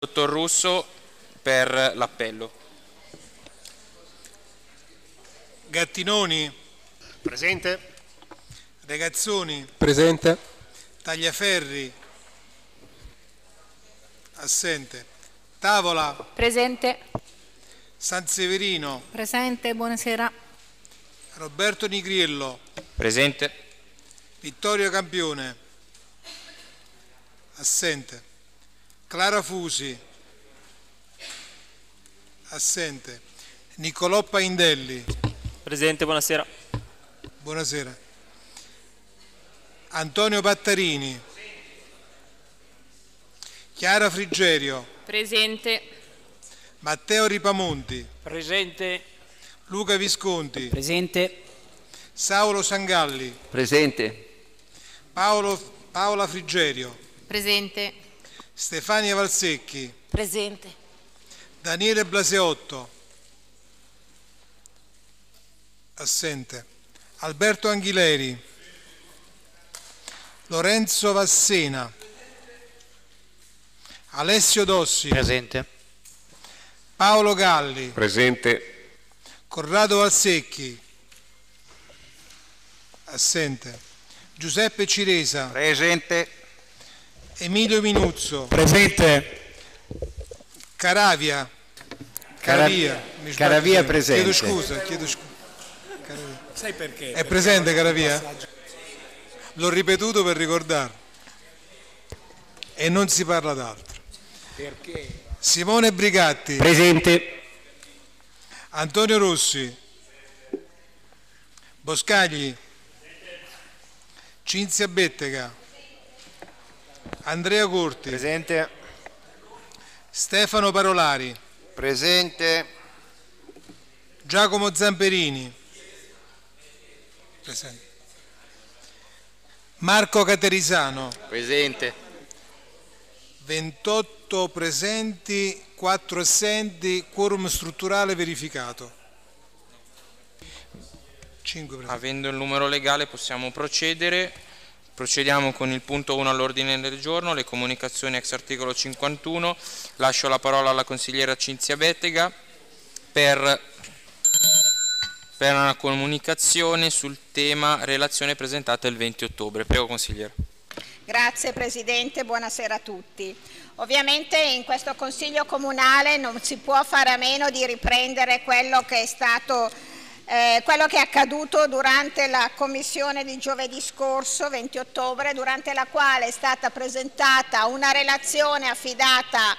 Dottor Russo per l'appello. Gattinoni, Presente. Regazzoni, Presente. Tagliaferri, assente, Tavola, Presente. Sanseverino, Presente, buonasera. Roberto Nigriello, Presente. Vittorio Campione, assente, Clara Fusi, assente, Niccolò Paindelli, Presente, buonasera. buonasera, Antonio Pattarini, Chiara Frigerio, Presente. Matteo Ripamonti, Presente. Luca Visconti, Presente. Saulo Sangalli, Presente. Paolo- Paola Frigerio, Presente. Stefania Valsecchi, Presente. Daniele Blaseotto, assente, Alberto Anghileri, Lorenzo Vassena, Alessio Dossi, Presente. Paolo Galli, Presente. Corrado Valsecchi, assente, Giuseppe Ciresa, Presente. Emilio Minuzzo, Presente. Caravia, Caravia, Caravia presente. Chiedo scusa, chiedo scusa. Sai perché? È presente Caravia? L'ho ripetuto per ricordare. E non si parla d'altro. Perché? Simone Brigatti, Presente. Antonio Rossi, Boscagli, Cinzia Bettega, Andrea Corti, Presente. Stefano Parolari, Presente. Giacomo Zamperini, presente. Marco Caterisano, Presente. 28 presenti, 4 assenti, quorum strutturale verificato. 5 presenti. Avendo il numero legale possiamo procedere. Procediamo con il punto 1 all'ordine del giorno, le comunicazioni ex articolo 51. Lascio la parola alla consigliera Cinzia Bettega per, per una comunicazione sul tema relazione presentata il 20 ottobre. Prego consigliera. Grazie Presidente, buonasera a tutti. Ovviamente in questo Consiglio Comunale non si può fare a meno di riprendere quello che è stato eh, quello che è accaduto durante la commissione di giovedì scorso, 20 ottobre, durante la quale è stata presentata una relazione affidata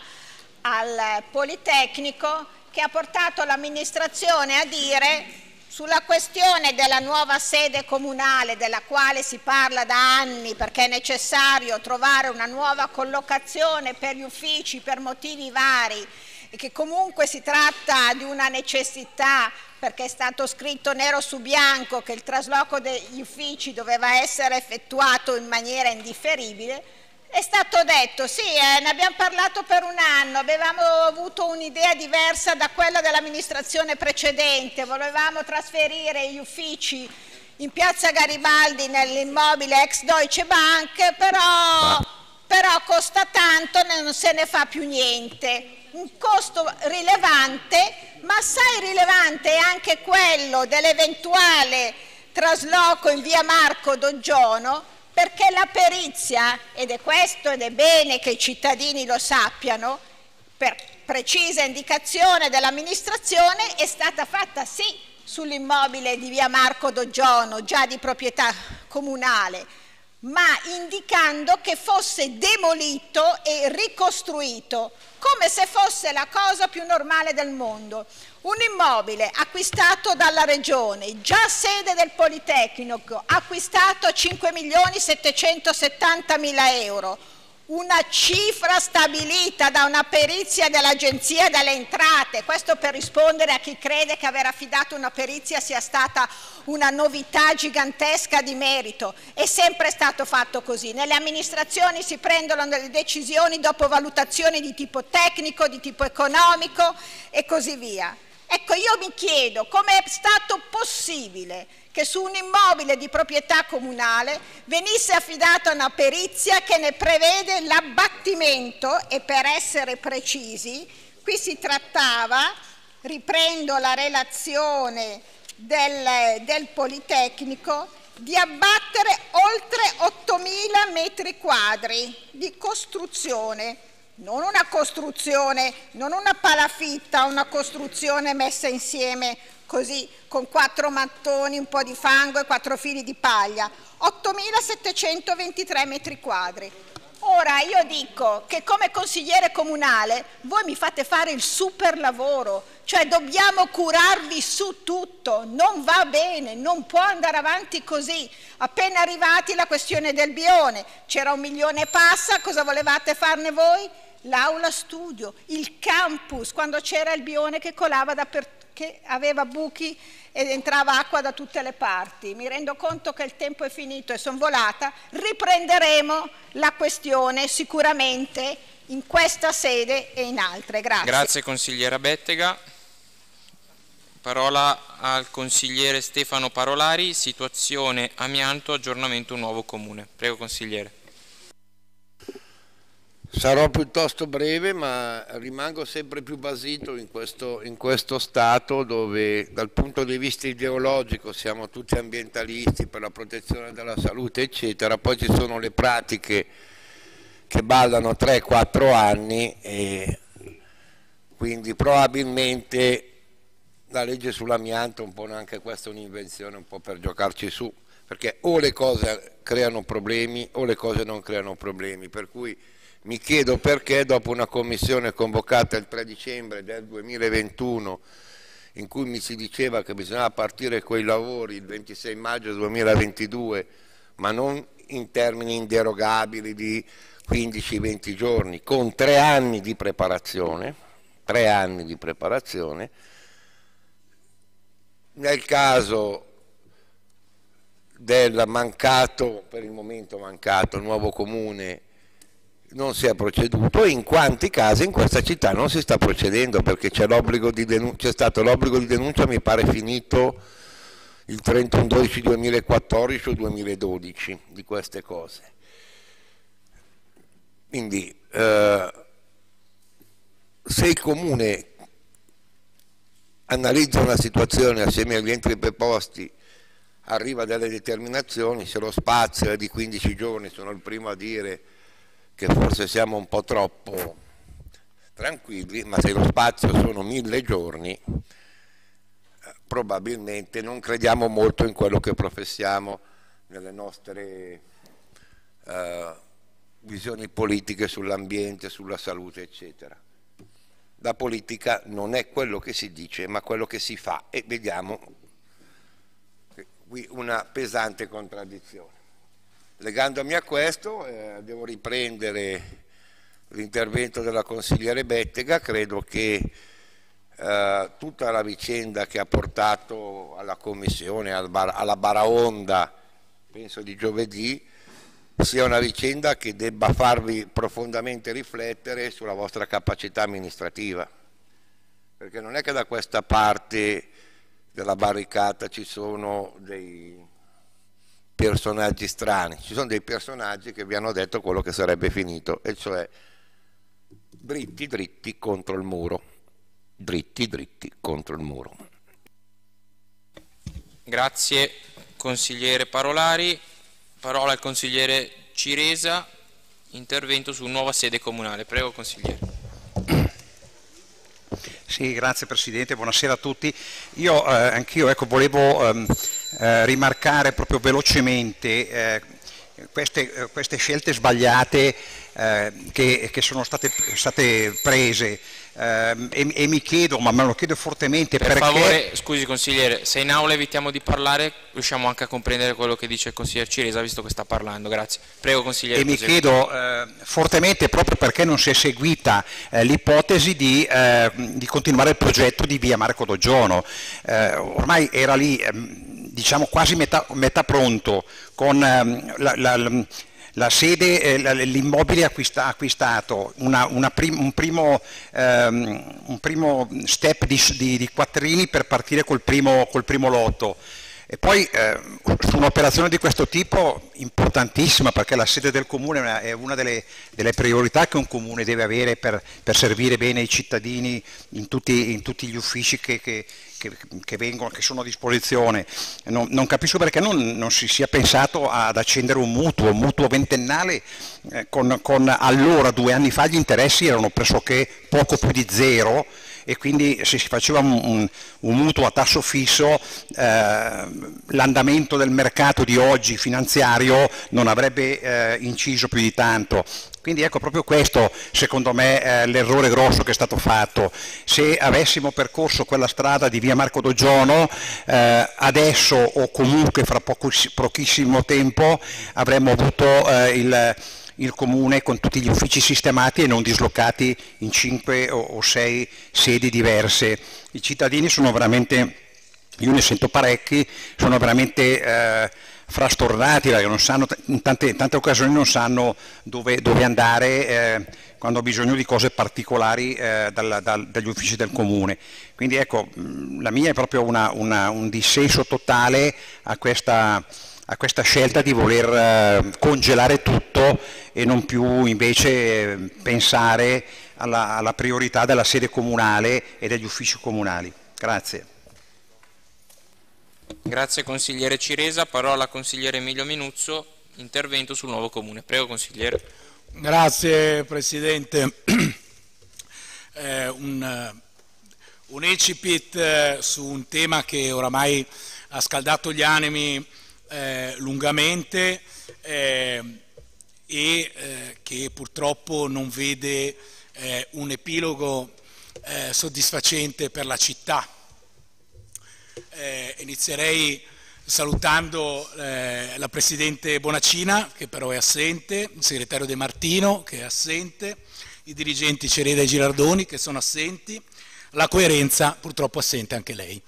al Politecnico che ha portato l'amministrazione a dire sulla questione della nuova sede comunale della quale si parla da anni perché è necessario trovare una nuova collocazione per gli uffici per motivi vari e che comunque si tratta di una necessità perché è stato scritto nero su bianco che il trasloco degli uffici doveva essere effettuato in maniera indifferibile, è stato detto sì, eh, ne abbiamo parlato per un anno, avevamo avuto un'idea diversa da quella dell'amministrazione precedente, volevamo trasferire gli uffici in piazza Garibaldi nell'immobile ex Deutsche Bank, però, però costa tanto e non se ne fa più niente. Un costo rilevante, ma assai rilevante è anche quello dell'eventuale trasloco in via Marco Doggiono, perché la perizia, ed è questo ed è bene che i cittadini lo sappiano, per precisa indicazione dell'amministrazione è stata fatta sì sull'immobile di via Marco Doggiono, già di proprietà comunale, ma indicando che fosse demolito e ricostruito, come se fosse la cosa più normale del mondo. Un immobile acquistato dalla Regione, già sede del Politecnico, acquistato a 5 milioni 770 mila euro, una cifra stabilita da una perizia dell'Agenzia delle Entrate, questo per rispondere a chi crede che aver affidato una perizia sia stata una novità gigantesca di merito. È sempre stato fatto così. Nelle amministrazioni si prendono delle decisioni dopo valutazioni di tipo tecnico, di tipo economico e così via. Ecco, io mi chiedo come è stato possibile che su un immobile di proprietà comunale venisse affidata una perizia che ne prevede l'abbattimento e per essere precisi, qui si trattava, riprendo la relazione del, del Politecnico, di abbattere oltre 8.000 metri quadri di costruzione. Non una costruzione, non una palafitta, una costruzione messa insieme così con quattro mattoni, un po' di fango e quattro fili di paglia, 8.723 metri quadri. Ora io dico che come consigliere comunale voi mi fate fare il super lavoro, cioè dobbiamo curarvi su tutto, non va bene, non può andare avanti così. Appena arrivati la questione del bione, c'era un milione e passa, cosa volevate farne voi? l'aula studio, il campus, quando c'era il bione che colava dappertutto che aveva buchi ed entrava acqua da tutte le parti. Mi rendo conto che il tempo è finito e sono volata. Riprenderemo la questione sicuramente in questa sede e in altre. Grazie. Grazie consigliera Bettega. Parola al consigliere Stefano Parolari, situazione amianto, aggiornamento nuovo comune. Prego consigliere. Sarò piuttosto breve, ma rimango sempre più basito in questo, in questo, stato dove dal punto di vista ideologico siamo tutti ambientalisti per la protezione della salute, eccetera, poi ci sono le pratiche che ballano 3-4 anni e quindi probabilmente la legge sull'amianto un po' anche questa è un'invenzione un po' per giocarci su, perché o le cose creano problemi o le cose non creano problemi, per cui mi chiedo perché dopo una commissione convocata il 3 dicembre del 2021 in cui mi si diceva che bisognava partire quei lavori il 26 maggio 2022 ma non in termini inderogabili di 15-20 giorni, con tre anni di preparazione, tre anni di preparazione, nel caso del mancato, per il momento mancato, nuovo comune non si è proceduto e in quanti casi in questa città non si sta procedendo perché c'è, c'è stato l'obbligo di denuncia mi pare finito il 31-12-2014 o 2012 di queste cose. Quindi eh, se il comune analizza una situazione assieme agli enti preposti arriva a delle determinazioni, se lo spazio è di 15 giorni, sono il primo a dire che forse siamo un po' troppo tranquilli, ma se lo spazio sono mille giorni, eh, probabilmente non crediamo molto in quello che professiamo nelle nostre uh, visioni politiche sull'ambiente, sulla salute, eccetera. La politica non è quello che si dice, ma quello che si fa e vediamo qui una pesante contraddizione. Legandomi a questo eh, devo riprendere l'intervento della consigliere Bettega, credo che eh, tutta la vicenda che ha portato alla commissione, al bar, alla baraonda, penso di giovedì, sia una vicenda che debba farvi profondamente riflettere sulla vostra capacità amministrativa, perché non è che da questa parte della barricata ci sono dei personaggi strani, ci sono dei personaggi che vi hanno detto quello che sarebbe finito, e cioè dritti dritti contro il muro, dritti dritti contro il muro. Grazie consigliere Parolari, parola al consigliere Ciresa, intervento su nuova sede comunale, prego consigliere. Sì, grazie Presidente, buonasera a tutti. Io eh, anch'io ecco, volevo ehm, eh, rimarcare proprio velocemente eh, queste, eh, queste, scelte sbagliate eh, che, che, sono state, state prese eh, e, e, mi chiedo, ma me lo chiedo fortemente per perché... favore, scusi consigliere, se in aula evitiamo di parlare riusciamo anche a comprendere quello che dice il consigliere Ciresa visto che sta parlando, grazie. Prego consigliere. E mi chiedo eh, fortemente proprio perché non si è seguita eh, l'ipotesi di, eh, di, continuare il progetto di via Marco Dogiono. Eh, ormai era lì ehm, diciamo quasi metà, metà pronto con ehm, la, la, la sede, eh, l'immobile acquista, acquistato, una, una prim, un, primo, ehm, un, primo, step di, di, di, quattrini per partire col primo, col primo lotto. E poi eh, un'operazione di questo tipo importantissima perché la sede del comune è una delle, delle priorità che un comune deve avere per, per servire bene i cittadini in tutti, in tutti gli uffici che, che, che, che, vengono, che sono a disposizione. Non, non capisco perché non, non, si sia pensato ad accendere un mutuo, un mutuo ventennale eh, con, con allora, due anni fa, gli interessi erano pressoché poco più di zero e quindi se si faceva un, un, un mutuo a tasso fisso eh, l'andamento del mercato di oggi finanziario non avrebbe eh, inciso più di tanto. Quindi ecco proprio questo secondo me è l'errore grosso che è stato fatto. Se avessimo percorso quella strada di via Marco Dogiono eh, adesso o comunque fra pochissimo tempo avremmo avuto eh, il il comune con tutti gli uffici sistemati e non dislocati in cinque o sei sedi diverse. I cittadini sono veramente, io ne sento parecchi, sono veramente eh, frastornati perché sanno, in, tante, in, tante, occasioni non sanno dove, dove andare eh, quando hanno bisogno di cose particolari eh, dal, dal, dagli uffici del comune. Quindi ecco, la mia è proprio una, una, un dissenso totale a questa a questa scelta di voler eh, congelare tutto e non più invece pensare alla, alla priorità della sede comunale e degli uffici comunali. Grazie. Grazie consigliere Ciresa, parola al consigliere Emilio Minuzzo, intervento sul nuovo comune. Prego consigliere. Grazie Presidente. Eh, un, un incipit eh, su un tema che oramai ha scaldato gli animi eh, lungamente eh, e eh, che purtroppo non vede eh, un epilogo eh, soddisfacente per la città. Inizierei salutando la Presidente Bonacina, che però è assente, il Segretario De Martino, che è assente, i dirigenti Cereda e Girardoni, che sono assenti, la coerenza purtroppo assente anche lei.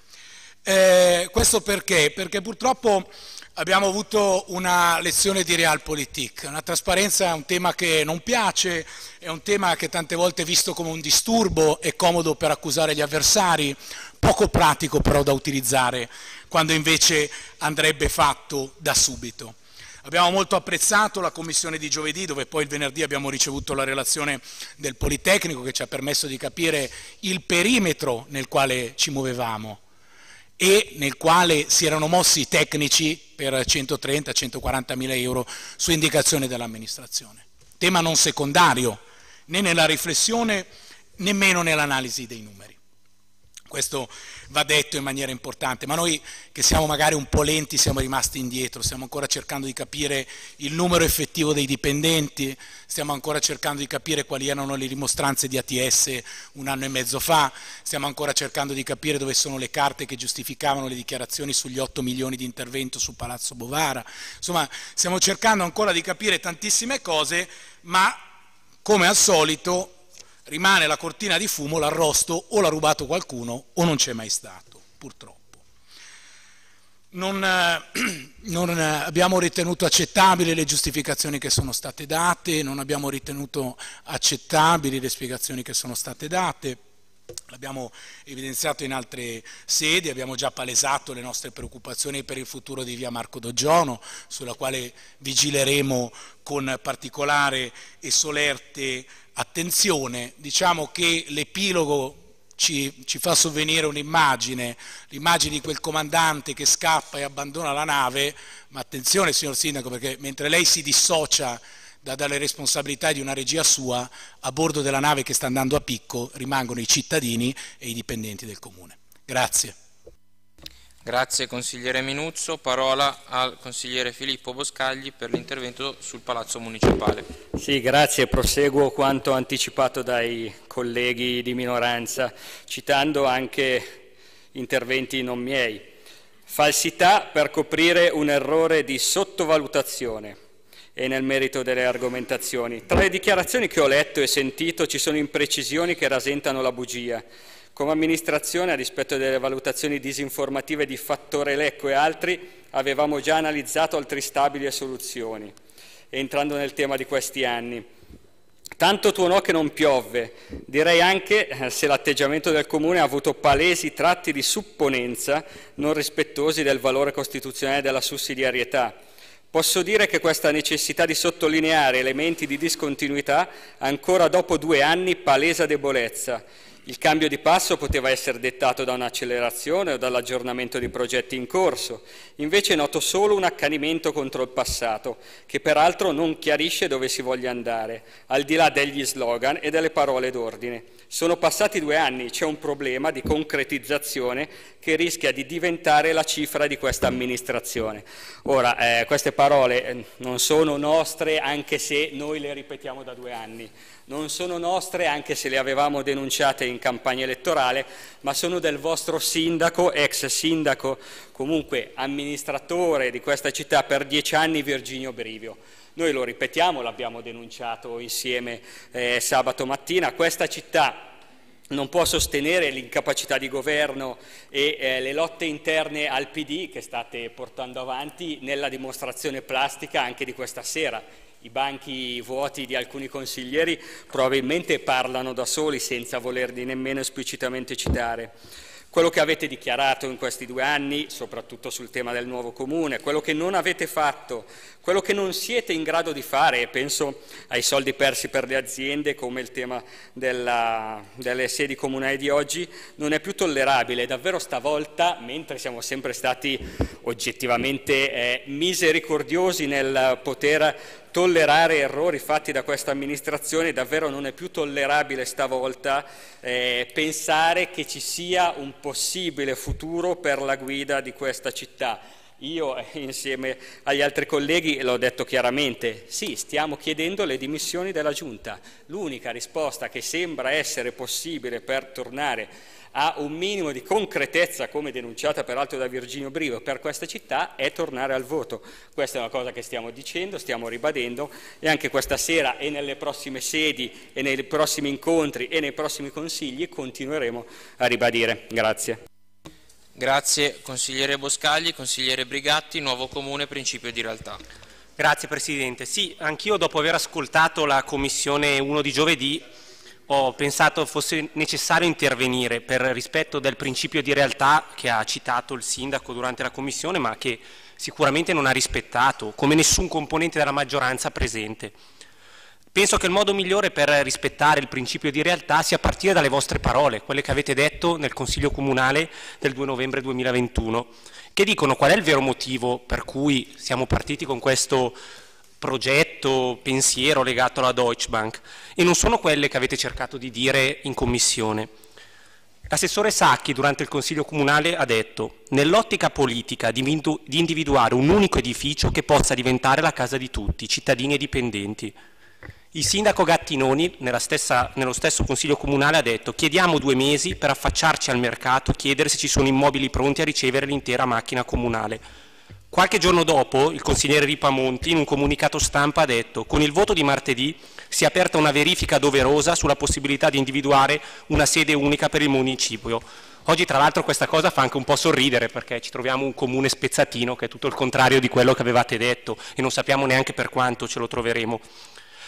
Eh, questo perché? Perché purtroppo Abbiamo avuto una lezione di realpolitik, la trasparenza è un tema che non piace, è un tema che tante volte è visto come un disturbo, è comodo per accusare gli avversari, poco pratico però da utilizzare, quando invece andrebbe fatto da subito. Abbiamo molto apprezzato la commissione di giovedì, dove poi il venerdì abbiamo ricevuto la relazione del Politecnico che ci ha permesso di capire il perimetro nel quale ci muovevamo e nel quale si erano mossi i tecnici per 130-140 mila euro su indicazione dell'amministrazione. Tema non secondario né nella riflessione nemmeno nell'analisi dei numeri. Questo va detto in maniera importante, ma noi che siamo magari un po' lenti siamo rimasti indietro, stiamo ancora cercando di capire il numero effettivo dei dipendenti, stiamo ancora cercando di capire quali erano le dimostranze di ATS un anno e mezzo fa, stiamo ancora cercando di capire dove sono le carte che giustificavano le dichiarazioni sugli 8 milioni di intervento su Palazzo Bovara, insomma stiamo cercando ancora di capire tantissime cose, ma come al solito rimane la cortina di fumo, l'arrosto o l'ha rubato qualcuno o non c'è mai stato, purtroppo. Non, eh, non, eh, abbiamo ritenuto accettabili le giustificazioni che sono state date, non abbiamo ritenuto accettabili le spiegazioni che sono state date, l'abbiamo evidenziato in altre sedi, abbiamo già palesato le nostre preoccupazioni per il futuro di via Marco Doggiono, sulla quale vigileremo con particolare e solerte attenzione, diciamo che l'epilogo ci, ci, fa sovvenire un'immagine, l'immagine di quel comandante che scappa e abbandona la nave, ma attenzione signor Sindaco perché mentre lei si dissocia da, dalle responsabilità di una regia sua, a bordo della nave che sta andando a picco rimangono i cittadini e i dipendenti del comune. Grazie. Grazie consigliere Minuzzo, parola al consigliere Filippo Boscagli per l'intervento sul Palazzo Municipale. Sì, grazie, proseguo quanto anticipato dai colleghi di minoranza, citando anche interventi non miei. Falsità per coprire un errore di sottovalutazione e nel merito delle argomentazioni. Tra le dichiarazioni che ho letto e sentito ci sono imprecisioni che rasentano la bugia come amministrazione, a dispetto delle valutazioni disinformative di Fattore Lecco e altri, avevamo già analizzato altri stabili e soluzioni. entrando nel tema di questi anni. Tanto tuonò che non piovve, direi anche eh, se l'atteggiamento del Comune ha avuto palesi tratti di supponenza non rispettosi del valore costituzionale della sussidiarietà. Posso dire che questa necessità di sottolineare elementi di discontinuità ancora dopo due anni palesa debolezza il cambio di passo poteva essere dettato da un'accelerazione o dall'aggiornamento di progetti in corso, invece noto solo un accanimento contro il passato, che peraltro non chiarisce dove si voglia andare, al di là degli slogan e delle parole d'ordine. Sono passati due anni, c'è un problema di concretizzazione che rischia di diventare la cifra di questa amministrazione. Ora, eh, queste parole eh, non sono nostre anche se noi le ripetiamo da due anni non sono nostre anche se le avevamo denunciate in campagna elettorale, ma sono del vostro sindaco, ex sindaco, comunque amministratore di questa città per dieci anni, Virginio Brivio. Noi lo ripetiamo, l'abbiamo denunciato insieme eh, sabato mattina, questa città non può sostenere l'incapacità di governo e eh, le lotte interne al PD che state portando avanti nella dimostrazione plastica anche di questa sera i banchi vuoti di alcuni consiglieri probabilmente parlano da soli senza volerli nemmeno esplicitamente citare. Quello che avete dichiarato in questi due anni, soprattutto sul tema del nuovo comune, quello che non avete fatto, quello che non siete in grado di fare, e penso ai soldi persi per le aziende come il tema della, delle sedi comunali di oggi, non è più tollerabile. Davvero stavolta, mentre siamo sempre stati oggettivamente eh, misericordiosi nel poter tollerare errori fatti da questa amministrazione, davvero non è più tollerabile stavolta eh, pensare che ci sia un possibile futuro per la guida di questa città. Io eh, insieme agli altri colleghi l'ho detto chiaramente, sì, stiamo chiedendo le dimissioni della Giunta. L'unica risposta che sembra essere possibile per tornare a un minimo di concretezza, come denunciata peraltro da Virginio Brivo, per questa città è tornare al voto. Questa è una cosa che stiamo dicendo, stiamo ribadendo e anche questa sera e nelle prossime sedi e nei prossimi incontri e nei prossimi consigli continueremo a ribadire. Grazie. Grazie consigliere Boscagli, consigliere Brigatti, nuovo comune, principio di realtà. Grazie Presidente. Sì, anch'io dopo aver ascoltato la Commissione 1 di giovedì ho pensato fosse necessario intervenire per rispetto del principio di realtà che ha citato il Sindaco durante la Commissione ma che sicuramente non ha rispettato, come nessun componente della maggioranza presente. Penso che il modo migliore per rispettare il principio di realtà sia partire dalle vostre parole, quelle che avete detto nel Consiglio Comunale del 2 novembre 2021, che dicono qual è il vero motivo per cui siamo partiti con questo progetto, pensiero legato alla Deutsche Bank e non sono quelle che avete cercato di dire in commissione. L'assessore Sacchi durante il Consiglio Comunale ha detto nell'ottica politica di individuare un unico edificio che possa diventare la casa di tutti, cittadini e dipendenti. Il sindaco Gattinoni stessa, nello stesso Consiglio Comunale ha detto chiediamo due mesi per affacciarci al mercato, chiedere se ci sono immobili pronti a ricevere l'intera macchina comunale. Qualche giorno dopo il consigliere Ripamonti in un comunicato stampa ha detto con il voto di martedì si è aperta una verifica doverosa sulla possibilità di individuare una sede unica per il municipio. Oggi tra l'altro questa cosa fa anche un po' sorridere perché ci troviamo un comune spezzatino che è tutto il contrario di quello che avevate detto e non sappiamo neanche per quanto ce lo troveremo.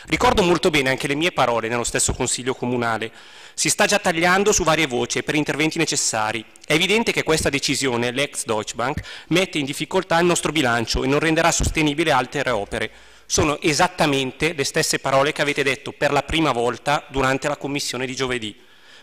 Ricordo molto bene anche le mie parole nello stesso Consiglio Comunale. Si sta già tagliando su varie voci per interventi necessari. È evidente che questa decisione, l'ex Deutsche Bank, mette in difficoltà il nostro bilancio e non renderà sostenibile altre opere. Sono esattamente le stesse parole che avete detto per la prima volta durante la commissione di giovedì.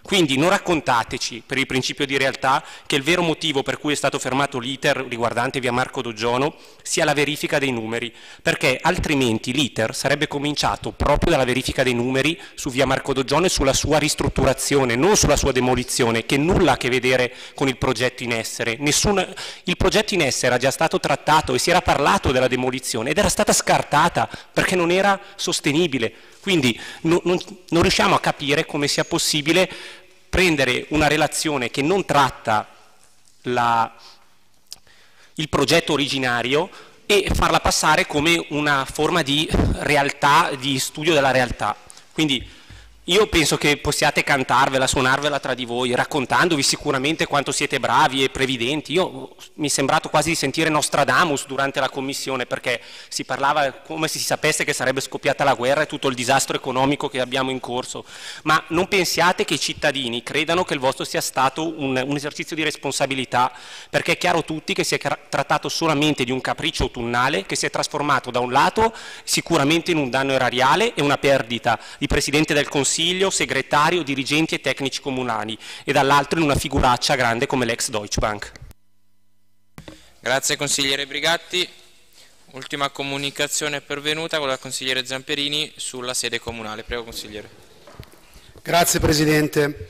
Quindi non raccontateci, per il principio di realtà, che il vero motivo per cui è stato fermato l'iter riguardante via Marco Doggiono sia la verifica dei numeri, perché altrimenti l'iter sarebbe cominciato proprio dalla verifica dei numeri su via Marco Doggiono e sulla sua ristrutturazione, non sulla sua demolizione, che nulla a che vedere con il progetto in essere. Nessun... Il progetto in essere era già stato trattato e si era parlato della demolizione ed era stata scartata perché non era sostenibile. Quindi no, non, non riusciamo a capire come sia possibile prendere una relazione che non tratta la, il progetto originario e farla passare come una forma di realtà, di studio della realtà. Quindi Io penso che possiate cantarvela, suonarvela tra di voi, raccontandovi sicuramente quanto siete bravi e previdenti. Io mi è sembrato quasi di sentire Nostradamus durante la commissione perché si parlava come se si sapesse che sarebbe scoppiata la guerra e tutto il disastro economico che abbiamo in corso. Ma non pensiate che i cittadini credano che il vostro sia stato un, un esercizio di responsabilità, perché è chiaro a tutti che si è trattato solamente di un capriccio autunnale che si è trasformato da un lato sicuramente in un danno erariale e una perdita di Presidente del Consiglio consiglio, segretario, dirigenti e tecnici comunali e dall'altro in una figuraccia grande come l'ex Deutsche Bank. Grazie consigliere Brigatti. Ultima comunicazione pervenuta con la consigliere Zamperini sulla sede comunale. Prego consigliere. Grazie Presidente.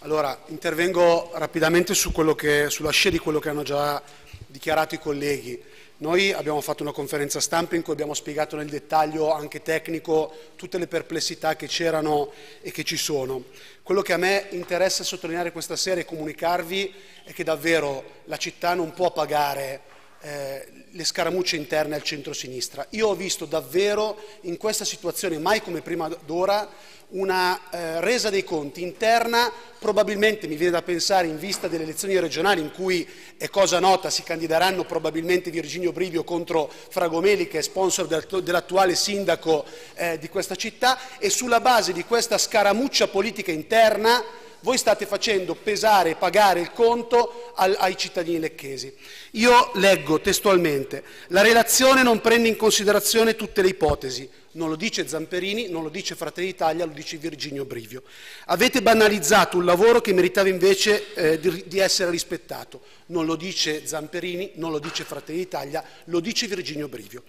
Allora, intervengo rapidamente su che, sulla scia di quello che hanno già dichiarato i colleghi. Noi abbiamo fatto una conferenza stampa in cui abbiamo spiegato nel dettaglio anche tecnico tutte le perplessità che c'erano e che ci sono. Quello che a me interessa sottolineare questa sera e comunicarvi è che davvero la città non può pagare eh, le scaramucce interne al centro-sinistra. Io ho visto davvero in questa situazione, mai come prima d'ora, una eh, resa dei conti interna, probabilmente mi viene da pensare in vista delle elezioni regionali in cui è cosa nota, si candideranno probabilmente Virginio Brivio contro Fragomeli che è sponsor dell'attuale sindaco eh, di questa città e sulla base di questa scaramuccia politica interna voi state facendo pesare e pagare il conto al, ai cittadini lecchesi. Io leggo testualmente, la relazione non prende in considerazione tutte le ipotesi, non lo dice Zamperini, non lo dice Fratelli d'Italia, lo dice Virginio Brivio. Avete banalizzato un lavoro che meritava invece eh, di, di, essere rispettato. Non lo dice Zamperini, non lo dice Fratelli d'Italia, lo dice Virginio Brivio.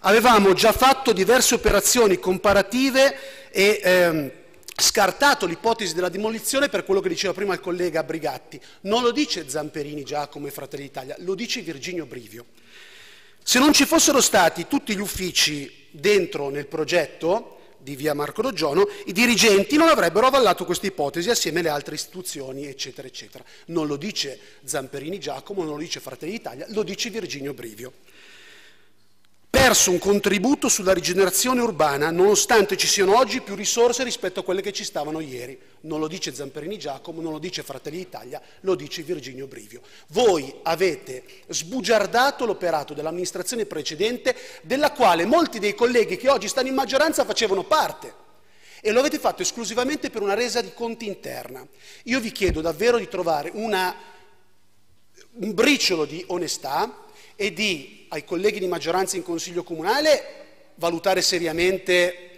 Avevamo già fatto diverse operazioni comparative e ehm, scartato l'ipotesi della demolizione per quello che diceva prima il collega Brigatti. Non lo dice Zamperini, Giacomo e Fratelli d'Italia, lo dice Virginio Brivio. Se non ci fossero stati tutti gli uffici dentro nel progetto di via Marco Doggiono, i dirigenti non avrebbero avallato questa ipotesi assieme alle altre istituzioni, eccetera, eccetera. Non lo dice Zamperini Giacomo, non lo dice Fratelli d'Italia, lo dice Virginio Brivio perso un contributo sulla rigenerazione urbana nonostante ci siano oggi più risorse rispetto a quelle che ci stavano ieri. Non lo dice Zamperini Giacomo, non lo dice Fratelli d'Italia, lo dice Virginio Brivio. Voi avete sbugiardato l'operato dell'amministrazione precedente della quale molti dei colleghi che oggi stanno in maggioranza facevano parte e lo avete fatto esclusivamente per una resa di conti interna. Io vi chiedo davvero di trovare una, un briciolo di onestà e di, ai colleghi di maggioranza in Consiglio Comunale, valutare seriamente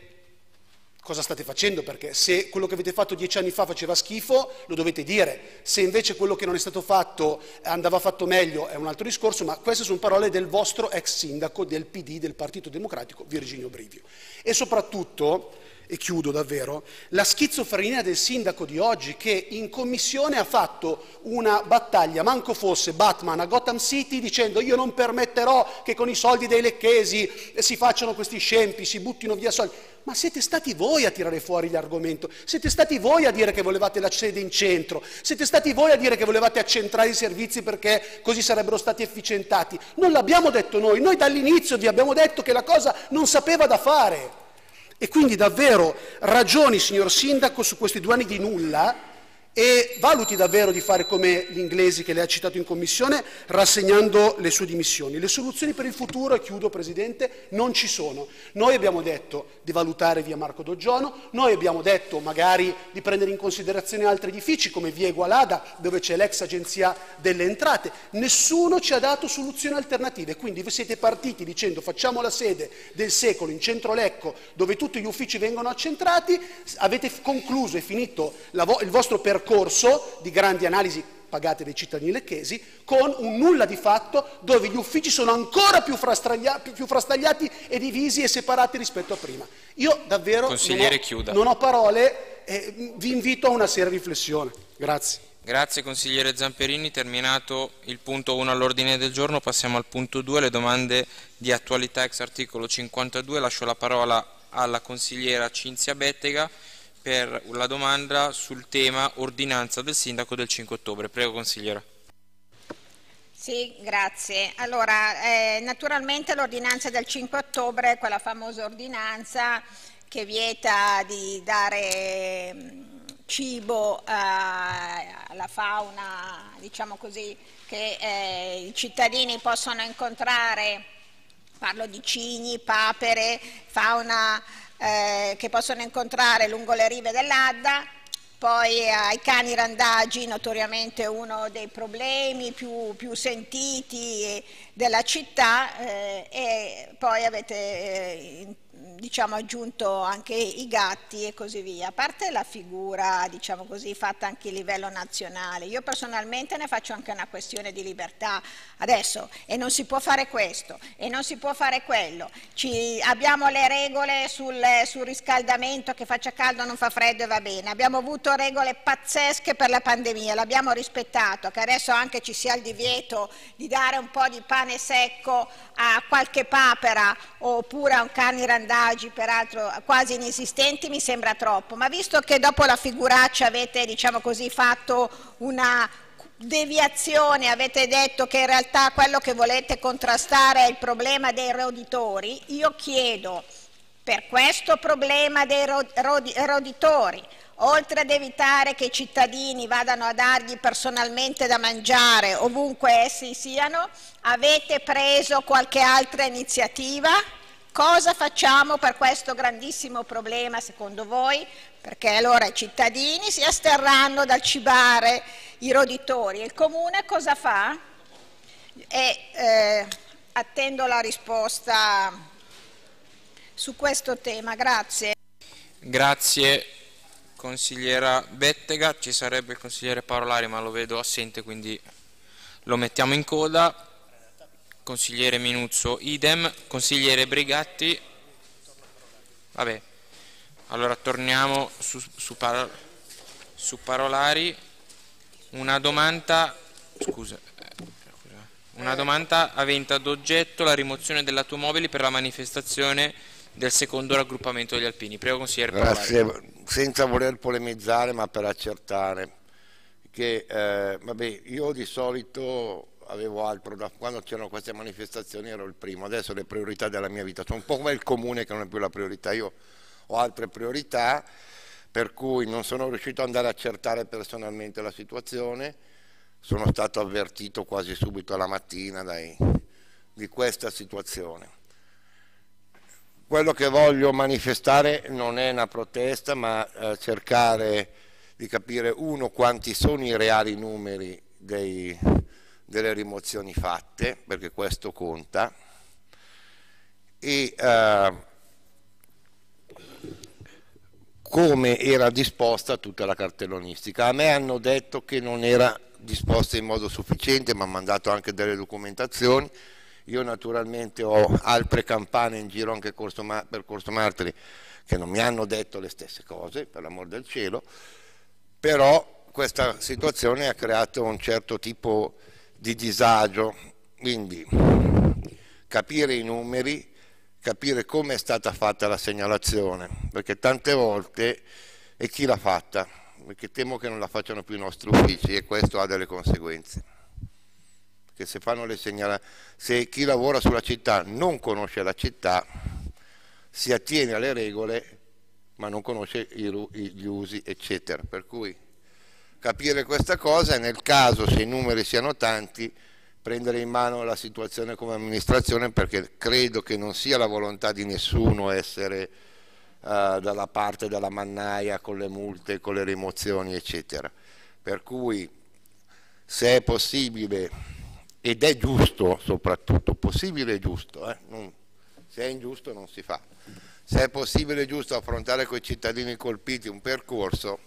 cosa state facendo, perché se quello che avete fatto dieci anni fa faceva schifo, lo dovete dire. Se invece quello che non è stato fatto andava fatto meglio è un altro discorso, ma queste sono parole del vostro ex sindaco del PD, del Partito Democratico, Virginio Brivio. E soprattutto e chiudo davvero, la schizofrenia del sindaco di oggi che in commissione ha fatto una battaglia, manco fosse Batman a Gotham City, dicendo io non permetterò che con i soldi dei lecchesi si facciano questi scempi, si buttino via soldi. Ma siete stati voi a tirare fuori l'argomento, siete stati voi a dire che volevate la sede in centro, siete stati voi a dire che volevate accentrare i servizi perché così sarebbero stati efficientati. Non l'abbiamo detto noi, noi dall'inizio vi abbiamo detto che la cosa non sapeva da fare. E quindi davvero ragioni, signor Sindaco, su questi due anni di nulla e valuti davvero di fare come gli inglesi che le ha citato in commissione, rassegnando le sue dimissioni. Le soluzioni per il futuro, e chiudo Presidente, non ci sono. Noi abbiamo detto di valutare via Marco Doggiono, noi abbiamo detto magari di prendere in considerazione altri edifici come via Egualada, dove c'è l'ex agenzia delle entrate. Nessuno ci ha dato soluzioni alternative, quindi voi siete partiti dicendo facciamo la sede del secolo in centro Lecco, dove tutti gli uffici vengono accentrati, avete concluso e finito il vostro percorso percorso di grandi analisi pagate dai cittadini lecchesi, con un nulla di fatto dove gli uffici sono ancora più, frastagliati, più frastagliati e divisi e separati rispetto a prima. Io davvero non ho, non ho, parole e vi invito a una seria riflessione. Grazie. Grazie consigliere Zamperini, terminato il punto 1 all'ordine del giorno, passiamo al punto 2, le domande di attualità ex articolo 52, lascio la parola alla consigliera Cinzia Bettega per la domanda sul tema ordinanza del sindaco del 5 ottobre. Prego consigliera. Sì, grazie. Allora, eh, naturalmente l'ordinanza del 5 ottobre, quella famosa ordinanza che vieta di dare mm, cibo eh, alla fauna, diciamo così, che eh, i cittadini possono incontrare, parlo di cigni, papere, fauna eh, che possono incontrare lungo le rive dell'Adda, poi ai cani randagi, notoriamente uno dei problemi più, più sentiti della città, eh, e poi avete eh, diciamo, aggiunto anche i gatti e così via, a parte la figura diciamo così, fatta anche a livello nazionale, io personalmente ne faccio anche una questione di libertà adesso e non si può fare questo e non si può fare quello, Ci, abbiamo le regole sul, sul riscaldamento che faccia caldo non fa freddo e va bene, abbiamo avuto regole pazzesche per la pandemia, l'abbiamo rispettato, che adesso anche ci sia il divieto di dare un po' di pane secco a qualche papera oppure a un cane randagi, peraltro quasi inesistenti, mi sembra troppo, ma visto che dopo la figuraccia avete diciamo così, fatto una deviazione, avete detto che in realtà quello che volete contrastare è il problema dei roditori, io chiedo per questo problema dei roditori, oltre ad evitare che i cittadini vadano a dargli personalmente da mangiare ovunque essi siano, avete preso qualche altra iniziativa? Cosa facciamo per questo grandissimo problema secondo voi? Perché allora i cittadini si asterranno dal cibare i roditori il comune cosa fa? E eh, attendo la risposta su questo tema. Grazie. Grazie consigliera Bettega, ci sarebbe il consigliere Parolari ma lo vedo assente quindi lo mettiamo in coda, consigliere Minuzzo. Idem, consigliere Brigatti, vabbè, allora torniamo su, su, par, su Parolari, una domanda, scusa, una domanda avente ad oggetto la rimozione dell'automobili per la manifestazione del secondo raggruppamento degli alpini. Prego consigliere Grazie, senza voler polemizzare ma per accertare che eh, vabbè, io di solito avevo altro da quando c'erano queste manifestazioni ero il primo, adesso le priorità della mia vita sono un po' come il comune che non è più la priorità, io ho altre priorità per cui non sono riuscito ad andare a accertare personalmente la situazione, sono stato avvertito quasi subito la mattina dai, di questa situazione. Quello che voglio manifestare non è una protesta, ma eh, cercare di capire, uno, quanti sono i reali numeri dei, delle rimozioni fatte, perché questo conta, e eh, come era disposta tutta la cartellonistica. A me hanno detto che non era disposta in modo sufficiente, mi hanno mandato anche delle documentazioni, io naturalmente ho altre campane in giro anche per Corso Martiri che non mi hanno detto le stesse cose, per l'amor del cielo, però questa situazione ha creato un certo tipo di disagio, quindi capire i numeri, capire come è stata fatta la segnalazione, perché tante volte, e chi l'ha fatta? Perché temo che non la facciano più i nostri uffici e questo ha delle conseguenze che se, fanno le segnala- se chi lavora sulla città non conosce la città, si attiene alle regole ma non conosce gli usi, eccetera. Per cui capire questa cosa e nel caso, se i numeri siano tanti, prendere in mano la situazione come amministrazione perché credo che non sia la volontà di nessuno essere uh, dalla parte della mannaia con le multe, con le rimozioni, eccetera. Per cui se è possibile ed è giusto soprattutto, possibile e giusto, eh? non, se è ingiusto non si fa. Se è possibile e giusto affrontare con i cittadini colpiti un percorso,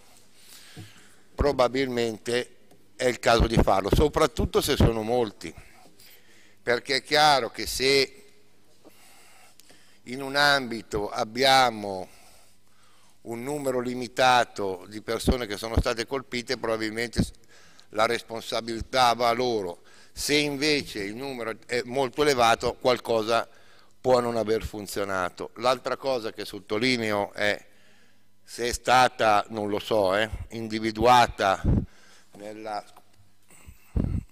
probabilmente è il caso di farlo, soprattutto se sono molti, perché è chiaro che se in un ambito abbiamo un numero limitato di persone che sono state colpite, probabilmente la responsabilità va a loro se invece il numero è molto elevato qualcosa può non aver funzionato. L'altra cosa che sottolineo è se è stata, non lo so, eh, individuata nella,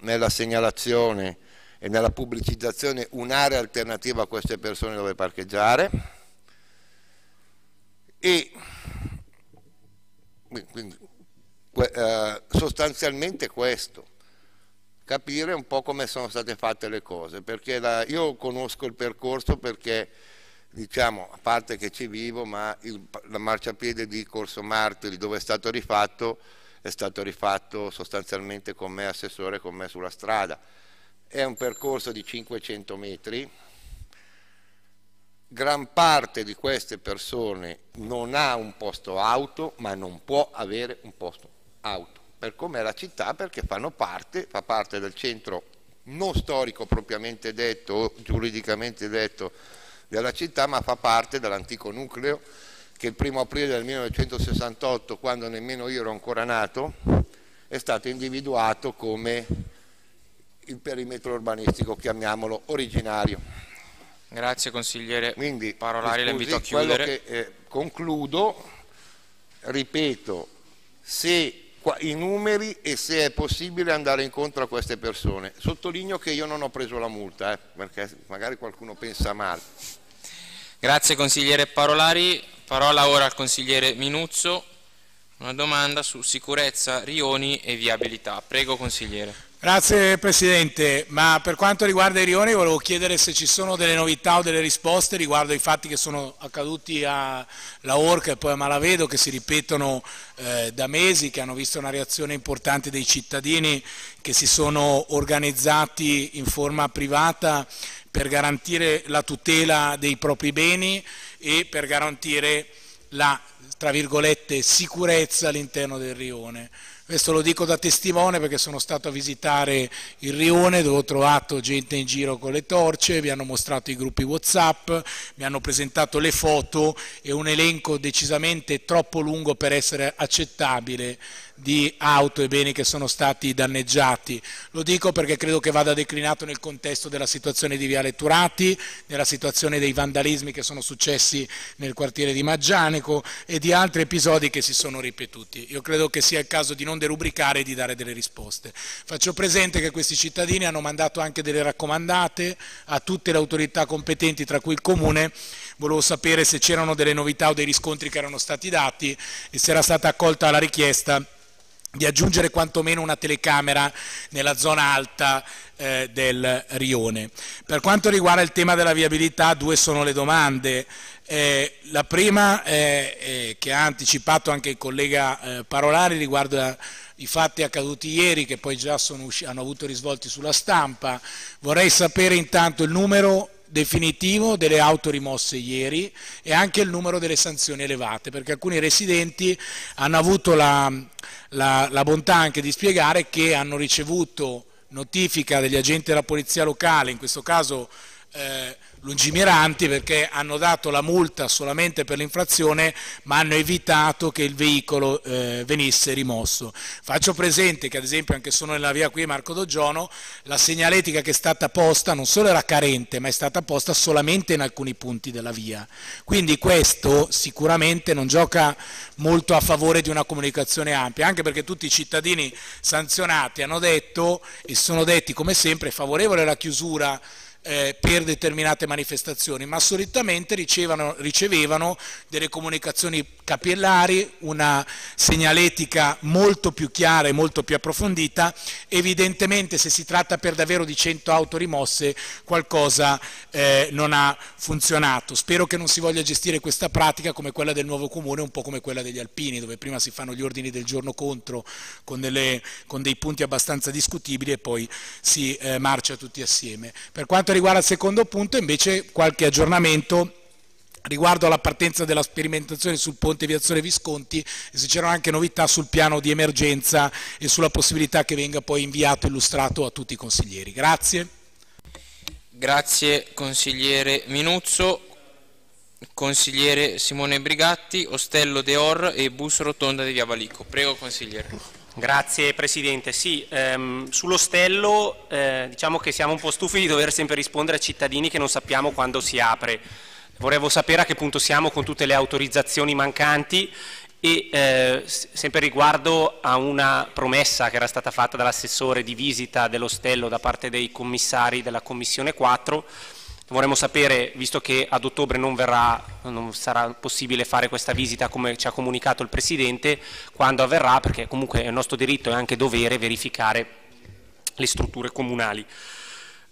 nella segnalazione e nella pubblicizzazione un'area alternativa a queste persone dove parcheggiare. E quindi, eh, sostanzialmente questo capire un po' come sono state fatte le cose perché la, io conosco il percorso perché diciamo a parte che ci vivo ma il, la marciapiede di Corso Martiri dove è stato rifatto è stato rifatto sostanzialmente con me assessore con me sulla strada. È un percorso di 500 metri. Gran parte di queste persone non ha un posto auto ma non può avere un posto auto. Per com'è la città perché fanno parte, fa parte del centro non storico propriamente detto o giuridicamente detto della città ma fa parte dell'antico nucleo che il primo aprile del 1968 quando nemmeno io ero ancora nato è stato individuato come il perimetro urbanistico chiamiamolo originario Grazie consigliere Quindi, Parolari, la invito a chiudere. Che, eh, concludo, ripeto, se i numeri e se è possibile andare incontro a queste persone. Sottolineo che io non ho preso la multa, eh, perché magari qualcuno pensa male. Grazie consigliere Parolari, parola ora al consigliere Minuzzo, una domanda su sicurezza, rioni e viabilità. Prego consigliere. Grazie Presidente, ma per quanto riguarda i rioni volevo chiedere se ci sono delle novità o delle risposte riguardo ai fatti che sono accaduti a La Orca e poi a Malavedo che si ripetono eh, da mesi, che hanno visto una reazione importante dei cittadini che si sono organizzati in forma privata per garantire la tutela dei propri beni e per garantire la tra virgolette sicurezza all'interno del rione. Questo lo dico da testimone perché sono stato a visitare il rione dove ho trovato gente in giro con le torce, vi hanno mostrato i gruppi Whatsapp, mi hanno presentato le foto e un elenco decisamente troppo lungo per essere accettabile di auto e beni che sono stati danneggiati. Lo dico perché credo che vada declinato nel contesto della situazione di Viale Turati, nella situazione dei vandalismi che sono successi nel quartiere di Maggianico e di altri episodi che si sono ripetuti. Io credo che sia il caso di non derubricare e di dare delle risposte. Faccio presente che questi cittadini hanno mandato anche delle raccomandate a tutte le autorità competenti, tra cui il Comune, volevo sapere se c'erano delle novità o dei riscontri che erano stati dati e se era stata accolta la richiesta di aggiungere quantomeno una telecamera nella zona alta eh, del rione. Per quanto riguarda il tema della viabilità, due sono le domande. Eh, la prima, eh, che ha anticipato anche il collega eh, Parolari, riguarda i fatti accaduti ieri che poi già hanno avuto risvolti sulla stampa. Vorrei sapere intanto il numero definitivo delle auto rimosse ieri e anche il numero delle sanzioni elevate, perché alcuni residenti hanno avuto la, la, la bontà anche di spiegare che hanno ricevuto notifica degli agenti della polizia locale, in questo caso eh, lungimiranti perché hanno dato la multa solamente per l'infrazione ma hanno evitato che il veicolo eh, venisse rimosso. Faccio presente che ad esempio anche sono nella via qui Marco Doggiono la segnaletica che è stata posta non solo era carente ma è stata posta solamente in alcuni punti della via. Quindi questo sicuramente non gioca molto a favore di una comunicazione ampia, anche perché tutti i cittadini sanzionati hanno detto e sono detti come sempre favorevole alla chiusura eh, per determinate manifestazioni, ma solitamente ricevano, ricevevano delle comunicazioni capillari, una segnaletica molto più chiara e molto più approfondita, evidentemente se si tratta per davvero di 100 auto rimosse qualcosa eh, non ha funzionato. Spero che non si voglia gestire questa pratica come quella del nuovo comune, un po' come quella degli alpini, dove prima si fanno gli ordini del giorno contro con, delle, con dei punti abbastanza discutibili e poi si eh, marcia tutti assieme. Per quanto quanto riguarda il secondo punto invece qualche aggiornamento riguardo alla partenza della sperimentazione sul ponte Viazione Visconti e se c'erano anche novità sul piano di emergenza e sulla possibilità che venga poi inviato e illustrato a tutti i consiglieri. Grazie. Grazie consigliere Minuzzo, consigliere Simone Brigatti, Ostello De Or e Bus Rotonda di Via Valico. Prego consigliere. Grazie Presidente. Sì, ehm, sull'ostello eh, diciamo che siamo un po' stufi di dover sempre rispondere a cittadini che non sappiamo quando si apre. Volevo sapere a che punto siamo con tutte le autorizzazioni mancanti e eh, sempre riguardo a una promessa che era stata fatta dall'assessore di visita dell'ostello da parte dei commissari della Commissione 4 Vorremmo sapere, visto che ad ottobre non, verrà, non sarà possibile fare questa visita come ci ha comunicato il Presidente, quando avverrà, perché comunque è nostro diritto e anche dovere verificare le strutture comunali.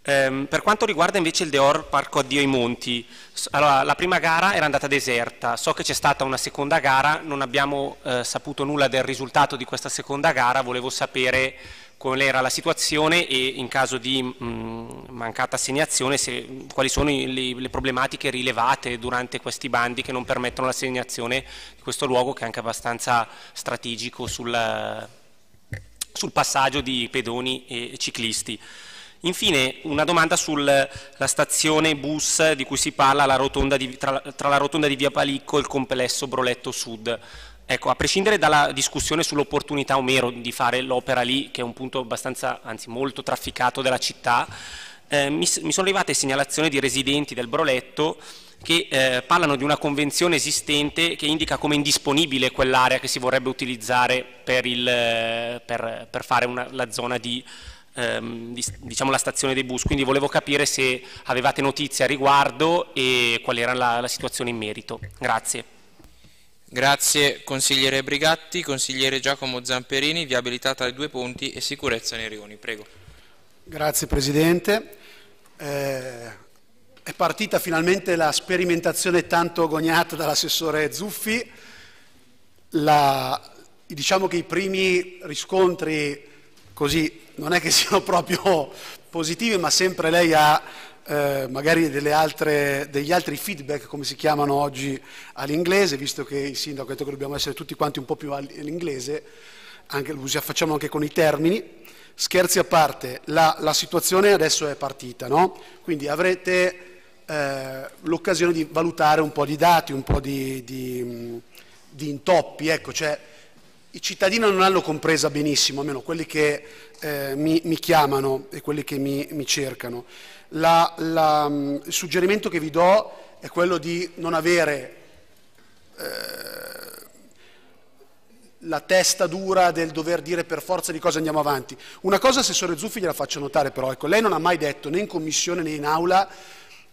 Ehm, per quanto riguarda invece il Deor Parco Addio ai Monti, allora, la prima gara era andata deserta, so che c'è stata una seconda gara, non abbiamo eh, saputo nulla del risultato di questa seconda gara, volevo sapere qual era la situazione e in caso di mh, mancata assegnazione se, quali sono le, le, problematiche rilevate durante questi bandi che non permettono l'assegnazione di questo luogo che è anche abbastanza strategico sul, sul passaggio di pedoni e ciclisti. Infine una domanda sulla stazione bus di cui si parla la di, tra, tra, la rotonda di Via Palicco e il complesso Broletto Sud. Ecco, a prescindere dalla discussione sull'opportunità o meno di fare l'opera lì, che è un punto abbastanza, anzi molto trafficato della città, eh, mi, mi, sono arrivate segnalazioni di residenti del Broletto che eh, parlano di una convenzione esistente che indica come indisponibile quell'area che si vorrebbe utilizzare per, il, per, per fare una, la zona di ehm, di, diciamo la stazione dei bus, quindi volevo capire se avevate notizie a riguardo e qual era la, la situazione in merito. Grazie. Grazie consigliere Brigatti, consigliere Giacomo Zamperini, viabilità tra i due ponti e sicurezza nei rioni. Prego. Grazie Presidente. Eh, è partita finalmente la sperimentazione tanto agognata dall'assessore Zuffi. La, diciamo che i primi riscontri così non è che siano proprio positive, ma sempre lei ha eh, magari altre, degli altri feedback, come si chiamano oggi all'inglese, visto che il sindaco ha detto che dobbiamo essere tutti quanti un po' più all'inglese, anche, facciamo anche con i termini. Scherzi a parte, la, la situazione adesso è partita, no? quindi avrete eh, l'occasione di valutare un po' di dati, un po' di, di, di intoppi, ecco, cioè, i cittadini non hanno compresa benissimo, almeno quelli che eh, mi, mi, chiamano e quelli che mi, mi cercano. La, la, mm, il suggerimento che vi do è quello di non avere eh, la testa dura del dover dire per forza di cosa andiamo avanti. Una cosa, Assessore Zuffi, gliela faccio notare però, ecco, lei non ha mai detto né in commissione né in aula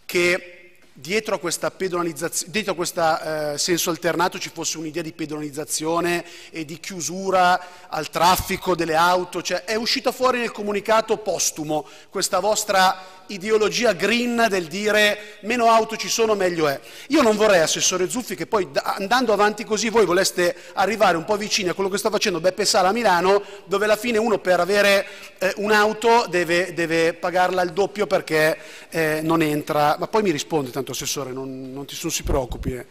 che dietro a questo eh, senso alternato ci fosse un'idea di pedonalizzazione e di chiusura al traffico delle auto, cioè è uscita fuori nel comunicato postumo questa vostra ideologia green del dire meno auto ci sono meglio è. Io non vorrei, Assessore Zuffi, che poi andando avanti così voi voleste arrivare un po' vicini a quello che sta facendo Beppe Sala a Milano, dove alla fine uno per avere eh, un'auto deve, deve, pagarla il doppio perché eh, non entra, ma poi mi risponde tanto Assessore, non, non, ti, non si preoccupi. Eh.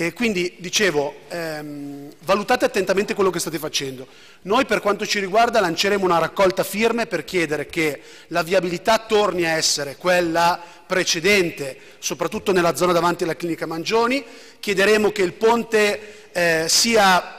E quindi dicevo, ehm, valutate attentamente quello che state facendo. Noi per quanto ci riguarda lanceremo una raccolta firme per chiedere che la viabilità torni a essere quella precedente, soprattutto nella zona davanti alla clinica Mangioni. Chiederemo che il ponte eh, sia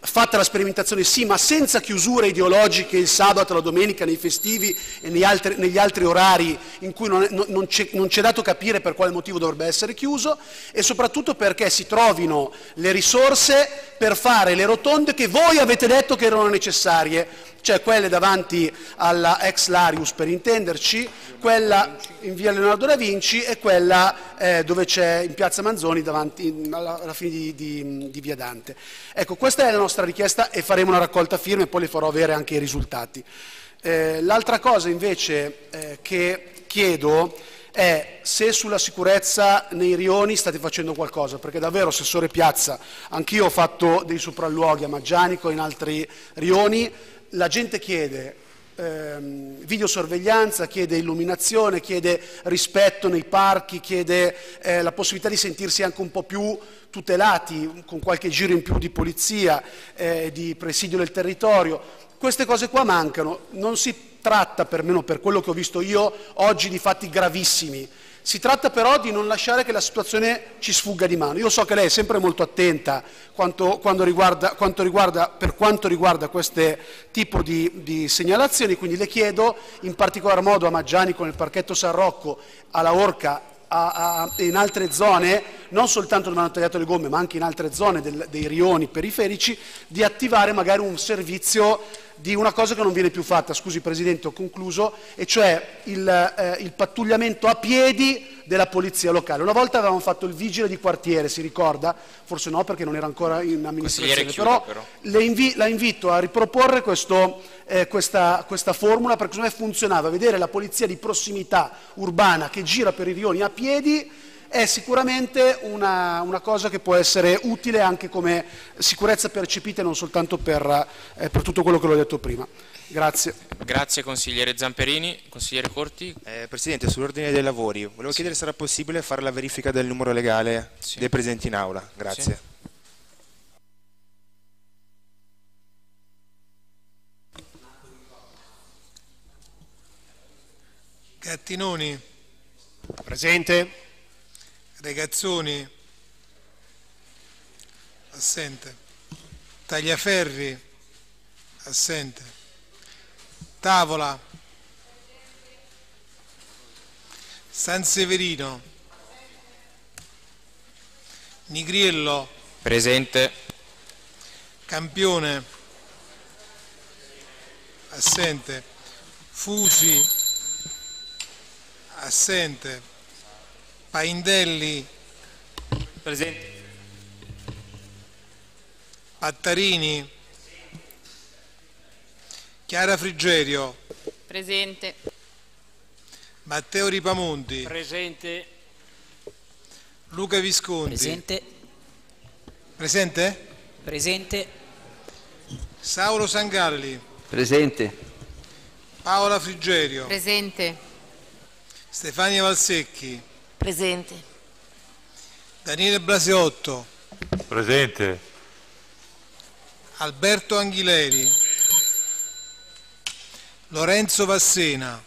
fatta la sperimentazione sì, ma senza chiusure ideologiche il sabato, la domenica, nei festivi e negli altri, negli altri orari in cui non, non, non, c'è, dato capire per quale motivo dovrebbe essere chiuso e soprattutto perché si trovino le risorse per fare le rotonde che voi avete detto che erano necessarie cioè quelle davanti alla ex Larius per intenderci, quella in via Leonardo da Vinci e quella eh, dove c'è in piazza Manzoni davanti, alla, alla, fine di, di, di, via Dante. Ecco, questa è la nostra richiesta e faremo una raccolta firme e poi le farò avere anche i risultati. Eh, l'altra cosa invece eh, che chiedo è se sulla sicurezza nei rioni state facendo qualcosa, perché davvero, Assessore Piazza, anch'io ho fatto dei sopralluoghi a Maggianico e in altri rioni, la gente chiede ehm, videosorveglianza, chiede illuminazione, chiede rispetto nei parchi, chiede eh, la possibilità di sentirsi anche un po' più tutelati, con qualche giro in più di polizia, eh, di presidio del territorio. Queste cose qua mancano, non si tratta, perlomeno per quello che ho visto io, oggi di fatti gravissimi, si tratta però di non lasciare che la situazione ci sfugga di mano. Io so che lei è sempre molto attenta quanto, riguarda, quanto riguarda, per quanto riguarda questo tipo di, di, segnalazioni, quindi le chiedo in particolar modo a Maggiani con il parchetto San Rocco, alla Orca e in altre zone, non soltanto dove hanno tagliato le gomme, ma anche in altre zone del, dei rioni periferici, di attivare magari un servizio di una cosa che non viene più fatta, scusi Presidente, ho concluso, e cioè il, eh, il pattugliamento a piedi della polizia locale. Una volta avevamo fatto il vigile di quartiere, si ricorda? Forse no perché non era ancora in amministrazione, chiude, però, però. invi- la invito a riproporre questo, eh, questa, questa formula perché secondo me funzionava, vedere la polizia di prossimità urbana che gira per i rioni a piedi è sicuramente una, una cosa che può essere utile anche come sicurezza percepita e non soltanto per, eh, per tutto quello che l'ho detto prima. Grazie. Grazie consigliere Zamperini, consigliere Corti. Eh, Presidente, sull'ordine dei lavori, volevo chiedere se era possibile fare la verifica del numero legale dei presenti in aula. Grazie. Gattinoni, Presente. Regazzoni, assente. Tagliaferri, assente. Tavola, San Severino, Nigriello, Presente. Campione, assente. Fusi, assente. Paindelli, Presente. Pattarini, Chiara Frigerio, Presente. Matteo Ripamonti, Presente. Luca Visconti. Presente. Presente? Presente. Saulo Sangalli, Presente. Paola Frigerio, Presente. Stefania Valsecchi, Presente. Daniele Blasiotto, Presente. Alberto Anghileri, Lorenzo Vassena,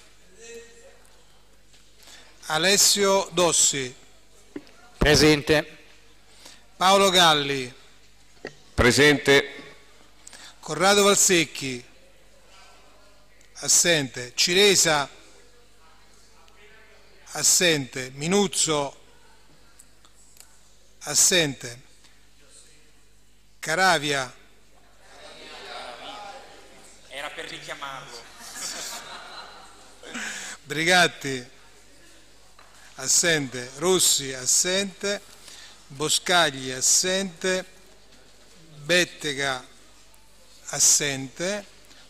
Alessio Dossi, Presente. Paolo Galli, Presente. Corrado Valsecchi, assente, Ciresa, assente, Minuzzo, assente, Caravia, Era per richiamarlo. Brigatti, assente, Rossi, assente, Boscagli, assente, Bettega, assente,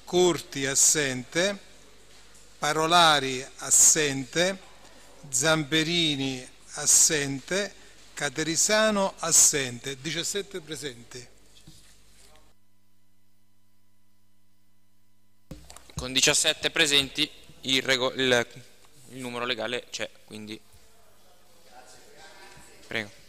Curti, assente, Parolari, assente, Zamperini, assente, Caterisano, assente, 17 presenti. Con 17 presenti il, il- il numero legale c'è, quindi... Prego.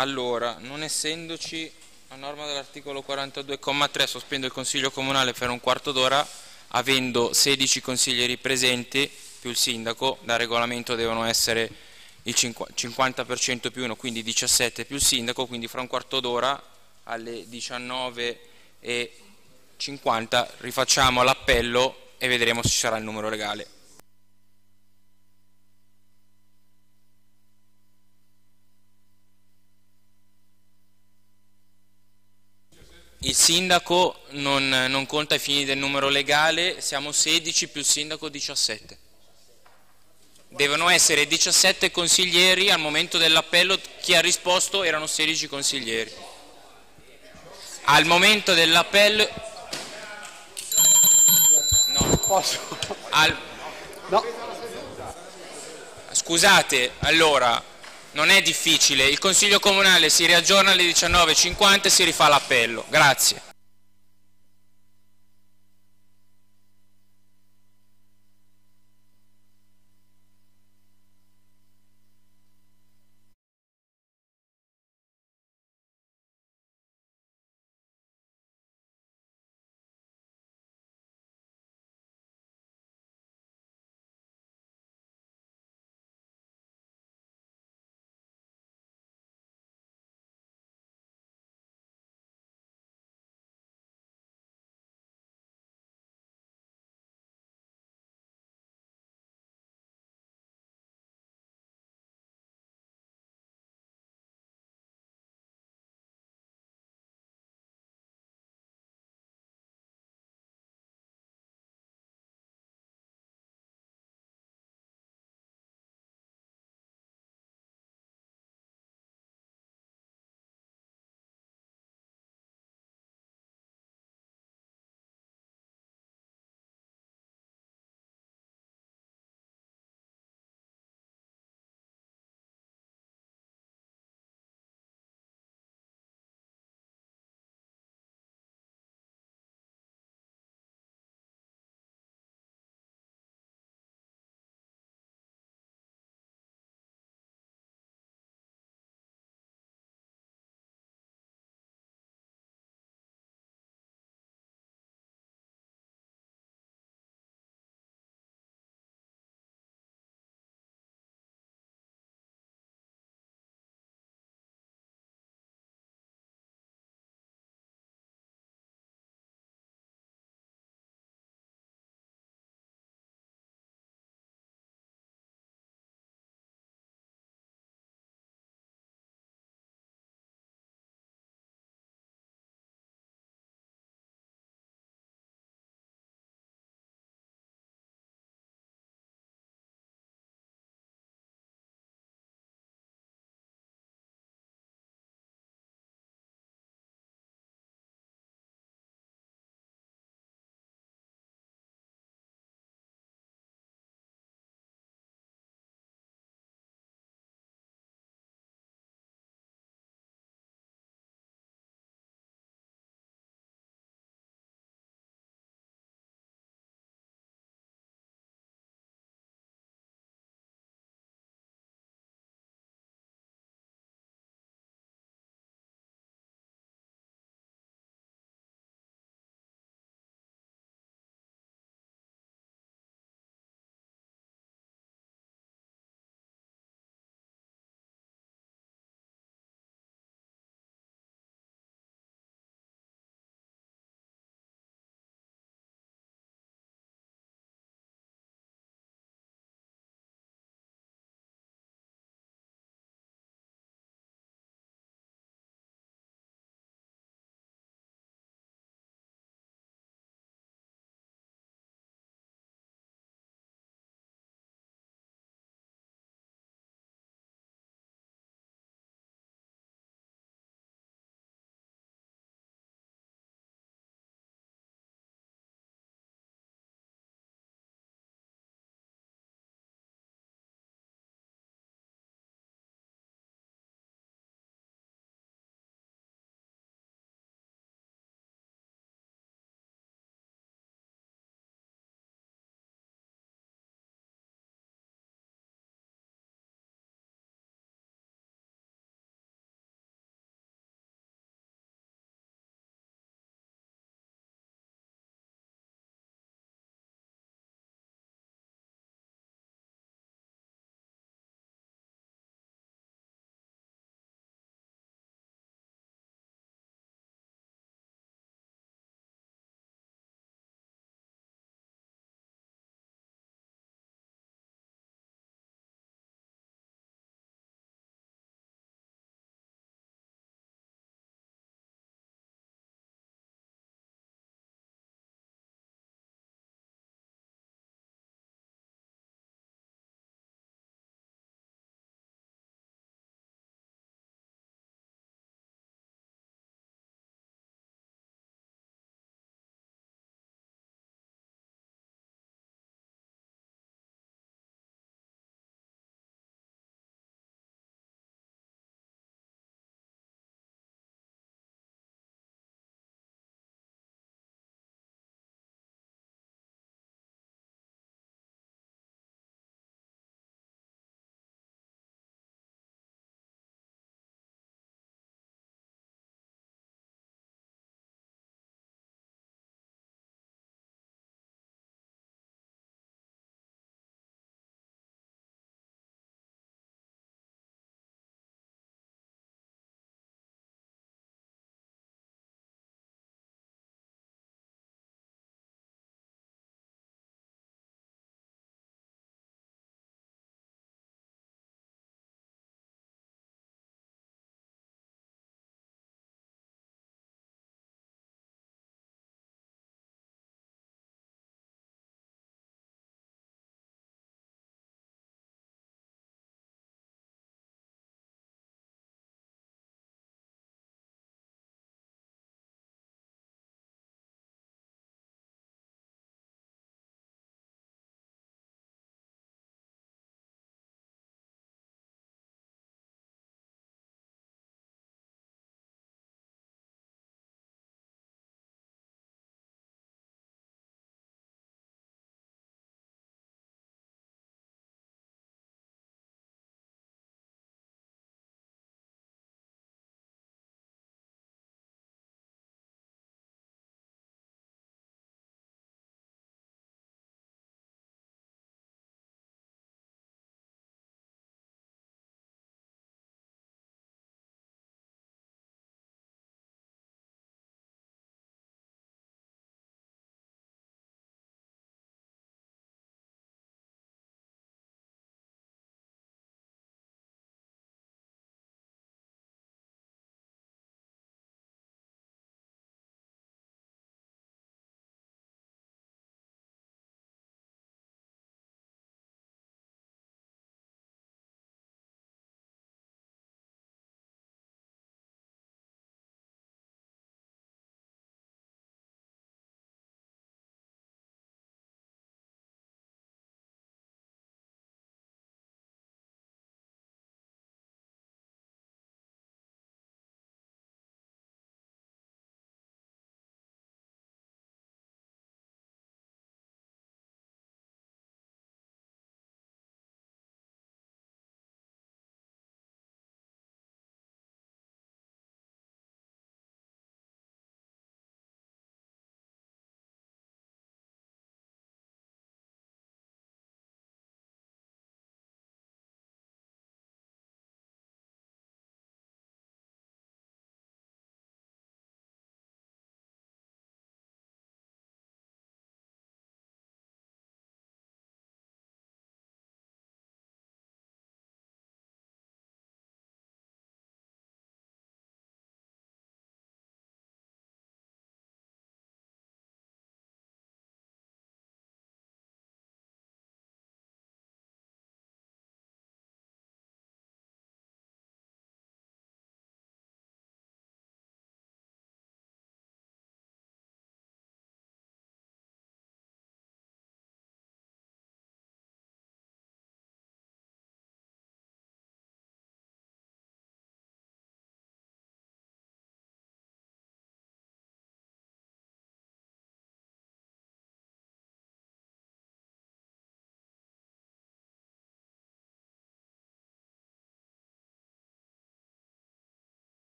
Allora, non essendoci a norma dell'articolo 42,3 sospendo il Consiglio Comunale per un quarto d'ora, avendo 16 consiglieri presenti più il sindaco, da regolamento devono essere il 50% più uno, quindi 17 più il sindaco, quindi fra un quarto d'ora alle 19.50 rifacciamo l'appello e vedremo se ci sarà il numero legale. Il sindaco non, non, conta ai fini del numero legale, siamo 16 più il sindaco 17. Devono essere 17 consiglieri, al momento dell'appello chi ha risposto erano 16 consiglieri. Al momento dell'appello... No. Al... No. Scusate, allora, non è difficile, il Consiglio Comunale si riaggiorna alle 19.50 e si rifà l'appello. Grazie.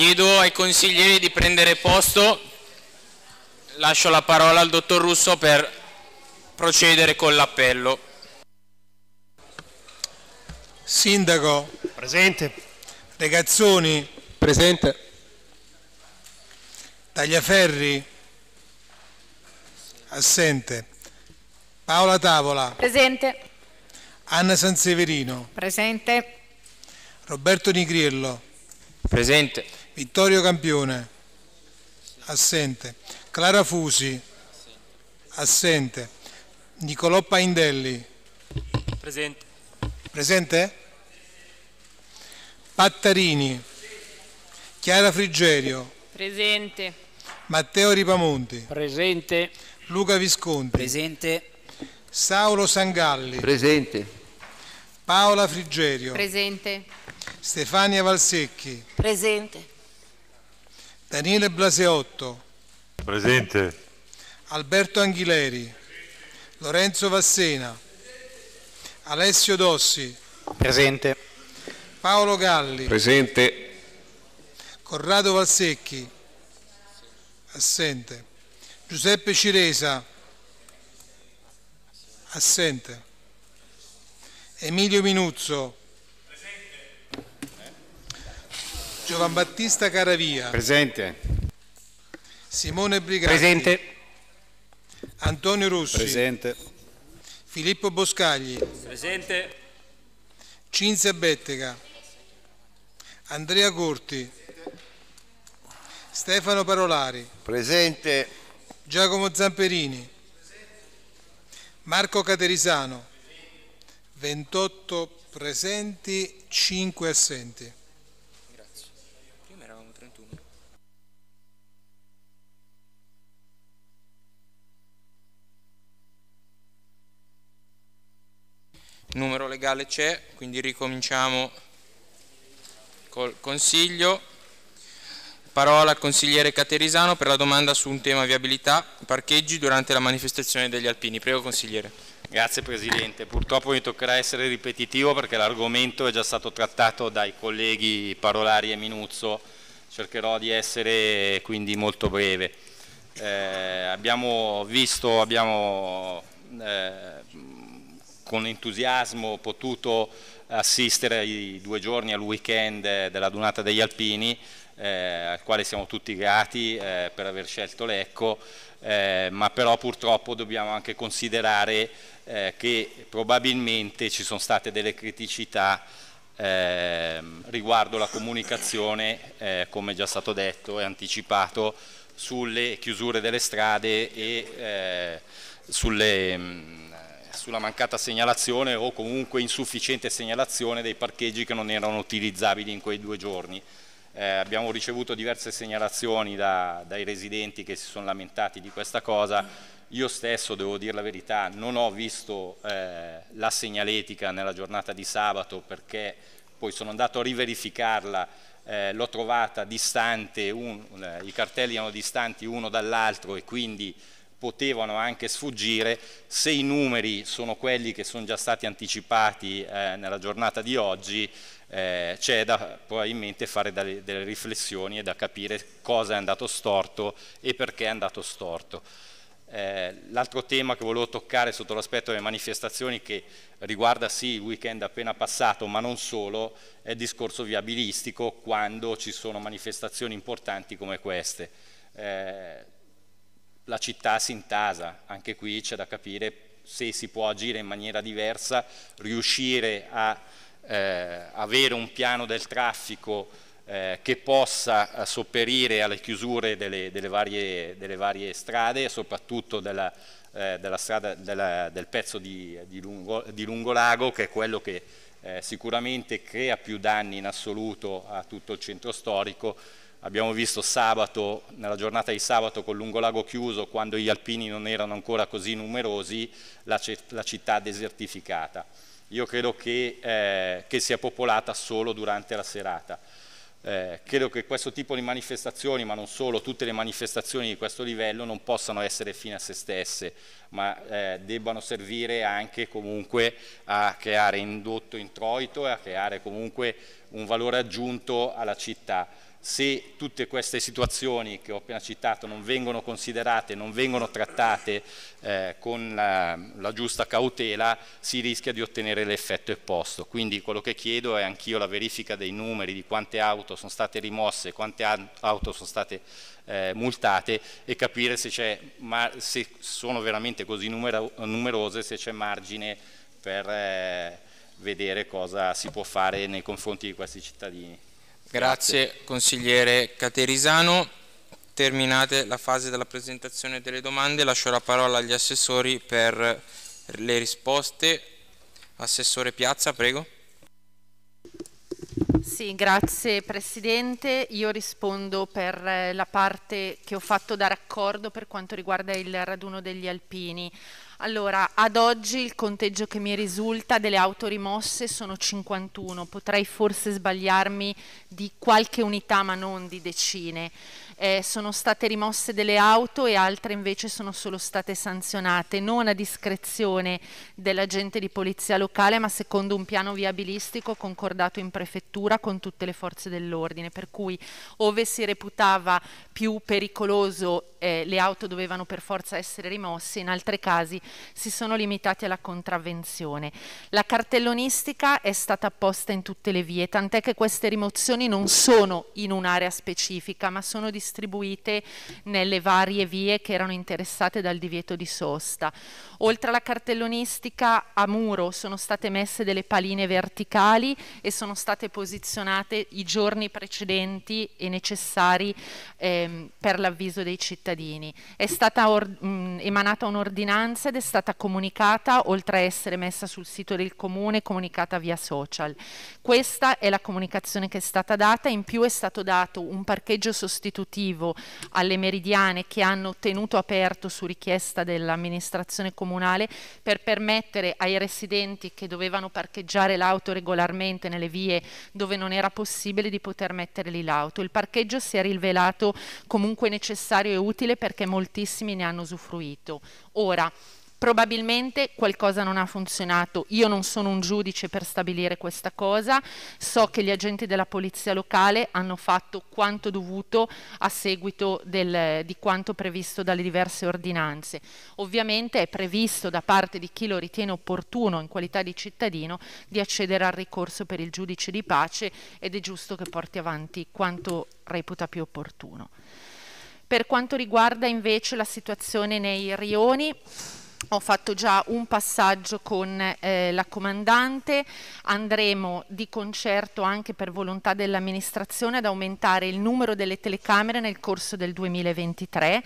Chiedo ai consiglieri di prendere posto. Lascio la parola al dottor Russo per procedere con l'appello. Sindaco. Presente. Regazzoni. Presente. Tagliaferri. Assente. Paola Tavola. Presente. Anna Sanseverino. Presente. Roberto Nigriello. Presente. Vittorio Campione. Assente. Clara Fusi. Assente. Nicolò Paindelli. Presente. Presente? Pattarini. Chiara Frigerio. Presente. Matteo Ripamonti. Presente. Luca Visconti. Presente. Saulo Sangalli. Presente. Paola Frigerio. Presente. Stefania Valsecchi. Presente. Daniele Blaseotto. Presente. Alberto Anghileri. Lorenzo Vassena. Alessio Dossi. Presente. Paolo Galli. Presente. Corrado Valsecchi. Assente. Giuseppe Ciresa. Assente. Emilio Minuzzo. Giovan Battista Caravia. Presente. Simone Brigatti. Presente. Antonio Rossi. Presente. Filippo Boscagli. Presente. Cinzia Bettega. Andrea Corti. Stefano Parolari. Presente. Giacomo Zamperini. Marco Caterisano. 28 presenti, 5 assenti. Grazie. Prima eravamo 31. Numero legale c'è, quindi ricominciamo col consiglio. Parola al consigliere Caterisano per la domanda su un tema viabilità, parcheggi durante la manifestazione degli alpini. Prego consigliere. Grazie Presidente, purtroppo mi toccherà essere ripetitivo perché l'argomento è già stato trattato dai colleghi Parolari e Minuzzo, cercherò di essere quindi molto breve. Eh, abbiamo visto, abbiamo eh, con entusiasmo potuto assistere ai due giorni al weekend della Dunata degli Alpini, eh, al quale siamo tutti grati eh, per aver scelto l'Ecco, eh, ma però purtroppo dobbiamo anche considerare eh, che probabilmente ci sono state delle criticità ehm, riguardo la comunicazione, eh, come già stato detto e anticipato, sulle chiusure delle strade e eh, sulle, mh, sulla mancata segnalazione o comunque insufficiente segnalazione dei parcheggi che non erano utilizzabili in quei due giorni. Eh, abbiamo ricevuto diverse segnalazioni da, dai residenti che si sono lamentati di questa cosa. Io stesso, devo dire la verità, non ho visto eh, la segnaletica nella giornata di sabato perché poi sono andato a riverificarla, eh, l'ho trovata distante, un, eh, i cartelli erano distanti uno dall'altro e quindi potevano anche sfuggire. Se i numeri sono quelli che sono già stati anticipati eh, nella giornata di oggi, eh, c'è da probabilmente fare delle, delle, riflessioni e da capire cosa è andato storto e perché è andato storto. Eh, L'altro tema che volevo toccare sotto l'aspetto delle manifestazioni che riguarda sì il weekend appena passato ma non solo è il discorso viabilistico quando ci sono manifestazioni importanti come queste. Eh, la città si intasa, anche qui c'è da capire se si può agire in maniera diversa, riuscire a eh, avere un piano del traffico eh, che possa eh, sopperire alle chiusure delle, delle, varie, delle varie, strade, soprattutto della, eh, della strada, della, del pezzo di, di, lungo, di, Lungolago, che è quello che eh, sicuramente crea più danni in assoluto a tutto il centro storico. Abbiamo visto sabato, nella giornata di sabato con Lungolago chiuso, quando gli alpini non erano ancora così numerosi, la, la città desertificata io credo che, eh, che, sia popolata solo durante la serata. Eh, credo che questo tipo di manifestazioni, ma non solo, tutte le manifestazioni di questo livello non possano essere fine a se stesse, ma eh, debbano servire anche comunque a creare indotto introito e a creare comunque un valore aggiunto alla città. Se tutte queste situazioni che ho appena citato non vengono considerate, non vengono trattate eh, con la, la, giusta cautela, si rischia di ottenere l'effetto opposto. Quindi quello che chiedo è anch'io la verifica dei numeri, di quante auto sono state rimosse, quante auto sono state eh, multate e capire se, se, sono veramente così numero, numerose, se c'è margine per eh, vedere cosa si può fare nei confronti di questi cittadini. Grazie, Grazie consigliere Caterisano. Terminate la fase della presentazione delle domande, lascio la parola agli assessori per le risposte. Assessore Piazza, prego. Sì, grazie Presidente. Io rispondo per eh, la parte che ho fatto da raccordo per quanto riguarda il raduno degli alpini. Allora, ad oggi il conteggio che mi risulta delle auto rimosse sono 51, potrei forse sbagliarmi di qualche unità ma non di decine eh, sono state rimosse delle auto e altre invece sono solo state sanzionate, non a discrezione dell'agente di polizia locale, ma secondo un piano viabilistico concordato in prefettura con tutte le forze dell'ordine, per cui ove si reputava più pericoloso eh, le auto dovevano per forza essere rimosse, in altri casi si sono limitati alla contravvenzione. La cartellonistica è stata apposta in tutte le vie, tant'è che queste rimozioni non sono in un'area specifica, ma sono distribuite distribuite nelle varie vie che erano interessate dal divieto di sosta. Oltre alla cartellonistica a muro sono state messe delle paline verticali e sono state posizionate i giorni precedenti e necessari ehm, per l'avviso dei cittadini. È stata mh, emanata un'ordinanza ed è stata comunicata, oltre a essere messa sul sito del comune, comunicata via social. Questa è la comunicazione che è stata data, in più è stato dato un parcheggio sostitutivo alle meridiane che hanno tenuto aperto su richiesta dell'amministrazione comunale per permettere ai residenti che dovevano parcheggiare l'auto regolarmente nelle vie dove non era possibile di poter mettere lì l'auto. Il parcheggio si è rivelato comunque necessario e utile perché moltissimi ne hanno usufruito. Ora, Probabilmente qualcosa non ha funzionato, io non sono un giudice per stabilire questa cosa, so che gli agenti della polizia locale hanno fatto quanto dovuto a seguito del, di quanto previsto dalle diverse ordinanze. Ovviamente è previsto da parte di chi lo ritiene opportuno in qualità di cittadino di accedere al ricorso per il giudice di pace ed è giusto che porti avanti quanto reputa più opportuno. Per quanto riguarda invece la situazione nei rioni, ho fatto già un passaggio con eh, la comandante, andremo di concerto anche per volontà dell'amministrazione ad aumentare il numero delle telecamere nel corso del 2023,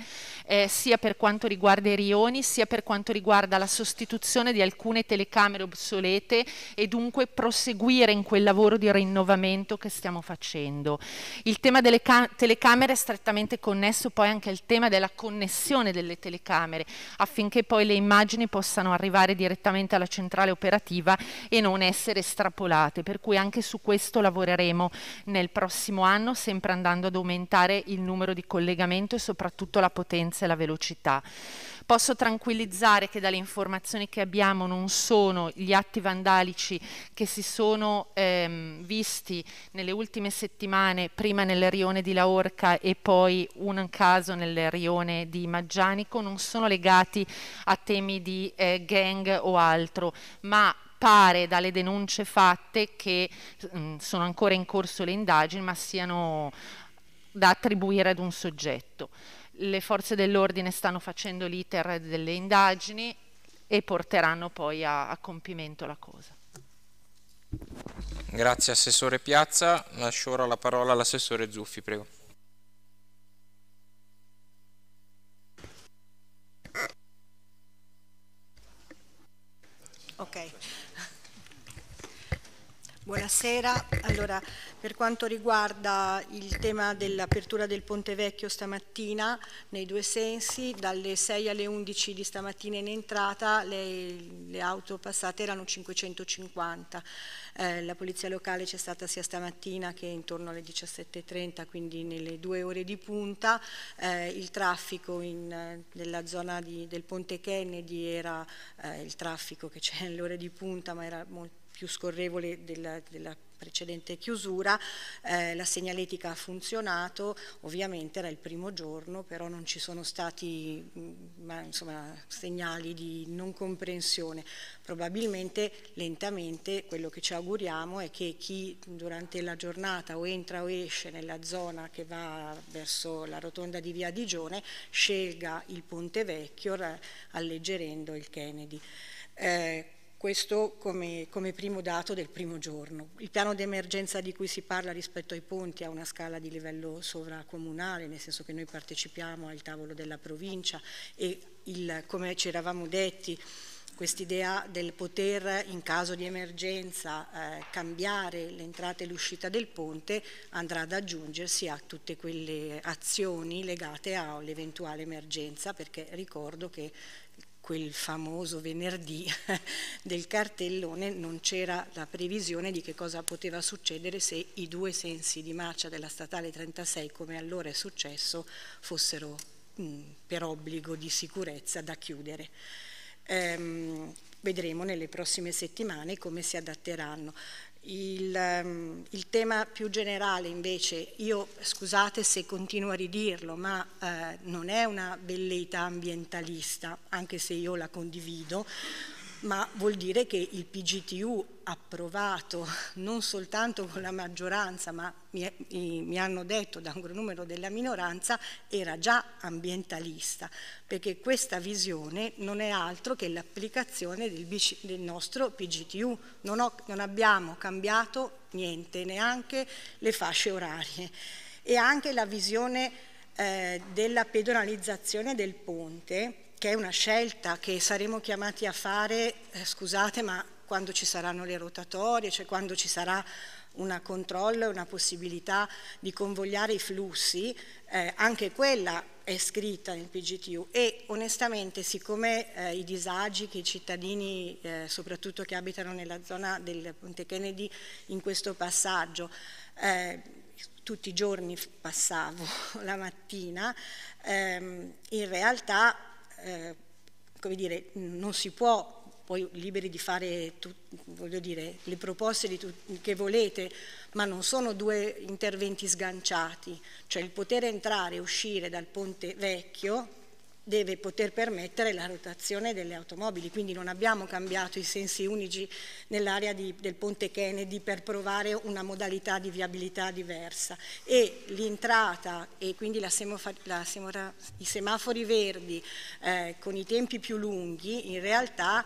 eh, sia per quanto riguarda i rioni, sia per quanto riguarda la sostituzione di alcune telecamere obsolete e dunque proseguire in quel lavoro di rinnovamento che stiamo facendo. Il tema delle telecamere è strettamente connesso poi anche al tema della connessione delle telecamere affinché poi le immagini possano arrivare direttamente alla centrale operativa e non essere estrapolate, per cui anche su questo lavoreremo nel prossimo anno, sempre andando ad aumentare il numero di collegamento e soprattutto la potenza e la velocità. Posso tranquillizzare che dalle informazioni che abbiamo non sono gli atti vandalici che si sono ehm, visti nelle ultime settimane, prima nel rione di Laorca e poi un caso nel rione di Maggianico, non sono legati a temi di eh, gang o altro, ma pare dalle denunce fatte che mh, mm, sono ancora in corso le indagini, ma siano da attribuire ad un soggetto le forze dell'ordine stanno facendo l'iter delle indagini e porteranno poi a, a compimento la cosa. Grazie Assessore Piazza, lascio ora la parola all'Assessore Zuffi, prego. Ok. Buonasera, allora per quanto riguarda il tema dell'apertura del Ponte Vecchio stamattina, nei due sensi, dalle 6 alle 11 di stamattina in entrata le, le auto passate erano 550. Eh, la polizia locale c'è stata sia stamattina che intorno alle 17.30, quindi nelle due ore di punta. Eh, il traffico in, nella zona di, del Ponte Kennedy era eh, il traffico che c'è nelle ore di punta, ma era molto più scorrevole della, della precedente chiusura, eh, la segnaletica ha funzionato, ovviamente era il primo giorno, però non ci sono stati mh, ma, insomma, segnali di non comprensione. Probabilmente lentamente quello che ci auguriamo è che chi durante la giornata o entra o esce nella zona che va verso la rotonda di Via Digione scelga il Ponte Vecchio alleggerendo il Kennedy. Eh, questo come, come, primo dato del primo giorno. Il piano d'emergenza di cui si parla rispetto ai ponti ha una scala di livello sovracomunale, nel senso che noi partecipiamo al tavolo della provincia e il, come ci eravamo detti quest'idea del poter in caso di emergenza eh, cambiare l'entrata e l'uscita del ponte andrà ad aggiungersi a tutte quelle azioni legate all'eventuale emergenza perché ricordo che quel famoso venerdì del cartellone non c'era la previsione di che cosa poteva succedere se i due sensi di marcia della statale 36, come allora è successo, fossero mh, per obbligo di sicurezza da chiudere. Ehm, vedremo nelle prossime settimane come si adatteranno. Il, um, il, tema più generale invece, io scusate se continuo a ridirlo, ma eh, non è una velleità ambientalista, anche se io la condivido, ma vuol dire che il PGTU approvato non soltanto con la maggioranza, ma mi, mi, hanno detto da un gran numero della minoranza, era già ambientalista, perché questa visione non è altro che l'applicazione del, del, nostro PGTU. Non, ho, non abbiamo cambiato niente, neanche le fasce orarie. E anche la visione eh, della pedonalizzazione del ponte, che è una scelta che saremo chiamati a fare, eh, scusate, ma quando ci saranno le rotatorie, cioè quando ci sarà un controllo e una possibilità di convogliare i flussi, eh, anche quella è scritta nel PGTU e onestamente siccome eh, i disagi che i cittadini, eh, soprattutto che abitano nella zona del Ponte Kennedy in questo passaggio, eh, tutti i giorni passavo la mattina, ehm, in realtà eh, come dire, non si può poi liberi di fare tu, dire, le proposte che volete, ma non sono due interventi sganciati, cioè il poter entrare e uscire dal ponte vecchio deve poter permettere la rotazione delle automobili, quindi non abbiamo cambiato i sensi unici nell'area del ponte Kennedy per provare una modalità di viabilità diversa e l'intrata e quindi la la i semafori verdi eh, con i tempi più lunghi in realtà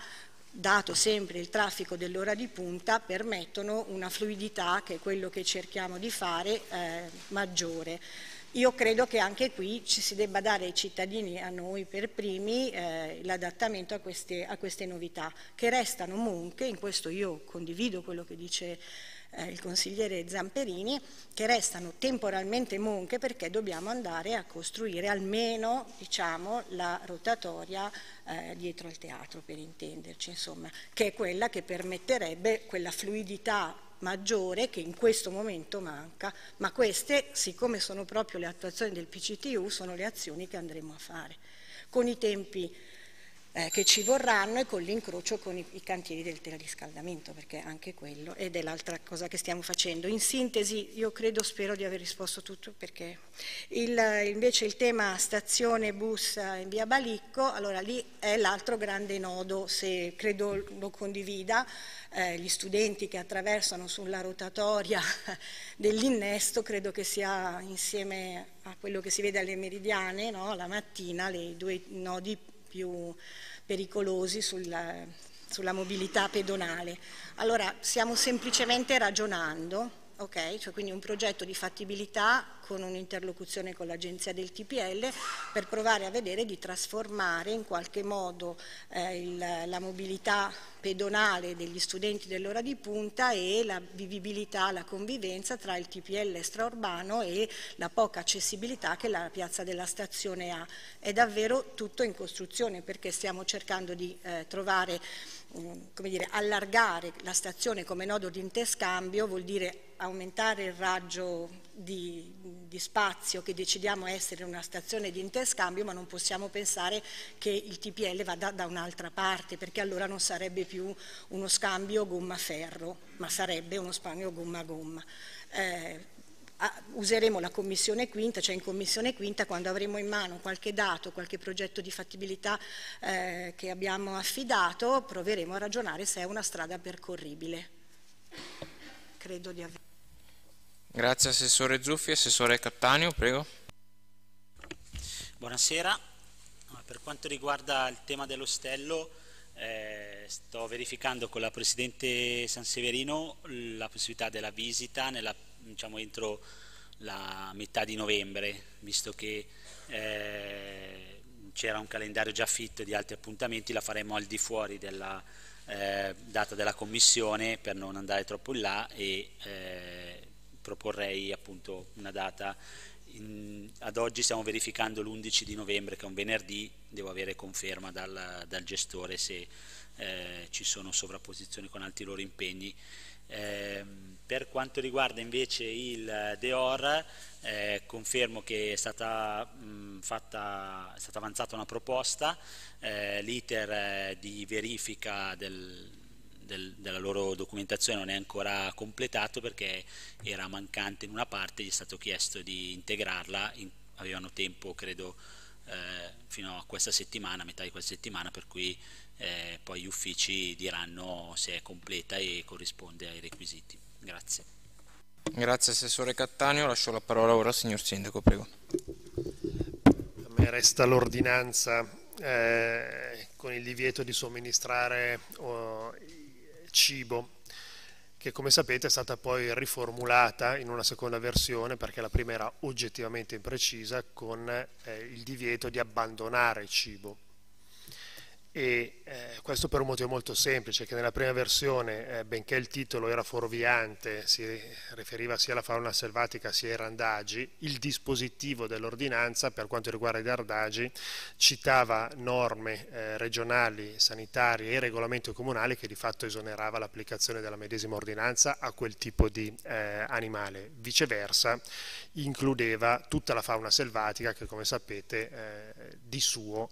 dato sempre il traffico dell'ora di punta, permettono una fluidità, che è quello che cerchiamo di fare, eh, maggiore. Io credo che anche qui ci si debba dare ai cittadini, a noi per primi, eh, l'adattamento a queste, a queste novità, che restano monche, in questo io condivido quello che dice eh, il consigliere Zamperini, che restano temporalmente monche perché dobbiamo andare a costruire almeno diciamo, la rotatoria eh, dietro al teatro, per intenderci, insomma, che è quella che permetterebbe quella fluidità maggiore che in questo momento manca, ma queste, siccome sono proprio le attuazioni del PCTU, sono le azioni che andremo a fare, con i tempi eh, che ci vorranno e con l'incrocio con i, i, cantieri del teleriscaldamento, perché anche quello ed è l'altra cosa che stiamo facendo. In sintesi, io credo, spero di aver risposto tutto, perché il, invece il tema stazione bus in via Balicco, allora lì è l'altro grande nodo, se credo lo condivida, eh, gli studenti che attraversano sulla rotatoria dell'innesto, credo che sia insieme a quello che si vede alle meridiane, no? la mattina, i due nodi più pericolosi sulla, sulla mobilità pedonale. Allora stiamo semplicemente ragionando ok? Cioè quindi un progetto di fattibilità con un'interlocuzione con l'agenzia del TPL per provare a vedere di trasformare in qualche modo eh, il, la mobilità pedonale degli studenti dell'ora di punta e la vivibilità, la convivenza tra il TPL extraurbano e la poca accessibilità che la piazza della stazione ha. È davvero tutto in costruzione perché stiamo cercando di eh, trovare come dire, allargare la stazione come nodo di interscambio vuol dire aumentare il raggio di, di, spazio che decidiamo essere una stazione di interscambio, ma non possiamo pensare che il TPL vada da un'altra parte, perché allora non sarebbe più uno scambio gomma-ferro, ma sarebbe uno scambio gomma-gomma. Eh, useremo la commissione quinta, cioè in commissione quinta quando avremo in mano qualche dato, qualche progetto di fattibilità eh, che abbiamo affidato, proveremo a ragionare se è una strada percorribile. Credo di aver... Grazie Assessore Zuffi, Assessore Cattaneo, prego. Buonasera, per quanto riguarda il tema dell'ostello eh, sto verificando con la Presidente Sanseverino la possibilità della visita nella diciamo, entro la metà di novembre, visto che eh, c'era un calendario già fitto di altri appuntamenti, la faremo al di fuori della eh, data della commissione per non andare troppo in là e eh, proporrei appunto una data. In, ad oggi stiamo verificando l'11 di novembre che è un venerdì, devo avere conferma dal, dal gestore se eh, ci sono sovrapposizioni con altri loro impegni eh, per quanto riguarda invece il Deor, eh, confermo che è stata, mh, fatta, è stata avanzata una proposta, eh, l'iter eh, di verifica del, del, della loro documentazione non è ancora completato perché era mancante in una parte, gli è stato chiesto di integrarla, in, avevano tempo credo eh, fino a questa settimana, a metà di questa settimana, per cui eh, poi gli uffici diranno se è completa e corrisponde ai requisiti. Grazie. Grazie Assessore Cattaneo, lascio la parola ora al signor Sindaco, prego. A me resta l'ordinanza eh, con il divieto di somministrare oh, cibo che come sapete è stata poi riformulata in una seconda versione perché la prima era oggettivamente imprecisa con eh, il divieto di abbandonare il cibo e eh, questo per un motivo molto semplice, che nella prima versione, eh, benché il titolo era fuorviante, si riferiva sia alla fauna selvatica sia ai randagi, il dispositivo dell'ordinanza per quanto riguarda i randagi citava norme eh, regionali, sanitarie e regolamenti comunali che di fatto esonerava l'applicazione della medesima ordinanza a quel tipo di eh, animale. Viceversa includeva tutta la fauna selvatica che come sapete eh, di suo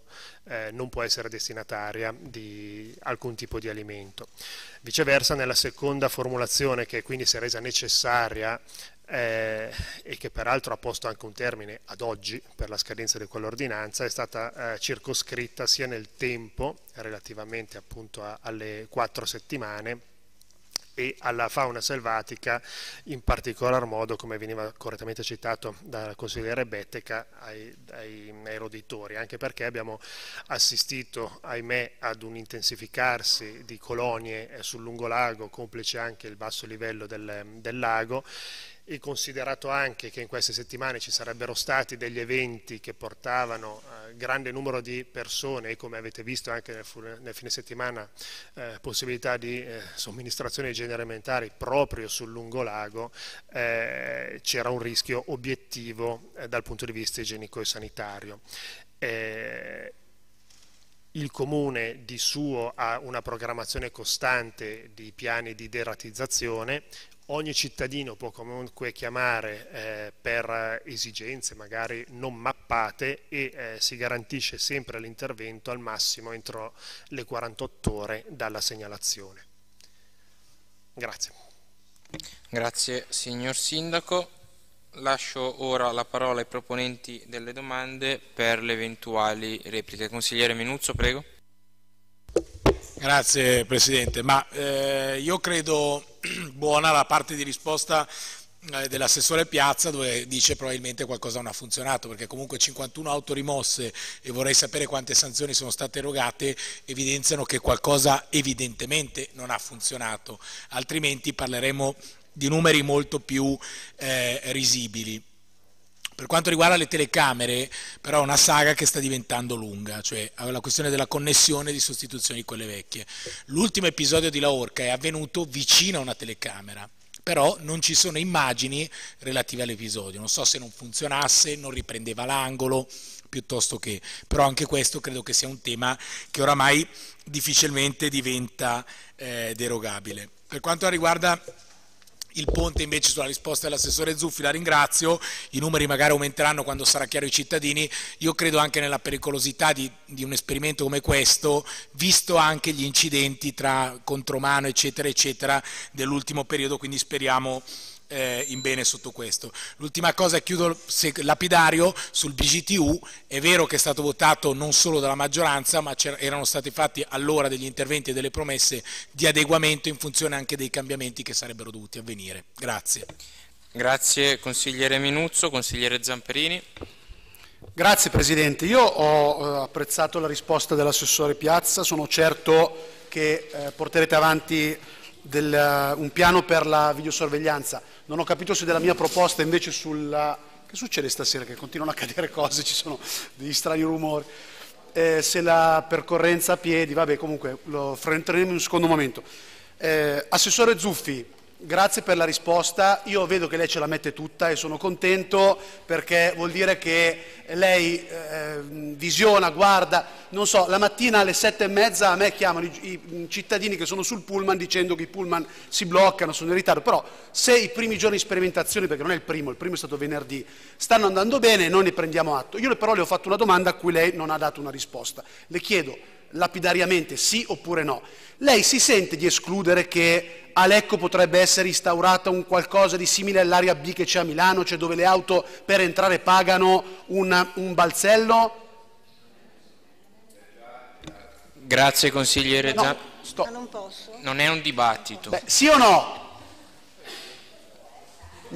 eh, non può essere destinataria di alcun tipo di alimento. Viceversa nella seconda formulazione che quindi si è resa necessaria eh, e che peraltro ha posto anche un termine ad oggi per la scadenza di quell'ordinanza è stata eh, circoscritta sia nel tempo relativamente appunto a, alle quattro settimane e alla fauna selvatica, in particolar modo, come veniva correttamente citato dal consigliere Betteca, ai, ai, ai roditori, anche perché abbiamo assistito, ahimè, ad un intensificarsi di colonie sul lungolago, complice anche il basso livello del, del lago, e considerato anche che in queste settimane ci sarebbero stati degli eventi che portavano eh, grande numero di persone e come avete visto anche nel, nel fine settimana eh, possibilità di eh, somministrazione di generi alimentari proprio sul lungolago eh, c'era un rischio obiettivo eh, dal punto di vista igienico e sanitario. Eh, il comune di suo ha una programmazione costante di piani di deratizzazione, ogni cittadino può comunque chiamare eh, per esigenze magari non mappate e eh, si garantisce sempre l'intervento al massimo entro le 48 ore dalla segnalazione. Grazie. Grazie signor Sindaco. Lascio ora la parola ai proponenti delle domande per le eventuali repliche. Consigliere Minuzzo, prego. Grazie Presidente, ma eh, io credo buona la parte di risposta eh, dell'assessore Piazza dove dice probabilmente qualcosa non ha funzionato perché comunque 51 auto rimosse e vorrei sapere quante sanzioni sono state erogate evidenziano che qualcosa evidentemente non ha funzionato. Altrimenti parleremo di numeri molto più eh, risibili per quanto riguarda le telecamere, però è una saga che sta diventando lunga, cioè la questione della connessione di sostituzione di quelle vecchie. L'ultimo episodio di La Orca è avvenuto vicino a una telecamera, però non ci sono immagini relative all'episodio. Non so se non funzionasse, non riprendeva l'angolo, piuttosto che... Però anche questo credo che sia un tema che oramai difficilmente diventa eh, derogabile. Per quanto riguarda il ponte invece sulla risposta dell'assessore Zuffi, la ringrazio, i numeri magari aumenteranno quando sarà chiaro ai cittadini, io credo anche nella pericolosità di, di un esperimento come questo, visto anche gli incidenti tra contromano eccetera eccetera dell'ultimo periodo, quindi speriamo eh, in bene sotto questo. L'ultima cosa, chiudo lapidario, sul BGTU, è vero che è stato votato non solo dalla maggioranza, ma erano stati fatti allora degli interventi e delle promesse di adeguamento in funzione anche dei cambiamenti che sarebbero dovuti avvenire. Grazie. Grazie consigliere Minuzzo, consigliere Zamperini. Grazie Presidente, io ho eh, apprezzato la risposta dell'assessore Piazza, sono certo che eh, porterete avanti del, un piano per la videosorveglianza non ho capito se della mia proposta invece sulla... Che succede stasera? Che continuano a cadere cose, ci sono degli strani rumori. Eh, se la percorrenza a piedi, vabbè comunque lo affronteremo in un secondo momento. Eh, Assessore Zuffi, Grazie per la risposta, io vedo che lei ce la mette tutta e sono contento perché vuol dire che lei eh, visiona, guarda, non so, la mattina alle sette e mezza a me chiamano i, i, cittadini che sono sul pullman dicendo che i pullman si bloccano, sono in ritardo, però se i primi giorni di sperimentazione, perché non è il primo, il primo è stato venerdì, stanno andando bene, noi ne prendiamo atto. Io però le ho fatto una domanda a cui lei non ha dato una risposta. Le chiedo lapidariamente sì oppure no. Lei si sente di escludere che a Lecco potrebbe essere instaurata un qualcosa di simile all'area B che c'è a Milano, cioè dove le auto per entrare pagano un, un balzello? Grazie consigliere no, Zan... sto... non posso. Non è un dibattito. Beh, sì o no?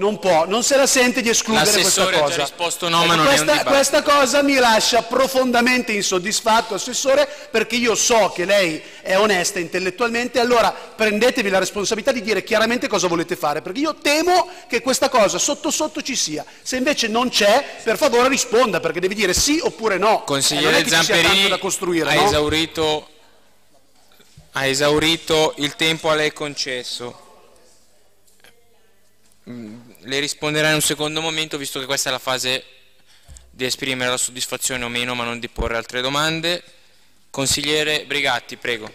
Non può, non se la sente di escludere questa cosa. L'assessore ha risposto no, ma non questa. Questa cosa mi lascia profondamente insoddisfatto, Assessore, perché io so che lei è onesta intellettualmente, allora prendetevi la responsabilità di dire chiaramente cosa volete fare, perché io temo che questa cosa sotto sotto ci sia. Se invece non c'è, per favore risponda, perché devi dire sì oppure no. Consigliere eh, Zamperini da costruire, ha, no? esaurito, ha esaurito il tempo a lei concesso. Le risponderà in un secondo momento visto che questa è la fase di esprimere la soddisfazione o meno ma non di porre altre domande. Consigliere Brigatti, prego.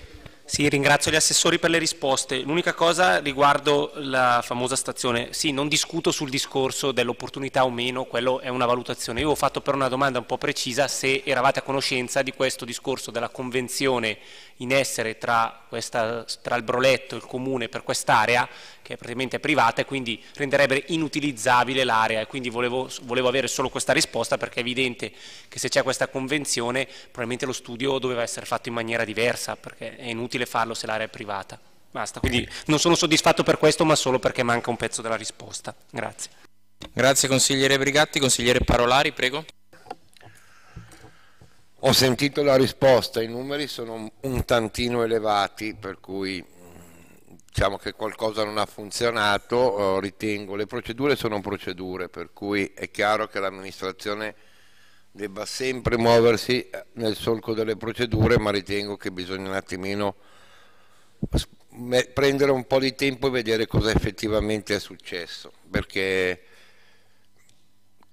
Sì, ringrazio gli assessori per le risposte. L'unica cosa riguardo la famosa stazione, sì, non discuto sul discorso dell'opportunità o meno, quello è una valutazione. Io ho fatto però una domanda un po' precisa se eravate a conoscenza di questo discorso della convenzione in essere tra, questa, tra il Broletto e il Comune per quest'area, che è praticamente privata e quindi renderebbe inutilizzabile l'area e quindi volevo, volevo avere solo questa risposta perché è evidente che se c'è questa convenzione probabilmente lo studio doveva essere fatto in maniera diversa perché è inutile farlo se l'area è privata. Basta, quindi non sono soddisfatto per questo ma solo perché manca un pezzo della risposta. Grazie. Grazie consigliere Brigatti, consigliere Parolari, prego. Ho sentito la risposta, i numeri sono un tantino elevati, per cui diciamo che qualcosa non ha funzionato, ritengo, le procedure sono procedure, per cui è chiaro che l'amministrazione debba sempre muoversi nel solco delle procedure, ma ritengo che bisogna un attimino prendere un po' di tempo e vedere cosa effettivamente è successo, perché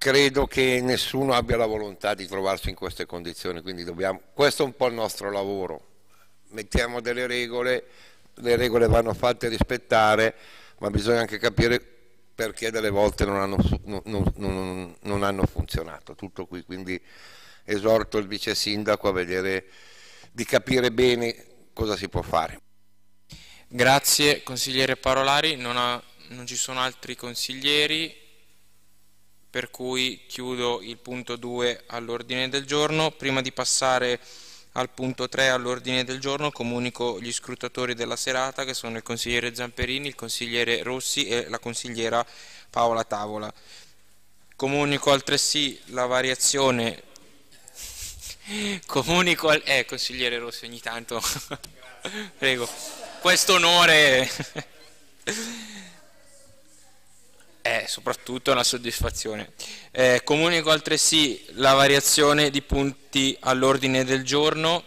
credo che nessuno abbia la volontà di trovarsi in queste condizioni, quindi dobbiamo, questo è un po' il nostro lavoro, mettiamo delle regole, le regole vanno fatte rispettare, ma bisogna anche capire perché delle volte non hanno, non, non, non hanno funzionato, tutto qui, quindi esorto il vice sindaco a vedere, di capire bene cosa si può fare. Grazie consigliere Parolari, non, ha, non ci sono altri consiglieri, per cui chiudo il punto 2 all'ordine del giorno. Prima di passare al punto 3 all'ordine del giorno comunico gli scrutatori della serata che sono il consigliere Zamperini, il consigliere Rossi e la consigliera Paola Tavola. Comunico altresì la variazione comunico al... eh consigliere Rossi ogni tanto prego questo onore è soprattutto una soddisfazione. Eh, comunico altresì la variazione di punti all'ordine del giorno.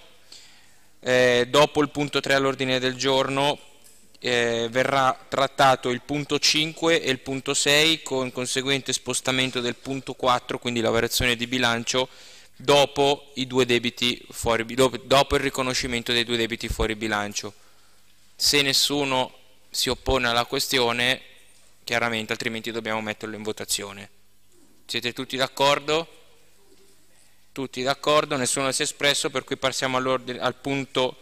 Eh, dopo il punto 3 all'ordine del giorno eh, verrà trattato il punto 5 e il punto 6 con conseguente spostamento del punto 4, quindi la variazione di bilancio, dopo, fuori, dopo, dopo il riconoscimento dei due debiti fuori bilancio. Se nessuno si oppone alla questione chiaramente, altrimenti dobbiamo metterlo in votazione. Siete tutti d'accordo? Tutti d'accordo, nessuno si è espresso, per cui passiamo al punto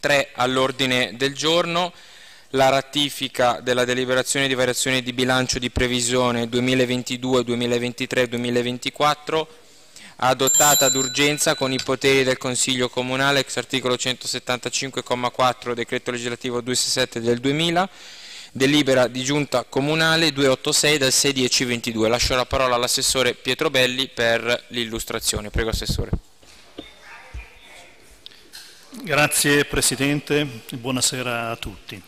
3 all'ordine del giorno, la ratifica della deliberazione di variazione di bilancio di previsione 2022, 2023 2024 adottata d'urgenza con i poteri del Consiglio Comunale ex articolo 175,4 decreto legislativo 267 del 2000 delibera di giunta comunale 286 del 6-10-22. Lascio la parola all'assessore Pietro Belli per l'illustrazione. Prego Assessore. Grazie Presidente, buonasera a tutti.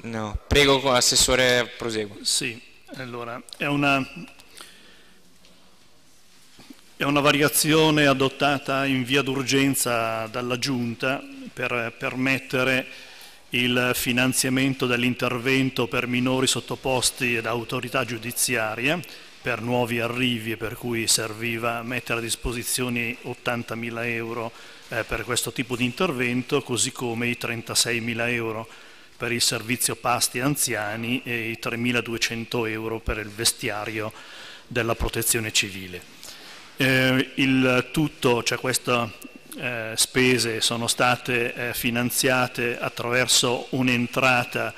No, prego Assessore proseguo. Sì, allora, è una, è una variazione adottata in via d'urgenza dalla Giunta per permettere il finanziamento dell'intervento per minori sottoposti ad autorità giudiziaria per nuovi arrivi e per cui serviva mettere a disposizione 80.000 euro eh, per questo tipo di intervento, così come i 36.000 euro per il servizio pasti anziani e i 3.200 euro per il vestiario della protezione civile. Eh, il tutto, cioè queste eh, spese sono state eh, finanziate attraverso un'entrata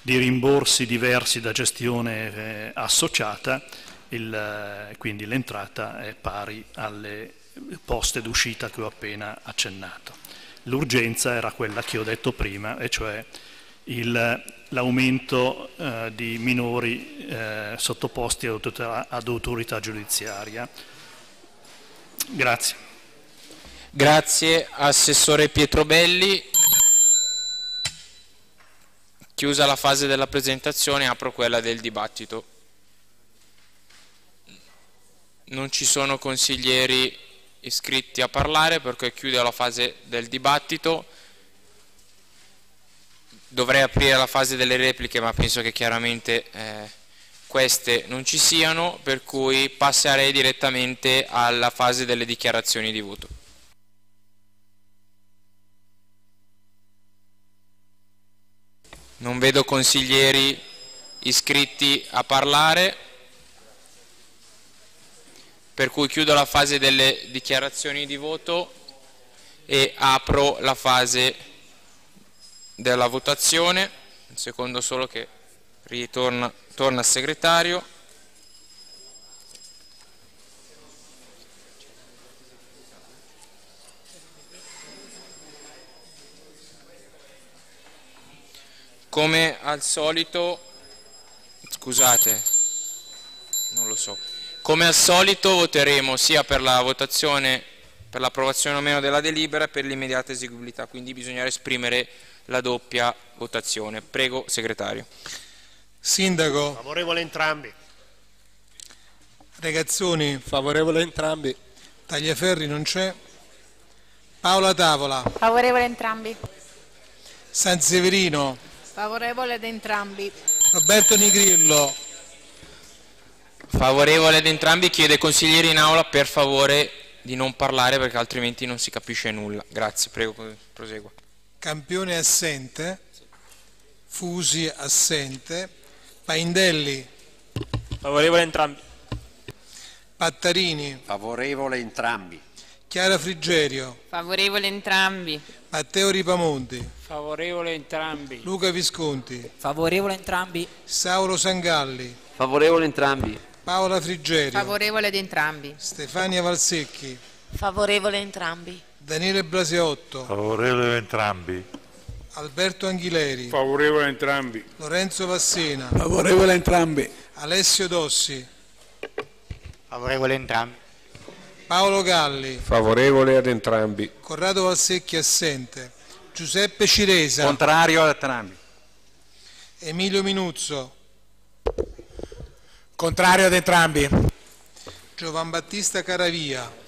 di rimborsi diversi da gestione eh, associata, il, eh, quindi l'entrata è pari alle poste d'uscita che ho appena accennato. L'urgenza era quella che ho detto prima, e cioè l'aumento eh, di minori eh, sottoposti ad autorità, ad autorità giudiziaria. Grazie. Grazie Assessore Pietro Belli. Chiusa la fase della presentazione apro quella del dibattito. Non ci sono consiglieri iscritti a parlare perché chiudo la fase del dibattito dovrei aprire la fase delle repliche ma penso che chiaramente eh, queste non ci siano per cui passerei direttamente alla fase delle dichiarazioni di voto. Non vedo consiglieri iscritti a parlare per cui chiudo la fase delle dichiarazioni di voto e apro la fase della votazione, un secondo solo che ritorna torna al segretario. Come al solito, scusate, non lo so, come al solito voteremo sia per la votazione, per l'approvazione o meno della delibera, per l'immediata eseguibilità, quindi bisognerà esprimere la doppia votazione. Prego, segretario. Sindaco. Favorevole entrambi. Regazzoni. Favorevole entrambi. Tagliaferri non c'è. Paola Tavola. Favorevole entrambi. San Severino. Favorevole ad entrambi. Roberto Nigrillo. Favorevole ad entrambi, chiede ai consiglieri in aula per favore di non parlare perché altrimenti non si capisce nulla. Grazie, prego, prosegua. Campione assente, Fusi assente, Paindelli. Favorevole entrambi. Pattarini. Favorevole entrambi. Chiara Frigerio. Favorevole entrambi. Matteo Ripamonti. Favorevole entrambi. Luca Visconti. Favorevole entrambi. Saulo Sangalli. Favorevole entrambi. Paola Frigerio. Favorevole ad entrambi. Stefania Valsecchi. Favorevole entrambi. Daniele Blaseotto. Favorevole entrambi. Alberto Anghileri. Favorevole entrambi. Lorenzo Vassena. Favorevole entrambi. Alessio Dossi. Favorevole entrambi. Paolo Galli. Favorevole ad entrambi. Corrado Valsecchi assente. Giuseppe Ciresa. Contrario ad entrambi. Emilio Minuzzo. Contrario ad entrambi. Giovan Battista Caravia.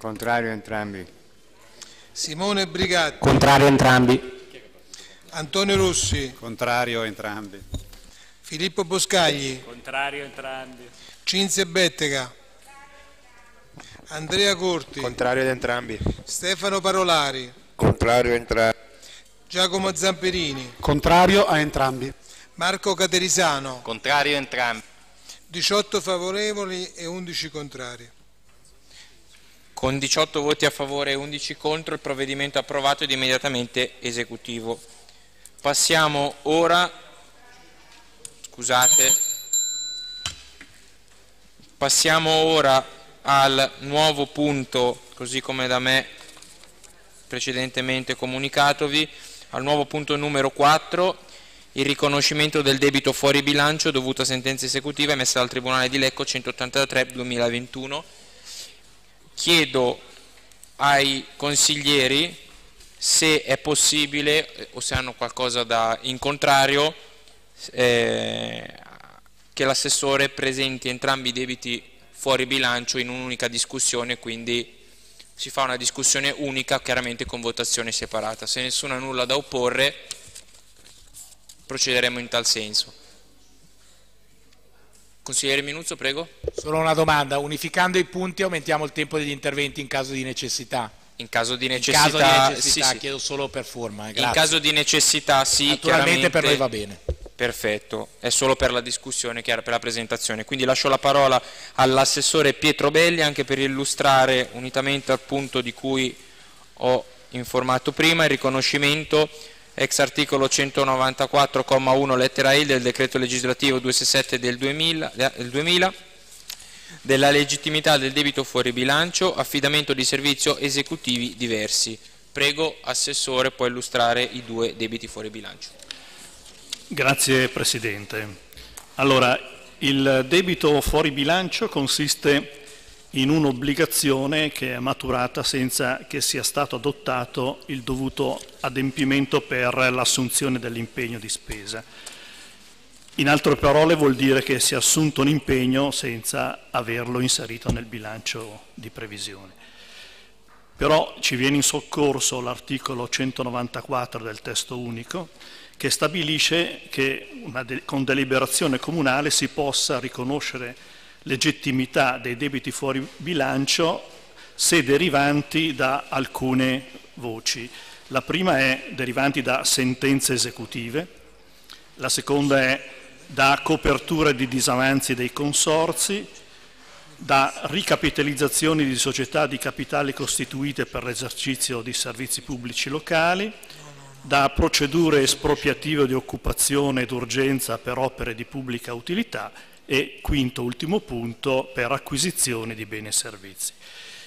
Contrario entrambi. Simone Brigatti. Contrario entrambi. Antonio Rossi. Contrario entrambi. Filippo Boscagli, Contrario entrambi. Cinzia Bettega, Andrea Corti, Contrario ad entrambi. Stefano Parolari, Contrario entrambi. Giacomo Zamperini, Contrario a entrambi. Marco Caterisano, Contrario entrambi. 18 favorevoli e 11 contrari. Con 18 voti a favore e 11 contro il provvedimento è approvato ed immediatamente esecutivo. Passiamo ora, scusate, passiamo ora al nuovo punto, così come da me precedentemente comunicatovi, al nuovo punto numero 4, il riconoscimento del debito fuori bilancio dovuto a sentenza esecutiva emessa dal Tribunale di Lecco 183-2021 chiedo ai consiglieri se è possibile eh, o se hanno qualcosa da in contrario eh, che l'assessore presenti entrambi i debiti fuori bilancio in un'unica discussione quindi si fa una discussione unica chiaramente con votazione separata. Se nessuno ha nulla da opporre procederemo in tal senso consigliere Minuzzo prego Solo una domanda, unificando i punti aumentiamo il tempo degli interventi in caso di necessità. in caso di In necessità, caso di necessità, sì, chiedo solo per forma. eh, In grazie. caso di necessità sì, Naturalmente per noi va bene. Perfetto, è solo per la discussione, per la presentazione. Quindi lascio la parola all'assessore Pietro Belli anche per illustrare, unitamente al punto di cui ho informato prima, il riconoscimento ex articolo 194,1 lettera I del decreto legislativo 267 del 2000, del 2000 della legittimità del debito fuori bilancio, affidamento di servizio esecutivi diversi. Prego, Assessore, può illustrare i due debiti fuori bilancio. Grazie Presidente. Allora, il debito fuori bilancio consiste in un'obbligazione che è maturata senza che sia stato adottato il dovuto adempimento per l'assunzione dell'impegno di spesa. In altre parole vuol dire che si è assunto un impegno senza averlo inserito nel bilancio di previsione. Però ci viene in soccorso l'articolo 194 del testo unico che stabilisce che de- con deliberazione comunale si possa riconoscere legittimità dei debiti fuori bilancio se derivanti da alcune voci. La prima è derivanti da sentenze esecutive, la seconda è da copertura di disavanzi dei consorzi, da ricapitalizzazioni di società di capitali costituite per l'esercizio di servizi pubblici locali, da procedure espropriative di occupazione d'urgenza per opere di pubblica utilità e, quinto ultimo punto, per acquisizione di beni e servizi.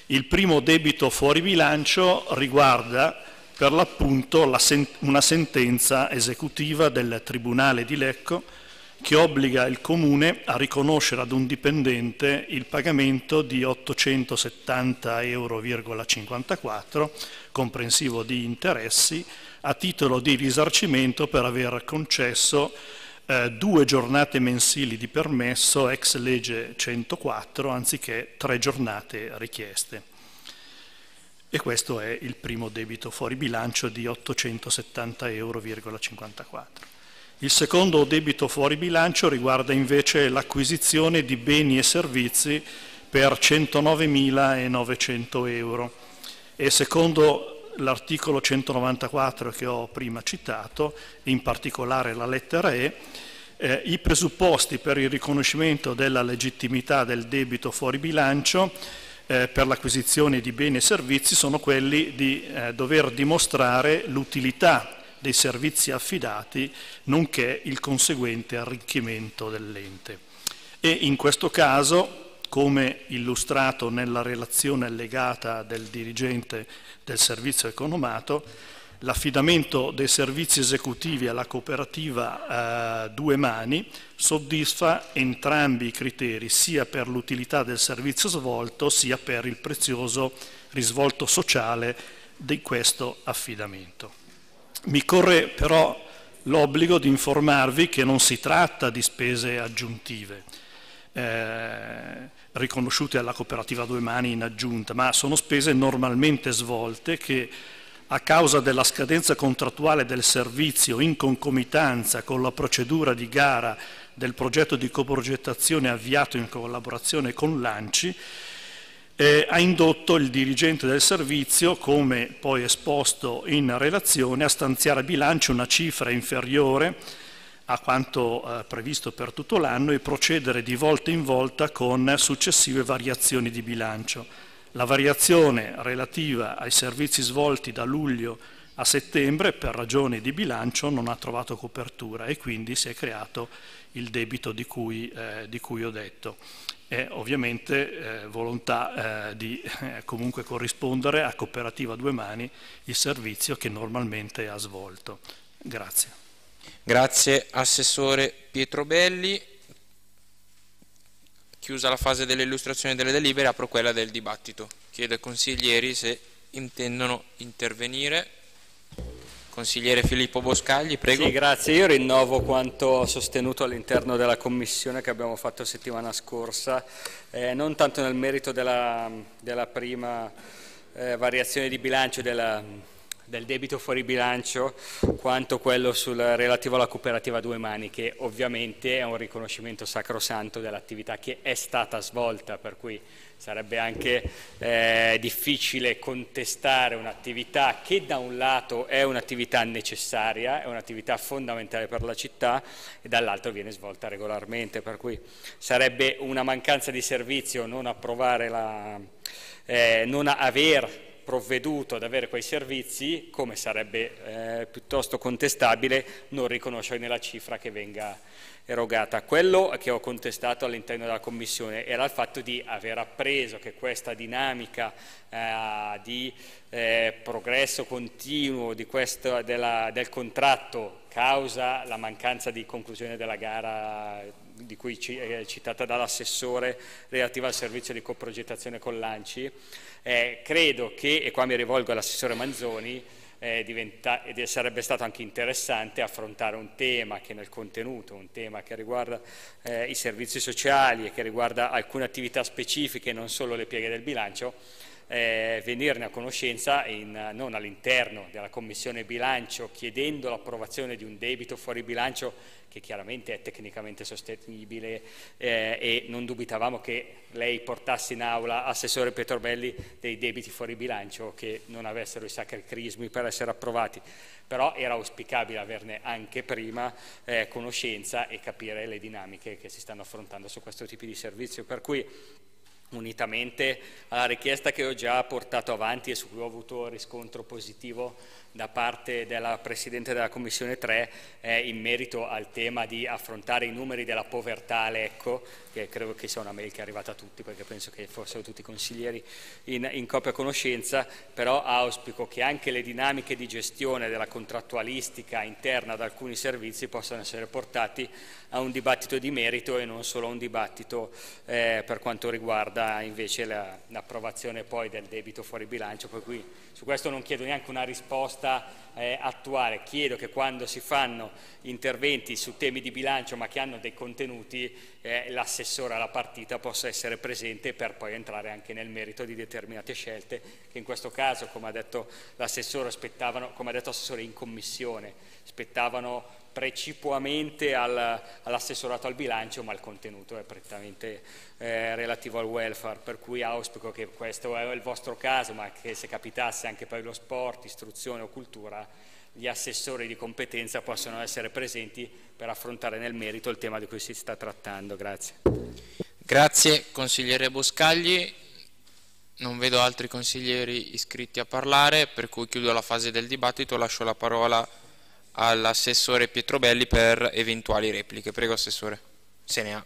Il primo debito fuori bilancio riguarda per l'appunto la sen- una sentenza esecutiva del Tribunale di Lecco che obbliga il Comune a riconoscere ad un dipendente il pagamento di 870,54 euro, comprensivo di interessi, a titolo di risarcimento per aver concesso eh, due giornate mensili di permesso ex legge 104 anziché tre giornate richieste. E questo è il primo debito fuori bilancio di 870,54 euro. Il secondo debito fuori bilancio riguarda invece l'acquisizione di beni e servizi per 109.900 euro e secondo l'articolo 194 che ho prima citato, in particolare la lettera E, eh, i presupposti per il riconoscimento della legittimità del debito fuori bilancio eh, per l'acquisizione di beni e servizi sono quelli di eh, dover dimostrare l'utilità dei servizi affidati, nonché il conseguente arricchimento dell'ente. E in questo caso, come illustrato nella relazione allegata del dirigente del servizio economato, l'affidamento dei servizi esecutivi alla cooperativa eh, Due Mani soddisfa entrambi i criteri, sia per l'utilità del servizio svolto, sia per il prezioso risvolto sociale di questo affidamento. Mi corre però l'obbligo di informarvi che non si tratta di spese aggiuntive eh, riconosciute alla cooperativa Due Mani in aggiunta, ma sono spese normalmente svolte che a causa della scadenza contrattuale del servizio in concomitanza con la procedura di gara del progetto di coprogettazione avviato in collaborazione con l'ANCI eh, ha indotto il dirigente del servizio, come poi esposto in relazione, a stanziare a bilancio una cifra inferiore a quanto eh, previsto per tutto l'anno e procedere di volta in volta con successive variazioni di bilancio. La variazione relativa ai servizi svolti da luglio a settembre per ragioni di bilancio non ha trovato copertura e quindi si è creato il debito di cui, eh, di cui ho detto. È ovviamente eh, volontà eh, di eh, comunque corrispondere a Cooperativa Due Mani il servizio che normalmente ha svolto. Grazie. Grazie Assessore Pietro Belli. Chiusa la fase dell'illustrazione delle delibere, apro quella del dibattito. Chiedo ai consiglieri se intendono intervenire. Consigliere Filippo Boscagli, prego. Sì, grazie. Io rinnovo quanto sostenuto all'interno della commissione che abbiamo fatto settimana scorsa, eh, non tanto nel merito della, della prima eh, variazione di bilancio della, del debito fuori bilancio quanto quello sul, relativo alla cooperativa Due Mani che ovviamente è un riconoscimento sacrosanto dell'attività che è stata svolta per cui sarebbe anche eh, difficile contestare un'attività che da un lato è un'attività necessaria, è un'attività fondamentale per la città e dall'altro viene svolta regolarmente, per cui sarebbe una mancanza di servizio non approvare la, eh, non aver provveduto ad avere quei servizi, come sarebbe eh, piuttosto contestabile non riconoscere nella cifra che venga erogata. Quello che ho contestato all'interno della Commissione era il fatto di aver appreso che questa dinamica eh, di eh, progresso continuo questo, della, del contratto causa la mancanza di conclusione della gara di cui è citata dall'assessore relativa al servizio di coprogettazione con l'ANCI, eh, credo che, e qua mi rivolgo all'assessore Manzoni, eh, diventa, ed sarebbe stato anche interessante affrontare un tema che nel contenuto, un tema che riguarda eh, i servizi sociali e che riguarda alcune attività specifiche, non solo le pieghe del bilancio, eh, venirne a conoscenza in, non all'interno della Commissione bilancio chiedendo l'approvazione di un debito fuori bilancio che chiaramente è tecnicamente sostenibile eh, e non dubitavamo che lei portasse in aula, Assessore Petrorbelli, dei debiti fuori bilancio che non avessero i sacri crismi per essere approvati, però era auspicabile averne anche prima eh, conoscenza e capire le dinamiche che si stanno affrontando su questo tipo di servizio, per cui unitamente alla richiesta che ho già portato avanti e su cui ho avuto riscontro positivo da parte della Presidente della Commissione 3 eh, in merito al tema di affrontare i numeri della povertà all'ECCO, che credo che sia una mail che è arrivata a tutti perché penso che fossero tutti consiglieri in, in copia conoscenza, però auspico che anche le dinamiche di gestione della contrattualistica interna ad alcuni servizi possano essere portati a un dibattito di merito e non solo a un dibattito eh, per quanto riguarda invece l'approvazione la, poi del debito fuori bilancio, per cui su questo non chiedo neanche una risposta eh, attuale, chiedo che quando si fanno interventi su temi di bilancio ma che hanno dei contenuti, eh, l'assessore alla partita possa essere presente per poi entrare anche nel merito di determinate scelte che in questo caso, come ha detto l'assessore, come ha detto l'assessore in commissione, spettavano precipuamente al, all'assessorato al bilancio, ma il contenuto è prettamente eh, relativo al welfare, per cui auspico che questo è il vostro caso, ma che se capitasse anche poi lo sport, istruzione o cultura, gli assessori di competenza possano essere presenti per affrontare nel merito il tema di cui si sta trattando. Grazie. Grazie consigliere Boscagli. Non vedo altri consiglieri iscritti a parlare, per cui chiudo la fase del dibattito, lascio la parola all'assessore Pietrobelli per eventuali repliche. Prego Assessore, se ne ha.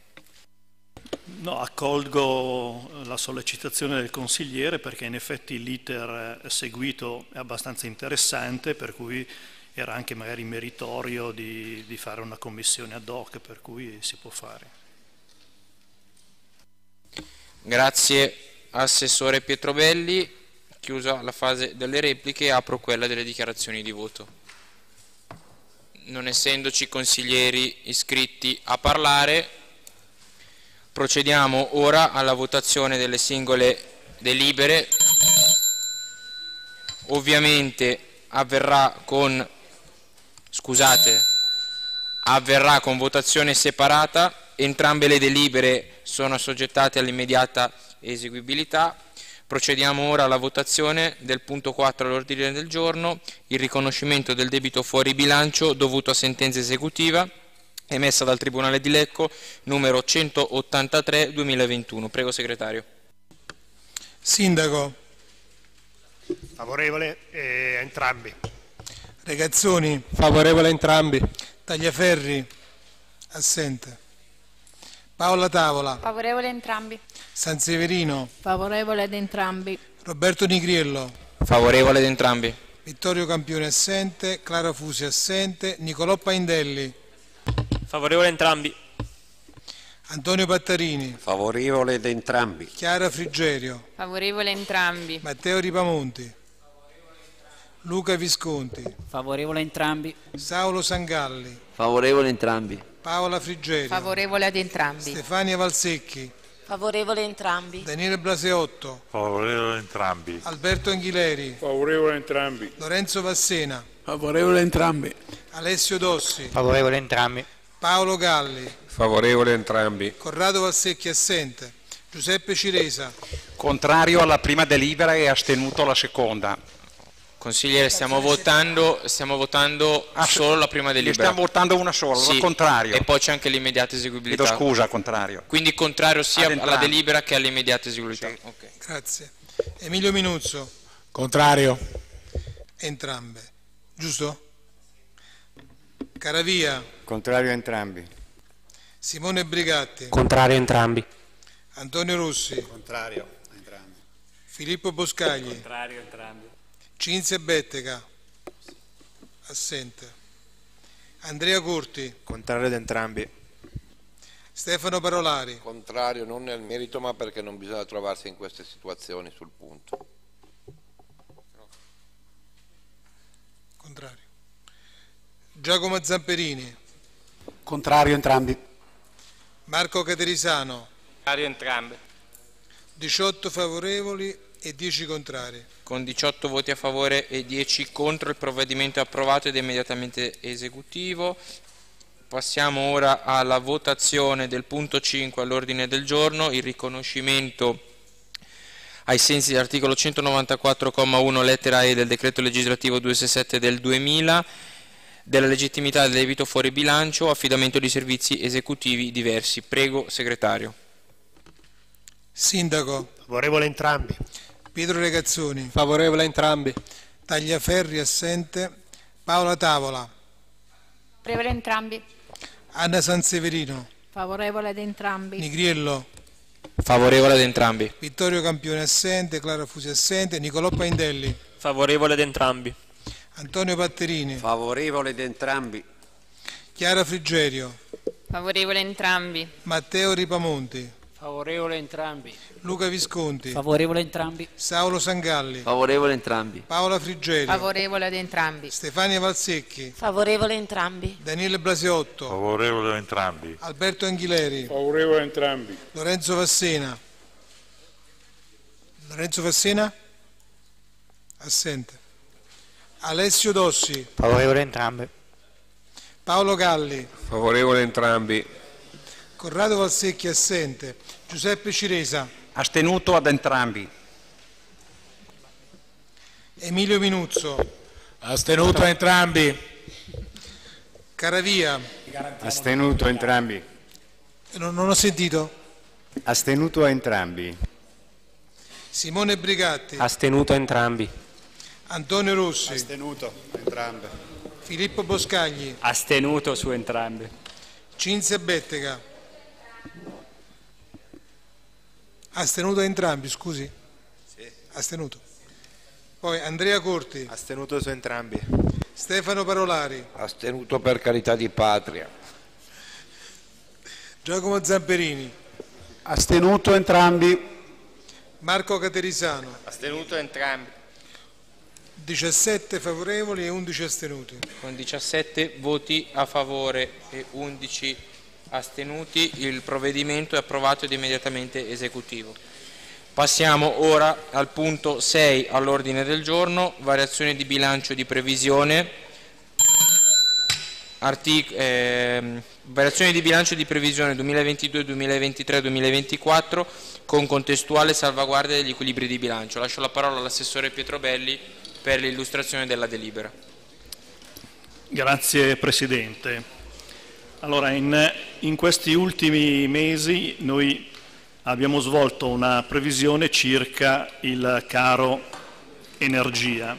No, accolgo la sollecitazione del consigliere perché in effetti l'iter seguito è abbastanza interessante, per cui era anche magari meritorio di, di fare una commissione ad hoc, per cui si può fare. Grazie Assessore Pietrobelli. Chiusa la fase delle repliche, apro quella delle dichiarazioni di voto non essendoci consiglieri iscritti a parlare, procediamo ora alla votazione delle singole delibere. Ovviamente avverrà con, scusate, avverrà con votazione separata, entrambe le delibere sono assoggettate all'immediata eseguibilità. Procediamo ora alla votazione del punto 4 all'ordine del giorno, il riconoscimento del debito fuori bilancio dovuto a sentenza esecutiva emessa dal Tribunale di Lecco numero 183-2021. Prego segretario. Sindaco, Favorevole eh, a entrambi. Regazzoni, Favorevole a entrambi. Tagliaferri, assente. Paola Tavola, Favorevole a entrambi. Sanseverino, Favorevole ad entrambi. Roberto Nigriello, Favorevole ad entrambi. Vittorio Campione assente, Clara Fusi assente, Nicolò Paindelli, Favorevole entrambi. Antonio Pattarini, Favorevole ad entrambi. Chiara Frigerio, Favorevole entrambi. Matteo Ripamonti, Luca Visconti, Favorevole entrambi. Saulo Sangalli, Favorevole entrambi. Paola Frigerio, Favorevole ad entrambi. Stefania Valsecchi, Favorevole entrambi. Daniele Blaseotto, Favorevole entrambi. Alberto Anghileri, Favorevole entrambi. Lorenzo Vassena, Favorevole entrambi. Alessio Dossi, Favorevole entrambi. Paolo Galli, Favorevole entrambi. Corrado Valsecchi assente, Giuseppe Ciresa, Contrario alla prima delibera e astenuto alla seconda. Consigliere, stiamo votando, stiamo votando solo la prima delibera. stiamo votando una sola, Sì, contrario. E poi c'è anche l'immediata eseguibilità. Chiedo scusa, contrario. Quindi contrario sia alla delibera che all'immediata eseguibilità. Ok. grazie. Emilio Minuzzo, Contrario. entrambe, giusto? Caravia, Contrario a entrambi. Simone Brigatti, Contrario a entrambi. Antonio Rossi, Contrario a entrambi. Filippo Boscagli, Contrario a entrambi. Cinzia Bettega, assente. Andrea Curti, Contrario ad entrambi. Stefano Parolari, Contrario non nel merito ma perché non bisogna trovarsi in queste situazioni sul punto. contrario. Giacomo Zamperini, Contrario entrambi. Marco Caterisano, Contrario entrambi. 18 favorevoli e 10 contrari. Con 18 voti a favore e 10 contro il provvedimento è approvato ed è immediatamente esecutivo. Passiamo ora alla votazione del punto 5 all'ordine del giorno, il riconoscimento ai sensi dell'articolo 194,1 lettera E del decreto legislativo 267 del 2000 della legittimità del debito fuori bilancio, affidamento di servizi esecutivi diversi. Prego, segretario. Sindaco, Favorevole a entrambi. Pietro Regazzoni, Favorevole a entrambi. Tagliaferri assente, Paola Tavola, Favorevole a entrambi. Anna Sanseverino, Favorevole ad entrambi. Nigriello, Favorevole ad entrambi. Vittorio Campione assente, Clara Fusi assente, Nicolò Paindelli, Favorevole ad entrambi. Antonio Patterini, Favorevole ad entrambi. Chiara Frigerio, Favorevole entrambi. Matteo Ripamonti, Favorevole a entrambi. Luca Visconti, Favorevole a entrambi. Saulo Sangalli, Favorevole a entrambi. Paola Frigerio, Favorevole ad entrambi. Stefania Valsecchi, Favorevole a entrambi. Daniele Blaseotto, Favorevole entrambi. Alberto Anghileri, Favorevole a entrambi. Lorenzo Vassena. Lorenzo Vassena? Assente. Alessio Dossi, Favorevole a entrambi. Paolo Galli, Favorevole a entrambi. Corrado Valsecchi assente, Giuseppe Ciresa, Astenuto ad entrambi. Emilio Minuzzo, Astenuto a entrambi. Caravia, Astenuto a entrambi. non, non ho sentito, Astenuto a entrambi. Simone Brigatti, Astenuto a entrambi. Antonio Rossi, Astenuto a entrambi. Filippo Boscagli, Astenuto su entrambi. Cinzia Bettega. Astenuto a entrambi, scusi? Astenuto. Poi Andrea Corti, Astenuto su entrambi. Stefano Parolari, Astenuto per carità di patria. Giacomo Zamperini, Astenuto entrambi. Marco Caterisano, Astenuto entrambi. 17 favorevoli e 11 astenuti. Con 17 voti a favore e 11 astenuti il provvedimento è approvato ed immediatamente esecutivo. Passiamo ora al punto 6 all'ordine del giorno, variazione di bilancio di previsione. Artic- ehm, variazioni di bilancio di previsione 2022, 2023, 2024 con contestuale salvaguardia degli equilibri di bilancio. Lascio la parola all'assessore Pietro Belli per l'illustrazione della delibera. Grazie Presidente. Allora, in, in questi ultimi mesi noi abbiamo svolto una previsione circa il caro energia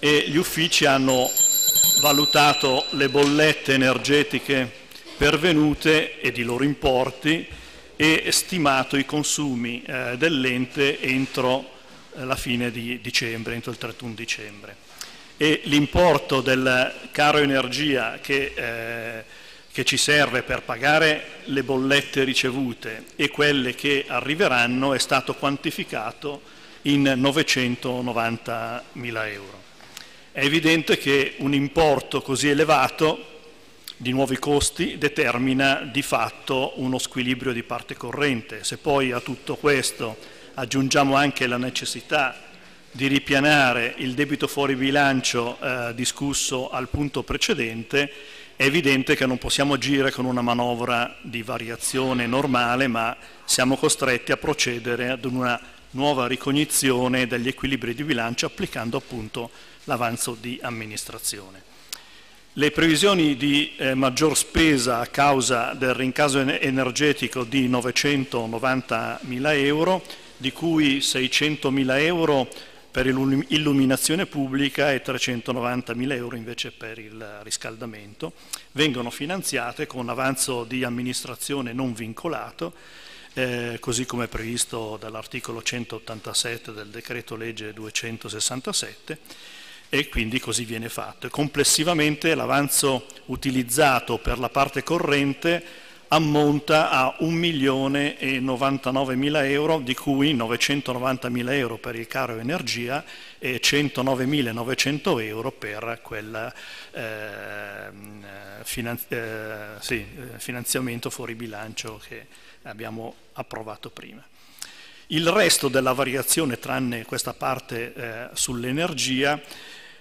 e gli uffici hanno valutato le bollette energetiche pervenute ed i loro importi e stimato i consumi eh, dell'ente entro la fine di dicembre, entro il 31 dicembre. E l'importo del caro energia che, eh, che ci serve per pagare le bollette ricevute e quelle che arriveranno è stato quantificato in 990 mila euro. È evidente che un importo così elevato di nuovi costi determina di fatto uno squilibrio di parte corrente. Se poi a tutto questo aggiungiamo anche la necessità di ripianare il debito fuori bilancio eh, discusso al punto precedente, è evidente che non possiamo agire con una manovra di variazione normale, ma siamo costretti a procedere ad una nuova ricognizione degli equilibri di bilancio applicando appunto l'avanzo di amministrazione. Le previsioni di eh, maggior spesa a causa del rincaso energetico di 990 mila euro, di cui 600 mila euro per illuminazione pubblica e 390 mila euro invece per il riscaldamento, vengono finanziate con avanzo di amministrazione non vincolato, eh, così come previsto dall'articolo 187 del decreto legge 267 e quindi così viene fatto. complessivamente l'avanzo utilizzato per la parte corrente ammonta a 1.099.000 euro, di cui 990.000 euro per il caro energia e 109.900 euro per quel eh, finanzi eh, sì, finanziamento fuori bilancio che abbiamo approvato prima. Il resto della variazione, tranne questa parte eh, sull'energia,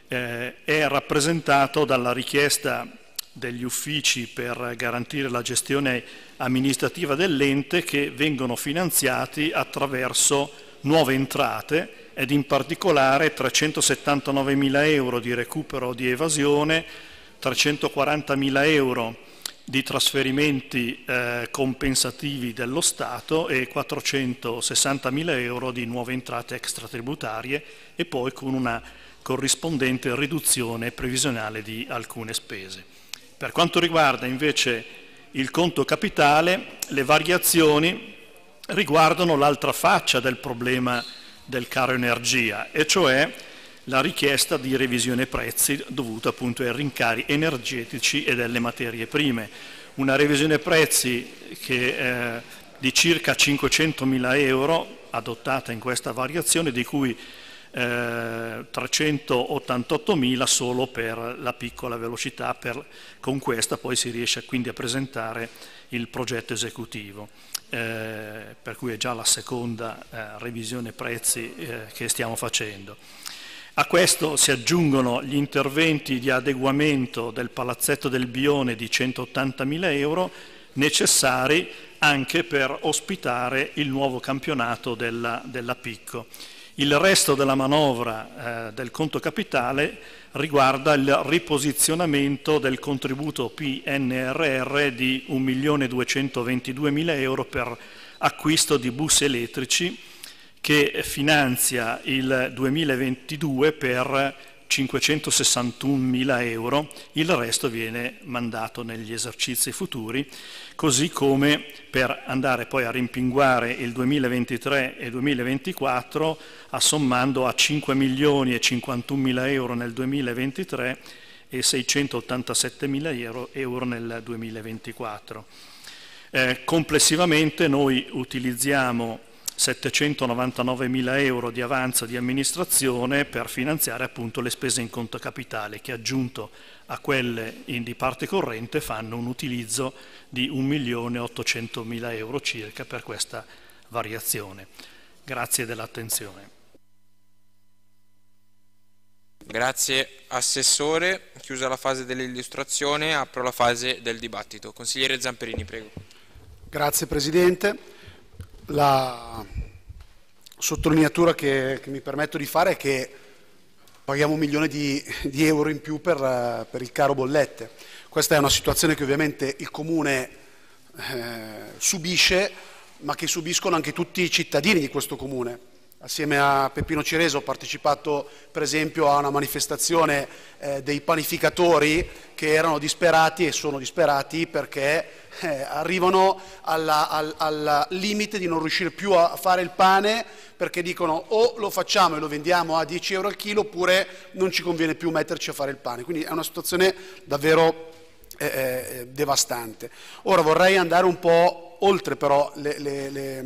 eh, è rappresentato dalla richiesta degli uffici per garantire la gestione amministrativa dell'ente che vengono finanziati attraverso nuove entrate ed in particolare 379 mila euro di recupero di evasione, 340 mila euro di trasferimenti eh, compensativi dello Stato e 460 mila euro di nuove entrate extratributarie e poi con una corrispondente riduzione previsionale di alcune spese. Per quanto riguarda invece il conto capitale, le variazioni riguardano l'altra faccia del problema del caro energia, e cioè la richiesta di revisione prezzi dovuta appunto ai rincari energetici e delle materie prime. Una revisione prezzi che, eh, di circa 500 mila euro adottata in questa variazione, di cui eh, 388.000 solo per la piccola velocità, per, con questa poi si riesce quindi a presentare il progetto esecutivo, eh, per cui è già la seconda eh, revisione prezzi eh, che stiamo facendo. A questo si aggiungono gli interventi di adeguamento del palazzetto del Bione di 180.000 euro necessari anche per ospitare il nuovo campionato della, della Picco. Il resto della manovra eh, del conto capitale riguarda il riposizionamento del contributo PNRR di 1.222.000 euro per acquisto di bus elettrici che finanzia il 2022 per 561.000 euro, il resto viene mandato negli esercizi futuri, così come per andare poi a rimpinguare il 2023 e 2024 assommando a 5 milioni e 51.000 euro nel 2023 e 687.000 euro, euro nel 2024. Eh, complessivamente noi utilizziamo 799 mila euro di avanzo di amministrazione per finanziare appunto le spese in conto capitale che aggiunto a quelle in di parte corrente fanno un utilizzo di 1 milione 800 mila euro circa per questa variazione. Grazie dell'attenzione. Grazie Assessore, chiusa la fase dell'illustrazione, apro la fase del dibattito. Consigliere Zamperini, prego. Grazie Presidente. La sottolineatura che, che mi permetto di fare è che paghiamo un milione di, di euro in più per, per, il caro bollette. Questa è una situazione che ovviamente il Comune eh, subisce, ma che subiscono anche tutti i cittadini di questo Comune. Assieme a Peppino Cireso ho partecipato per esempio a una manifestazione eh, dei panificatori che erano disperati e sono disperati perché eh, arrivano alla, al, al, limite di non riuscire più a fare il pane perché dicono o lo facciamo e lo vendiamo a 10 euro al chilo oppure non ci conviene più metterci a fare il pane. Quindi è una situazione davvero eh, eh devastante. Ora vorrei andare un po' oltre però le, le, le,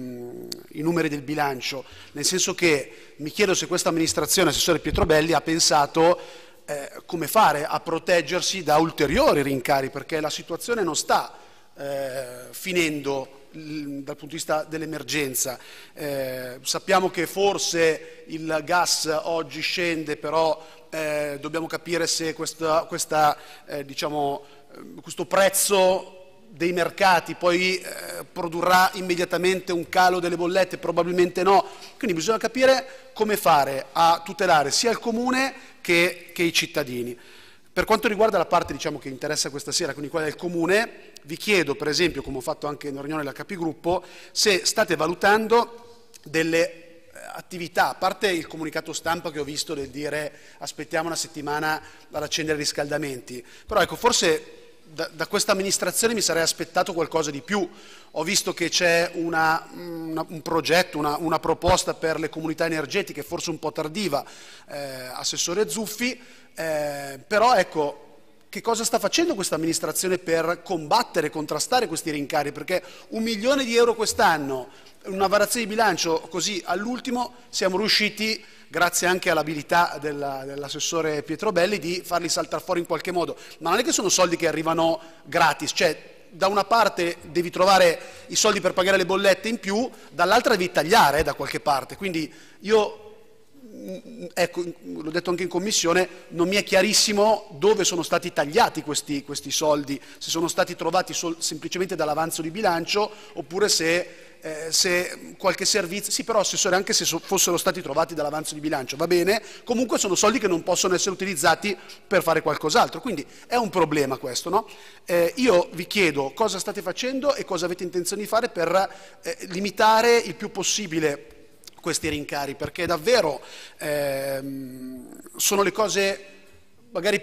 i numeri del bilancio, nel senso che mi chiedo se questa amministrazione, Assessore Pietrobelli, ha pensato eh, come fare a proteggersi da ulteriori rincari, perché la situazione non sta eh, finendo dal punto di vista dell'emergenza. Eh, sappiamo che forse il gas oggi scende, però eh, dobbiamo capire se questa, questa, eh, diciamo, eh, questo prezzo dei mercati poi eh, produrrà immediatamente un calo delle bollette? Probabilmente no. Quindi bisogna capire come fare a tutelare sia il comune che, che i cittadini. Per quanto riguarda la parte diciamo, che interessa questa sera, quindi quella del comune, vi chiedo per esempio, come ho fatto anche in riunione della Capigruppo, se state valutando delle eh, attività, a parte il comunicato stampa che ho visto del dire aspettiamo una settimana ad accendere i riscaldamenti, però ecco, forse da, da, questa amministrazione mi sarei aspettato qualcosa di più. Ho visto che c'è un progetto, una, una, proposta per le comunità energetiche, forse un po' tardiva, eh, Assessore Zuffi, eh, però ecco, che cosa sta facendo questa amministrazione per combattere, contrastare questi rincari? Perché un milione di euro quest'anno, una variazione di bilancio così all'ultimo, siamo riusciti grazie anche all'abilità dell'assessore Pietro Belli, di farli saltare fuori in qualche modo. Ma non è che sono soldi che arrivano gratis, cioè da una parte devi trovare i soldi per pagare le bollette in più, dall'altra devi tagliare eh, da qualche parte. Quindi io ecco, l'ho detto anche in commissione, non mi è chiarissimo dove sono stati tagliati questi, questi soldi, se sono stati trovati sol- semplicemente dall'avanzo di bilancio oppure se eh, se qualche servizio, sì però Assessore anche se so, fossero stati trovati dall'avanzo di bilancio, va bene, comunque sono soldi che non possono essere utilizzati per fare qualcos'altro, quindi è un problema questo. No? Eh, io vi chiedo cosa state facendo e cosa avete intenzione di fare per eh, limitare il più possibile questi rincari, perché davvero ehm, sono le cose magari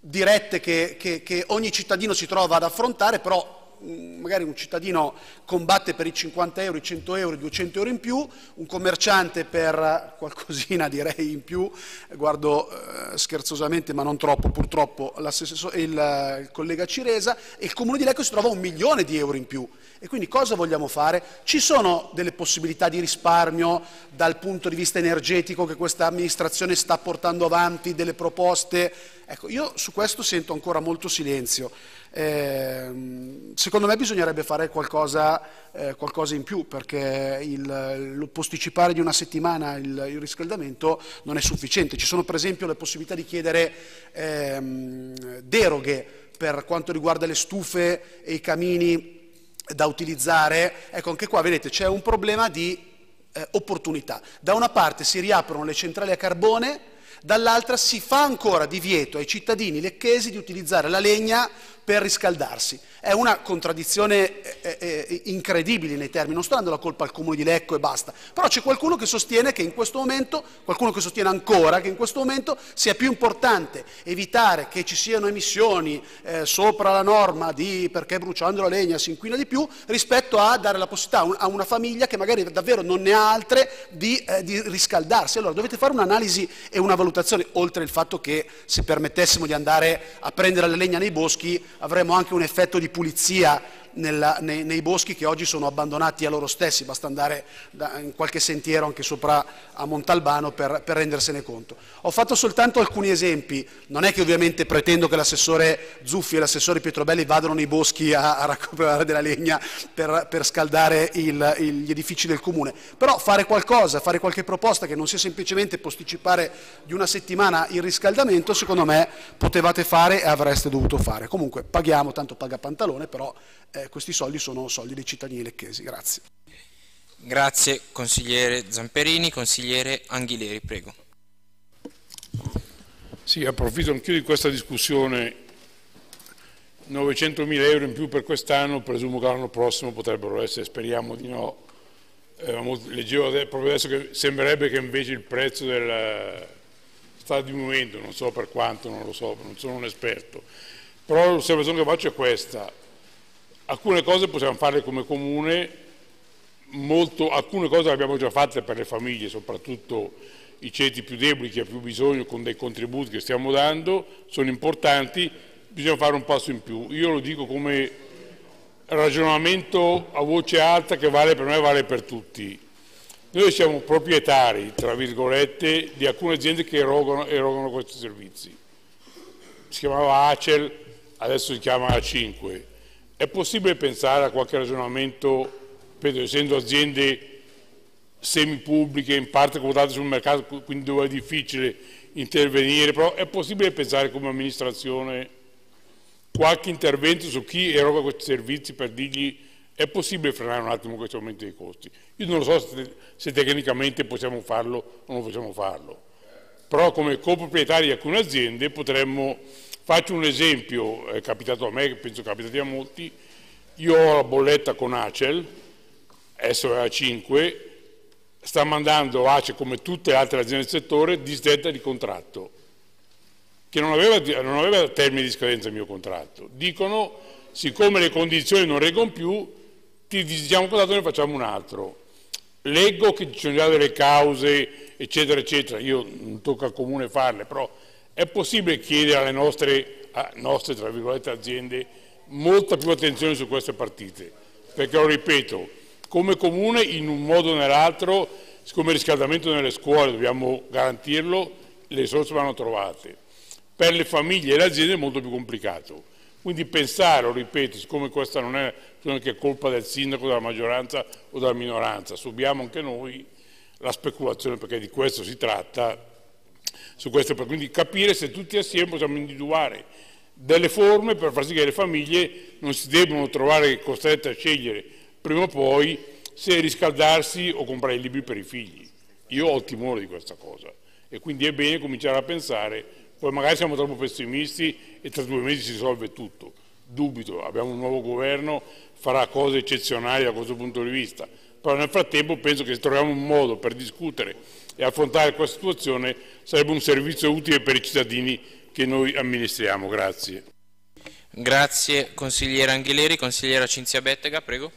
dirette che, che, che ogni cittadino si trova ad affrontare, però magari un cittadino combatte per i 50 euro, i 100 euro, i 200 euro in più, un commerciante per qualcosina direi in più, guardo eh, scherzosamente ma non troppo purtroppo il, il, collega Ciresa e il comune di Lecco si trova un milione di euro in più e quindi cosa vogliamo fare? Ci sono delle possibilità di risparmio dal punto di vista energetico che questa amministrazione sta portando avanti, delle proposte? Ecco, io su questo sento ancora molto silenzio. Eh, secondo me bisognerebbe fare qualcosa, eh, qualcosa in più perché il, il, posticipare di una settimana il, il, riscaldamento non è sufficiente. Ci sono per esempio le possibilità di chiedere ehm, deroghe per quanto riguarda le stufe e i camini da utilizzare. Ecco, anche qua vedete c'è un problema di eh, opportunità. Da una parte si riaprono le centrali a carbone, dall'altra si fa ancora divieto ai cittadini lecchesi di utilizzare la legna per riscaldarsi. È una contraddizione eh, eh, eh, incredibile nei termini, non sto dando la colpa al comune di Lecco e basta, però c'è qualcuno che sostiene che in questo momento, qualcuno che sostiene ancora che in questo momento sia più importante evitare che ci siano emissioni eh, sopra la norma di perché bruciando la legna si inquina di più rispetto a dare la possibilità a una famiglia che magari davvero non ne ha altre di, eh, di riscaldarsi. Allora dovete fare un'analisi e una valutazione, oltre il fatto che se permettessimo di andare a prendere la legna nei boschi avremo anche un effetto di pulizia nella, nei, nei, boschi che oggi sono abbandonati a loro stessi, basta andare da, in qualche sentiero anche sopra a Montalbano per, per, rendersene conto. Ho fatto soltanto alcuni esempi, non è che ovviamente pretendo che l'assessore Zuffi e l'assessore Pietrobelli vadano nei boschi a, a raccogliere della legna per, per scaldare il, il, gli edifici del comune, però fare qualcosa, fare qualche proposta che non sia semplicemente posticipare di una settimana il riscaldamento, secondo me potevate fare e avreste dovuto fare. Comunque paghiamo, tanto paga Pantalone, però eh, questi soldi sono soldi dei cittadini lecchesi. Grazie. Grazie consigliere Zamperini, consigliere Anghileri, prego. Sì, approfitto anch'io di questa discussione. 900 mila euro in più per quest'anno, presumo che l'anno prossimo potrebbero essere, speriamo di no. Eh, leggevo proprio adesso che sembrerebbe che invece il prezzo del, sta diminuendo, non so per quanto, non lo so, non sono un esperto. Però l'osservazione che faccio è questa. Alcune cose possiamo fare come comune, molto, alcune cose le abbiamo già fatte per le famiglie, soprattutto i ceti più deboli che hanno più bisogno con dei contributi che stiamo dando, sono importanti, bisogna fare un passo in più. Io lo dico come ragionamento a voce alta che vale per me e vale per tutti. Noi siamo proprietari, tra virgolette, di alcune aziende che erogano, erogano questi servizi. Si chiamava Acel, adesso si chiama A5. È possibile pensare a qualche ragionamento, essendo aziende semipubbliche, in parte quotate sul mercato, quindi dove è difficile intervenire, però è possibile pensare come amministrazione qualche intervento su chi eroga questi servizi per dirgli è possibile frenare un attimo questo aumento dei costi? Io non lo so se, se tecnicamente possiamo farlo o non possiamo farlo, però come coproprietari di alcune aziende potremmo, faccio un esempio, è capitato a me, penso capitati a molti, io ho la bolletta con Acel, SOA5, sta mandando Acel come tutte le altre aziende del settore disdetta di contratto, che non aveva, non aveva termine di scadenza il mio contratto. Dicono, siccome le condizioni non reggono più, ti diciamo cosa ne facciamo un altro. Leggo che ci sono già delle cause, eccetera, eccetera, io non tocca al comune farle, però è possibile chiedere alle nostre, nostre aziende molta più attenzione su queste partite, perché lo ripeto, come comune in un modo o nell'altro, siccome il riscaldamento nelle scuole dobbiamo garantirlo, le risorse vanno trovate. Per le famiglie e le aziende è molto più complicato. Quindi pensare, lo ripeto, siccome questa non è che colpa del sindaco, della maggioranza o della minoranza, subiamo anche noi la speculazione perché di questo si tratta, su questo, quindi capire se tutti assieme possiamo individuare delle forme per far sì che le famiglie non si debbano trovare costrette a scegliere prima o poi se riscaldarsi o comprare i libri per i figli. Io ho timore di questa cosa e quindi è bene cominciare a pensare poi magari siamo troppo pessimisti e tra due mesi si risolve tutto. Dubito, abbiamo un nuovo governo, farà cose eccezionali da questo punto di vista, però nel frattempo penso che se troviamo un modo per discutere e affrontare questa situazione sarebbe un servizio utile per i cittadini che noi amministriamo. Grazie. Grazie consigliera Anghileri, consigliera Cinzia Bettega, prego.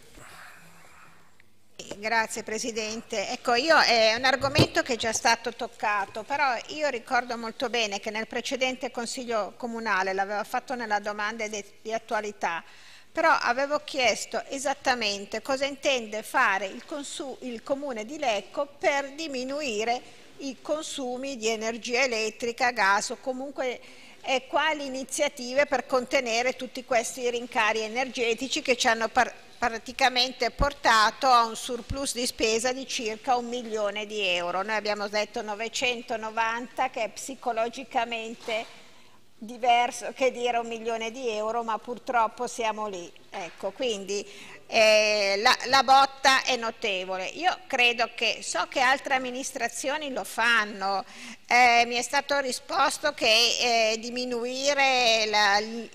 Grazie Presidente. Ecco, io, è un argomento che è già stato toccato, però io ricordo molto bene che nel precedente Consiglio Comunale, l'aveva fatto nella domanda di attualità, però avevo chiesto esattamente cosa intende fare il, il Comune di Lecco per diminuire i consumi di energia elettrica, gas o comunque e quali iniziative per contenere tutti questi rincari energetici che ci hanno praticamente portato a un surplus di spesa di circa un milione di euro. Noi abbiamo detto 990 che è psicologicamente diverso che dire un milione di euro, ma purtroppo siamo lì. Ecco, quindi eh, la, la, botta è notevole. Io credo che, so che altre amministrazioni lo fanno, eh, mi è stato risposto che eh, diminuire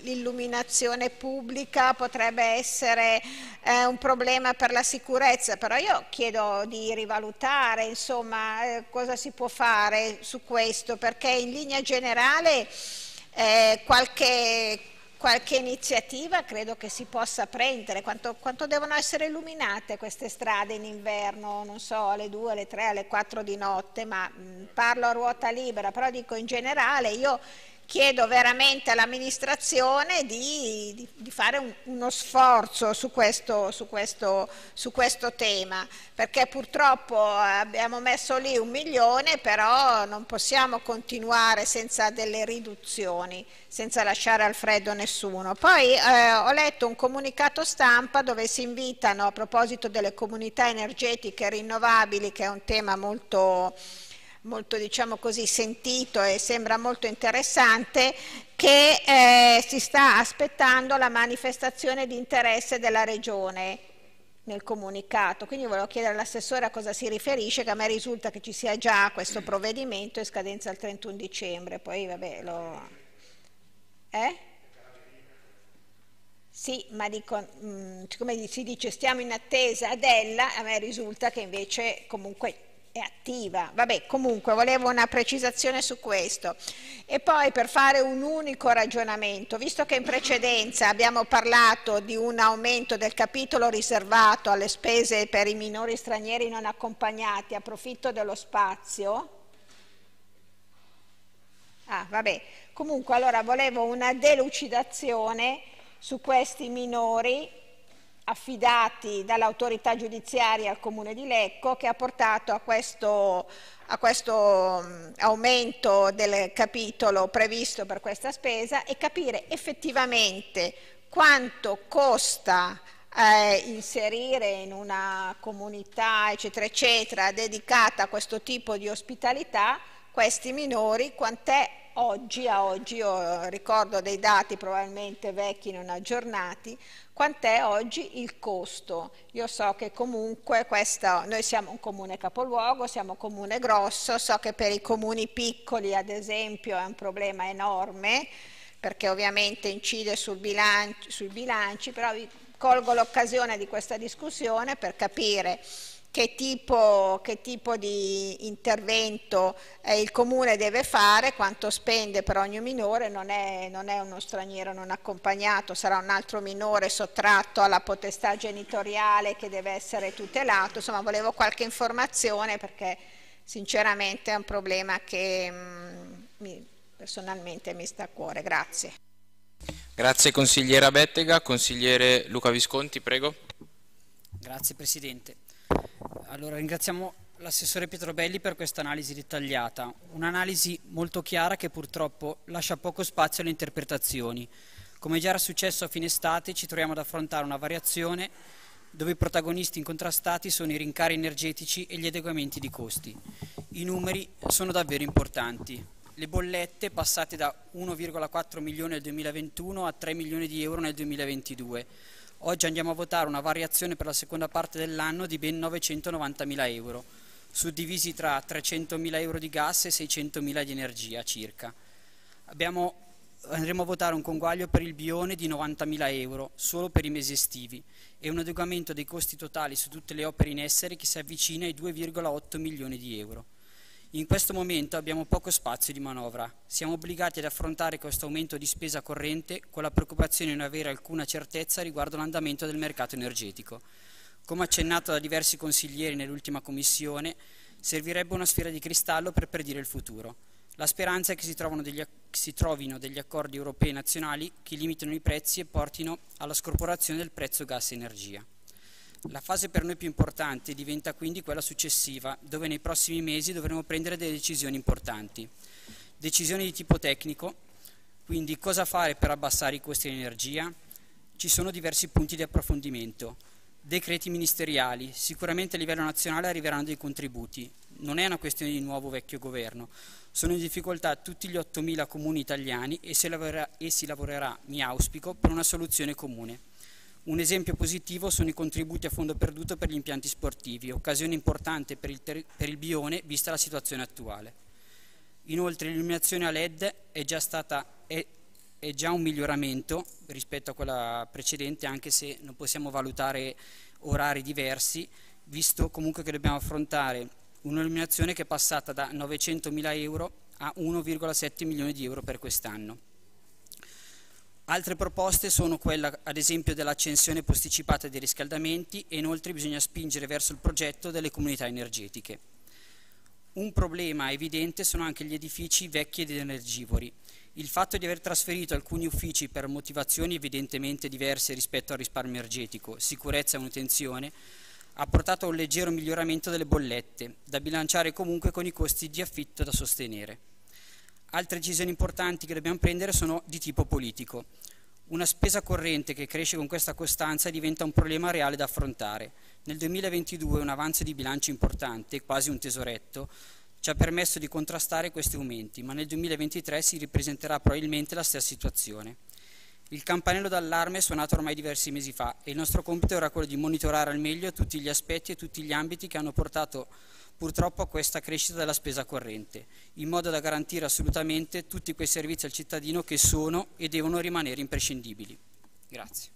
l'illuminazione pubblica potrebbe essere eh, un problema per la sicurezza, però io chiedo di rivalutare insomma, eh, cosa si può fare su questo, perché in linea generale eh, qualche qualche iniziativa credo che si possa prendere, quanto, quanto, devono essere illuminate queste strade in inverno, non so, alle 2, alle 3, alle 4 di notte, ma mh, parlo a ruota libera, però dico in generale io chiedo veramente all'amministrazione di, di, di fare un, uno sforzo su questo, su, questo, su questo, tema, perché purtroppo abbiamo messo lì un milione, però non possiamo continuare senza delle riduzioni, senza lasciare al freddo nessuno. Poi eh, ho letto un comunicato stampa dove si invitano, a proposito delle comunità energetiche rinnovabili, che è un tema molto molto diciamo così, sentito e sembra molto interessante, che eh, si sta aspettando la manifestazione di interesse della Regione nel comunicato. Quindi volevo chiedere all'assessore a cosa si riferisce, che a me risulta che ci sia già questo provvedimento e scadenza il 31 dicembre, poi vabbè lo... Eh? Sì, ma dico, mh, mm, come si dice, stiamo in attesa della, a me risulta che invece comunque è attiva. Vabbè, comunque volevo una precisazione su questo. E poi per fare un unico ragionamento, visto che in precedenza abbiamo parlato di un aumento del capitolo riservato alle spese per i minori stranieri non accompagnati, approfitto dello spazio. Ah, vabbè. Comunque allora volevo una delucidazione su questi minori affidati dall'autorità giudiziaria al Comune di Lecco che ha portato a questo, a questo aumento del capitolo previsto per questa spesa e capire effettivamente quanto costa eh, inserire in una comunità eccetera eccetera dedicata a questo tipo di ospitalità questi minori, quant'è oggi, a oggi, io ricordo dei dati probabilmente vecchi, non aggiornati, quant'è oggi il costo. Io so che comunque questo, noi siamo un comune capoluogo, siamo un comune grosso, so che per i comuni piccoli ad esempio è un problema enorme, perché ovviamente incide sul bilancio, sui bilanci, però colgo l'occasione di questa discussione per capire che tipo, che tipo di intervento eh, il comune deve fare, quanto spende per ogni minore, non è, non è, uno straniero non accompagnato, sarà un altro minore sottratto alla potestà genitoriale che deve essere tutelato, insomma volevo qualche informazione perché sinceramente è un problema che mh, mm, mi, personalmente mi sta a cuore, grazie. Grazie consigliera Bettega, consigliere Luca Visconti, prego. Grazie Presidente. Allora, ringraziamo l'assessore Pietrobelli per questa analisi dettagliata, un'analisi molto chiara che purtroppo lascia poco spazio alle interpretazioni. Come già era successo a fine estate, ci troviamo ad affrontare una variazione dove i protagonisti incontrastati sono i rincari energetici e gli adeguamenti di costi. I numeri sono davvero importanti. Le bollette passate da 1,4 milioni nel 2021 a 3 milioni di euro nel 2022 Oggi andiamo a votare una variazione per la seconda parte dell'anno di ben 990.000 euro, suddivisi tra 300.000 euro di gas e 600.000 di energia circa. Abbiamo, andremo a votare un conguaglio per il bione di 90.000 euro solo per i mesi estivi e un adeguamento dei costi totali su tutte le opere in essere che si avvicina ai 2,8 milioni di euro. In questo momento abbiamo poco spazio di manovra. Siamo obbligati ad affrontare questo aumento di spesa corrente con la preoccupazione di non avere alcuna certezza riguardo l'andamento del mercato energetico. Come accennato da diversi consiglieri nell'ultima commissione, servirebbe una sfera di cristallo per predire il futuro. La speranza è che si, degli, si trovino degli accordi europei e nazionali che limitino i prezzi e portino alla scorporazione del prezzo gas e energia. La fase per noi più importante diventa quindi quella successiva, dove nei prossimi mesi dovremo prendere delle decisioni importanti. Decisioni di tipo tecnico, quindi cosa fare per abbassare i costi di energia? Ci sono diversi punti di approfondimento. Decreti ministeriali, sicuramente a livello nazionale arriveranno dei contributi, non è una questione di nuovo vecchio governo, sono in difficoltà tutti gli 8.000 comuni italiani e si, lavorerà, e si lavorerà, mi auspico, per una soluzione comune. Un esempio positivo sono i contributi a fondo perduto per gli impianti sportivi, occasione importante per il, per il bione vista la situazione attuale. Inoltre l'illuminazione a LED è già, stata, è, è già un miglioramento rispetto a quella precedente, anche se non possiamo valutare orari diversi, visto comunque che dobbiamo affrontare un'illuminazione che è passata da 900.000 euro a 1,7 milioni di euro per quest'anno. Altre proposte sono quella ad esempio dell'accensione posticipata dei riscaldamenti e inoltre bisogna spingere verso il progetto delle comunità energetiche. Un problema evidente sono anche gli edifici vecchi ed energivori. Il fatto di aver trasferito alcuni uffici per motivazioni evidentemente diverse rispetto al risparmio energetico, sicurezza e manutenzione, ha portato a un leggero miglioramento delle bollette, da bilanciare comunque con i costi di affitto da sostenere. Altre decisioni importanti che dobbiamo prendere sono di tipo politico. Una spesa corrente che cresce con questa costanza diventa un problema reale da affrontare. Nel 2022 un avanzo di bilancio importante, quasi un tesoretto, ci ha permesso di contrastare questi aumenti, ma nel 2023 si ripresenterà probabilmente la stessa situazione. Il campanello d'allarme è suonato ormai diversi mesi fa e il nostro compito era quello di monitorare al meglio tutti gli aspetti e tutti gli ambiti che hanno portato purtroppo a questa crescita della spesa corrente, in modo da garantire assolutamente tutti quei servizi al cittadino che sono e devono rimanere imprescindibili. Grazie.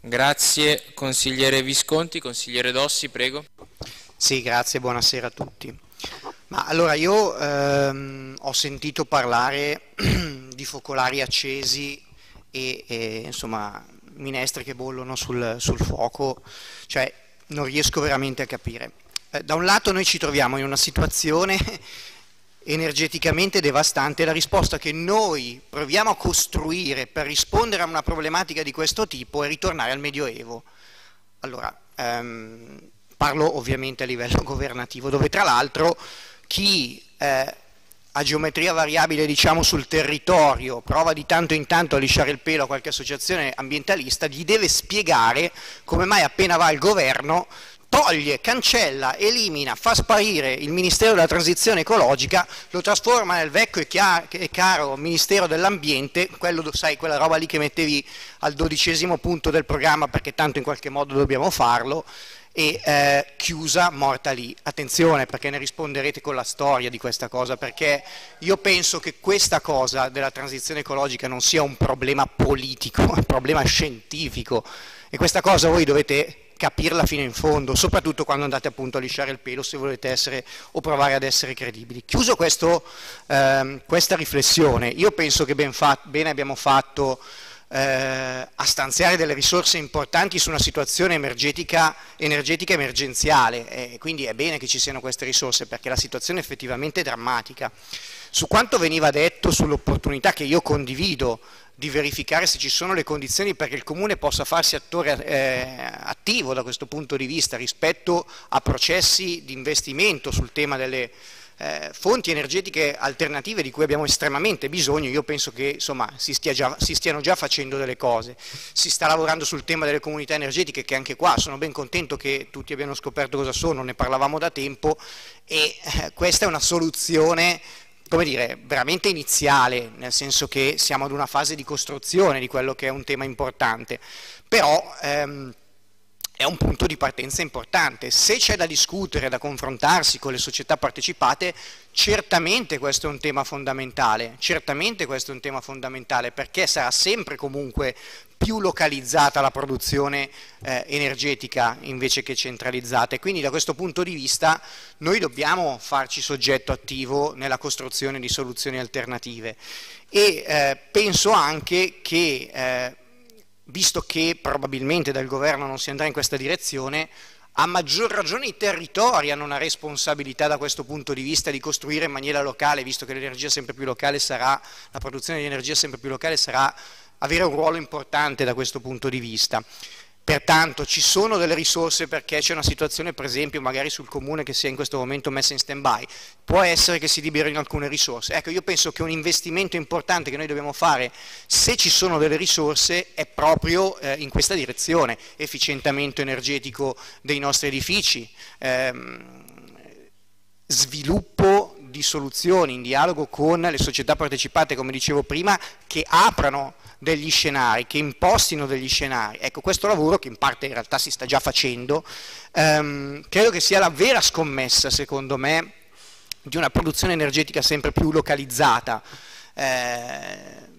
Grazie consigliere Visconti, consigliere Dossi, prego. Sì, grazie, buonasera a tutti. Ma allora io ehm, ho sentito parlare di focolari accesi e, e, insomma minestre che bollono sul, sul, fuoco, cioè non riesco veramente a capire. Eh, da un lato noi ci troviamo in una situazione energeticamente devastante, la risposta che noi proviamo a costruire per rispondere a una problematica di questo tipo è ritornare al Medioevo. Allora, ehm, parlo ovviamente a livello governativo, dove tra l'altro chi eh, a geometria variabile diciamo, sul territorio prova di tanto in tanto a lisciare il pelo a qualche associazione ambientalista, gli deve spiegare come mai appena va al governo toglie, cancella, elimina, fa sparire il Ministero della Transizione Ecologica, lo trasforma nel vecchio e caro Ministero dell'Ambiente, quello, sai, quella roba lì che mettevi al dodicesimo punto del programma perché tanto in qualche modo dobbiamo farlo, e eh, chiusa, morta lì. Attenzione perché ne risponderete con la storia di questa cosa, perché io penso che questa cosa della transizione ecologica non sia un problema politico, è un problema scientifico e questa cosa voi dovete capirla fino in fondo, soprattutto quando andate appunto a lisciare il pelo se volete essere o provare ad essere credibili. Chiuso questo, ehm, questa riflessione, io penso che ben bene abbiamo fatto eh, a stanziare delle risorse importanti su una situazione energetica, energetica emergenziale, e quindi è bene che ci siano queste risorse perché la situazione è effettivamente drammatica. Su quanto veniva detto sull'opportunità che io condivido di verificare se ci sono le condizioni perché il Comune possa farsi attore eh, attivo da questo punto di vista rispetto a processi di investimento sul tema delle eh, fonti energetiche alternative di cui abbiamo estremamente bisogno, io penso che insomma, si, stia già, si, stiano già facendo delle cose. Si sta lavorando sul tema delle comunità energetiche che anche qua sono ben contento che tutti abbiano scoperto cosa sono, ne parlavamo da tempo e eh, questa è una soluzione come dire, veramente iniziale, nel senso che siamo ad una fase di costruzione di quello che è un tema importante, però ehm, è un punto di partenza importante. Se c'è da discutere, da confrontarsi con le società partecipate, certamente questo è un tema fondamentale, certamente questo è un tema fondamentale perché sarà sempre comunque più localizzata la produzione eh, energetica invece che centralizzata. Quindi da questo punto di vista noi dobbiamo farci soggetto attivo nella costruzione di soluzioni alternative. E eh, penso anche che eh, visto che probabilmente dal governo non si andrà in questa direzione, a maggior ragione i territori hanno una responsabilità da questo punto di vista di costruire in maniera locale, visto che l'energia sempre più locale sarà, la produzione di energia sempre più locale sarà avere un ruolo importante da questo punto di vista. Pertanto ci sono delle risorse perché c'è una situazione per esempio magari sul comune che sia in questo momento messa in stand by, può essere che si liberino alcune risorse. Ecco io penso che un investimento importante che noi dobbiamo fare se ci sono delle risorse è proprio eh, in questa direzione, efficientamento energetico dei nostri edifici, ehm, sviluppo di soluzioni in dialogo con le società partecipate come dicevo prima che aprano degli scenari, che impostino degli scenari. Ecco, questo lavoro, che in parte in realtà si sta già facendo, ehm, credo che sia la vera scommessa, secondo me, di una produzione energetica sempre più localizzata, eh,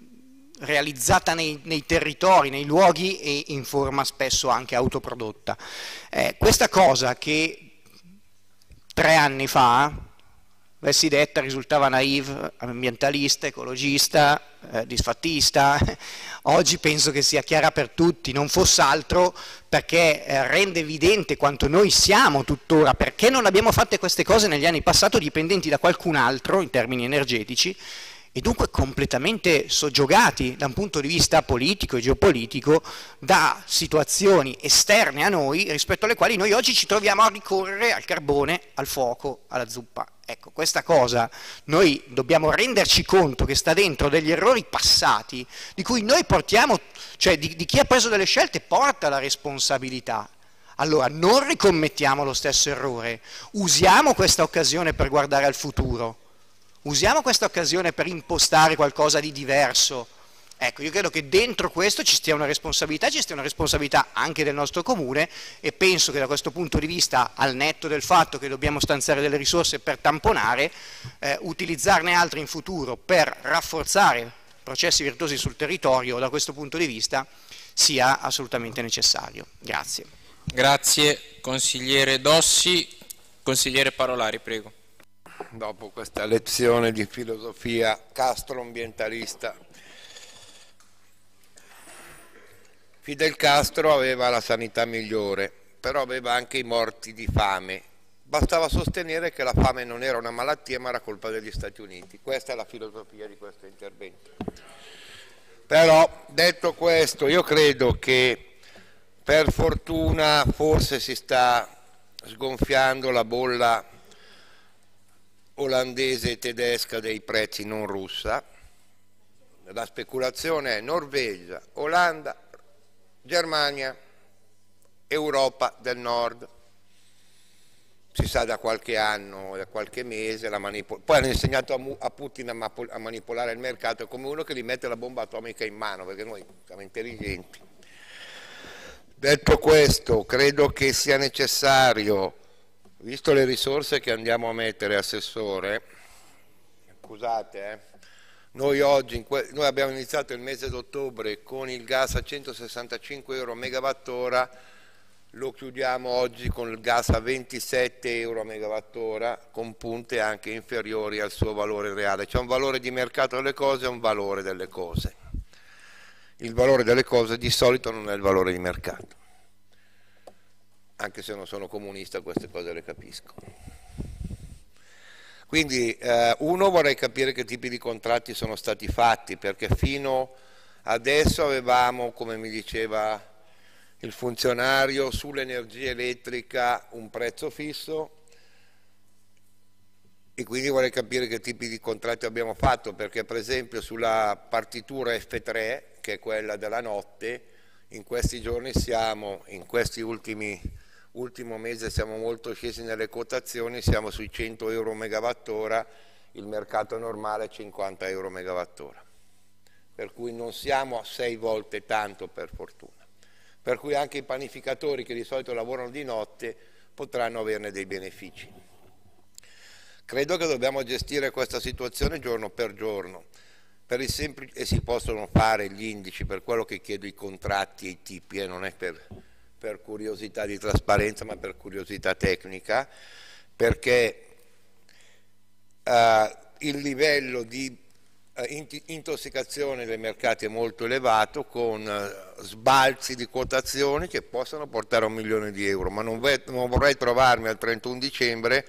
realizzata nei, nei, territori, nei luoghi e in forma spesso anche autoprodotta. Eh, questa cosa che tre anni fa avessi detta risultava naive, ambientalista, ecologista, eh, disfattista. Oggi penso che sia chiara per tutti, non fosse altro perché eh, rende evidente quanto noi siamo tuttora, perché non abbiamo fatte queste cose negli anni passati dipendenti da qualcun altro in termini energetici e dunque completamente soggiogati da un punto di vista politico e geopolitico da situazioni esterne a noi rispetto alle quali noi oggi ci troviamo a ricorrere al carbone, al fuoco, alla zuppa. Ecco, questa cosa noi dobbiamo renderci conto che sta dentro degli errori passati di cui noi portiamo, cioè di, di chi ha preso delle scelte porta la responsabilità. Allora non ricommettiamo lo stesso errore, usiamo questa occasione per guardare al futuro usiamo questa occasione per impostare qualcosa di diverso. Ecco, io credo che dentro questo ci stia una responsabilità, ci stia una responsabilità anche del nostro comune e penso che da questo punto di vista, al netto del fatto che dobbiamo stanziare delle risorse per tamponare, eh, utilizzarne altre in futuro per rafforzare processi virtuosi sul territorio, da questo punto di vista sia assolutamente necessario. Grazie. Grazie consigliere Dossi. Consigliere Parolari, prego dopo questa lezione di filosofia castroambientalista. Fidel Castro aveva la sanità migliore, però aveva anche i morti di fame. Bastava sostenere che la fame non era una malattia ma era colpa degli Stati Uniti. Questa è la filosofia di questo intervento. Però detto questo, io credo che per fortuna forse si sta sgonfiando la bolla olandese e tedesca dei prezzi non russa, la speculazione è Norvegia, Olanda, Germania, Europa del Nord. Si sa da qualche anno, da qualche mese, poi hanno insegnato a, a Putin a, a manipolare il mercato come uno che gli mette la bomba atomica in mano, perché noi siamo intelligenti. Detto questo, credo che sia necessario Visto le risorse che andiamo a mettere, Assessore, scusate, eh, noi oggi, noi abbiamo iniziato il mese d'ottobre con il gas a 165 euro megawattora, lo chiudiamo oggi con il gas a 27 euro a megawattora, con punte anche inferiori al suo valore reale. C'è un valore di mercato delle cose e un valore delle cose. Il valore delle cose di solito non è il valore di mercato anche se non sono comunista queste cose le capisco. Quindi eh, uno vorrei capire che tipi di contratti sono stati fatti, perché fino adesso avevamo, come mi diceva il funzionario, sull'energia elettrica un prezzo fisso e quindi vorrei capire che tipi di contratti abbiamo fatto, perché per esempio sulla partitura F3, che è quella della notte, in questi giorni siamo, in questi ultimi ultimo mese siamo molto scesi nelle quotazioni, siamo sui 100 euro megawattora, il mercato normale è 50 euro megawattora, per cui non siamo a 6 volte tanto per fortuna. Per cui anche i panificatori che di solito lavorano di notte potranno averne dei benefici. Credo che dobbiamo gestire questa situazione giorno per giorno e si possono fare gli indici per quello che chiedo i contratti e i tipi, eh, non è per per curiosità di trasparenza ma per curiosità tecnica perché eh, il livello di eh, intossicazione dei mercati è molto elevato con eh, sbalzi di quotazioni che possono portare a un milione di euro ma non, non vorrei trovarmi al 31 dicembre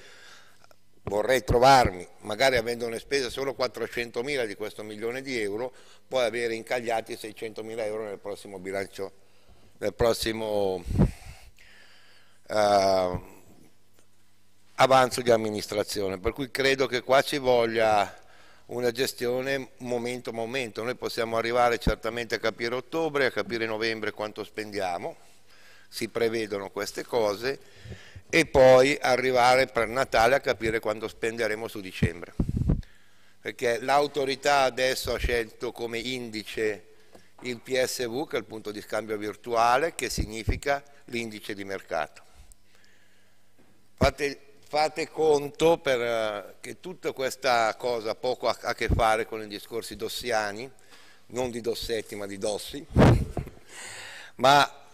vorrei trovarmi, magari avendo una spesa solo 400 mila di questo milione di euro, poi avere incagliati 600 mila euro nel prossimo bilancio nel prossimo uh, avanzo di amministrazione, per cui credo che qua ci voglia una gestione momento a momento, noi possiamo arrivare certamente a capire ottobre, a capire novembre quanto spendiamo, si prevedono queste cose. E poi arrivare per Natale a capire quanto spenderemo su dicembre. Perché l'autorità adesso ha scelto come indice il PSV che è il punto di scambio virtuale che significa l'indice di mercato. Fate, fate conto per, uh, che tutta questa cosa poco ha a che fare con i discorsi dossiani, non di Dossetti ma di Dossi, ma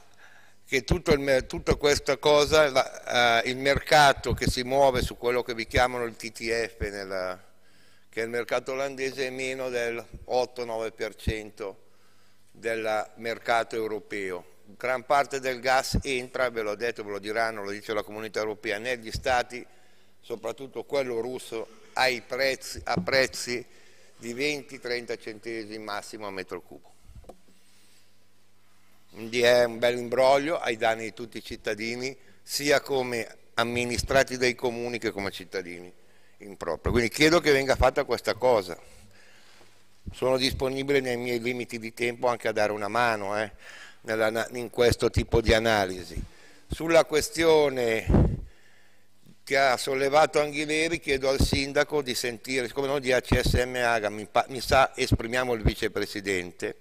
che il, tutta questa cosa, la, uh, il mercato che si muove su quello che vi chiamano il TTF, nella, che è il mercato olandese, è meno del 8-9% del mercato europeo. Gran parte del gas entra, ve l'ho detto, ve lo diranno, lo dice la comunità europea, negli stati, soprattutto quello russo, prezzi, a prezzi di 20-30 centesimi massimo a metro cubo. Quindi è un bel imbroglio ai danni di tutti i cittadini, sia come amministrati dai comuni che come cittadini in proprio. Quindi chiedo che venga fatta questa cosa. Sono disponibile nei miei limiti di tempo anche a dare una mano eh, nella, in questo tipo di analisi. Sulla questione che ha sollevato Anghileri chiedo al sindaco di sentire, siccome noi di ACSM Aga mi, mi sa esprimiamo il vicepresidente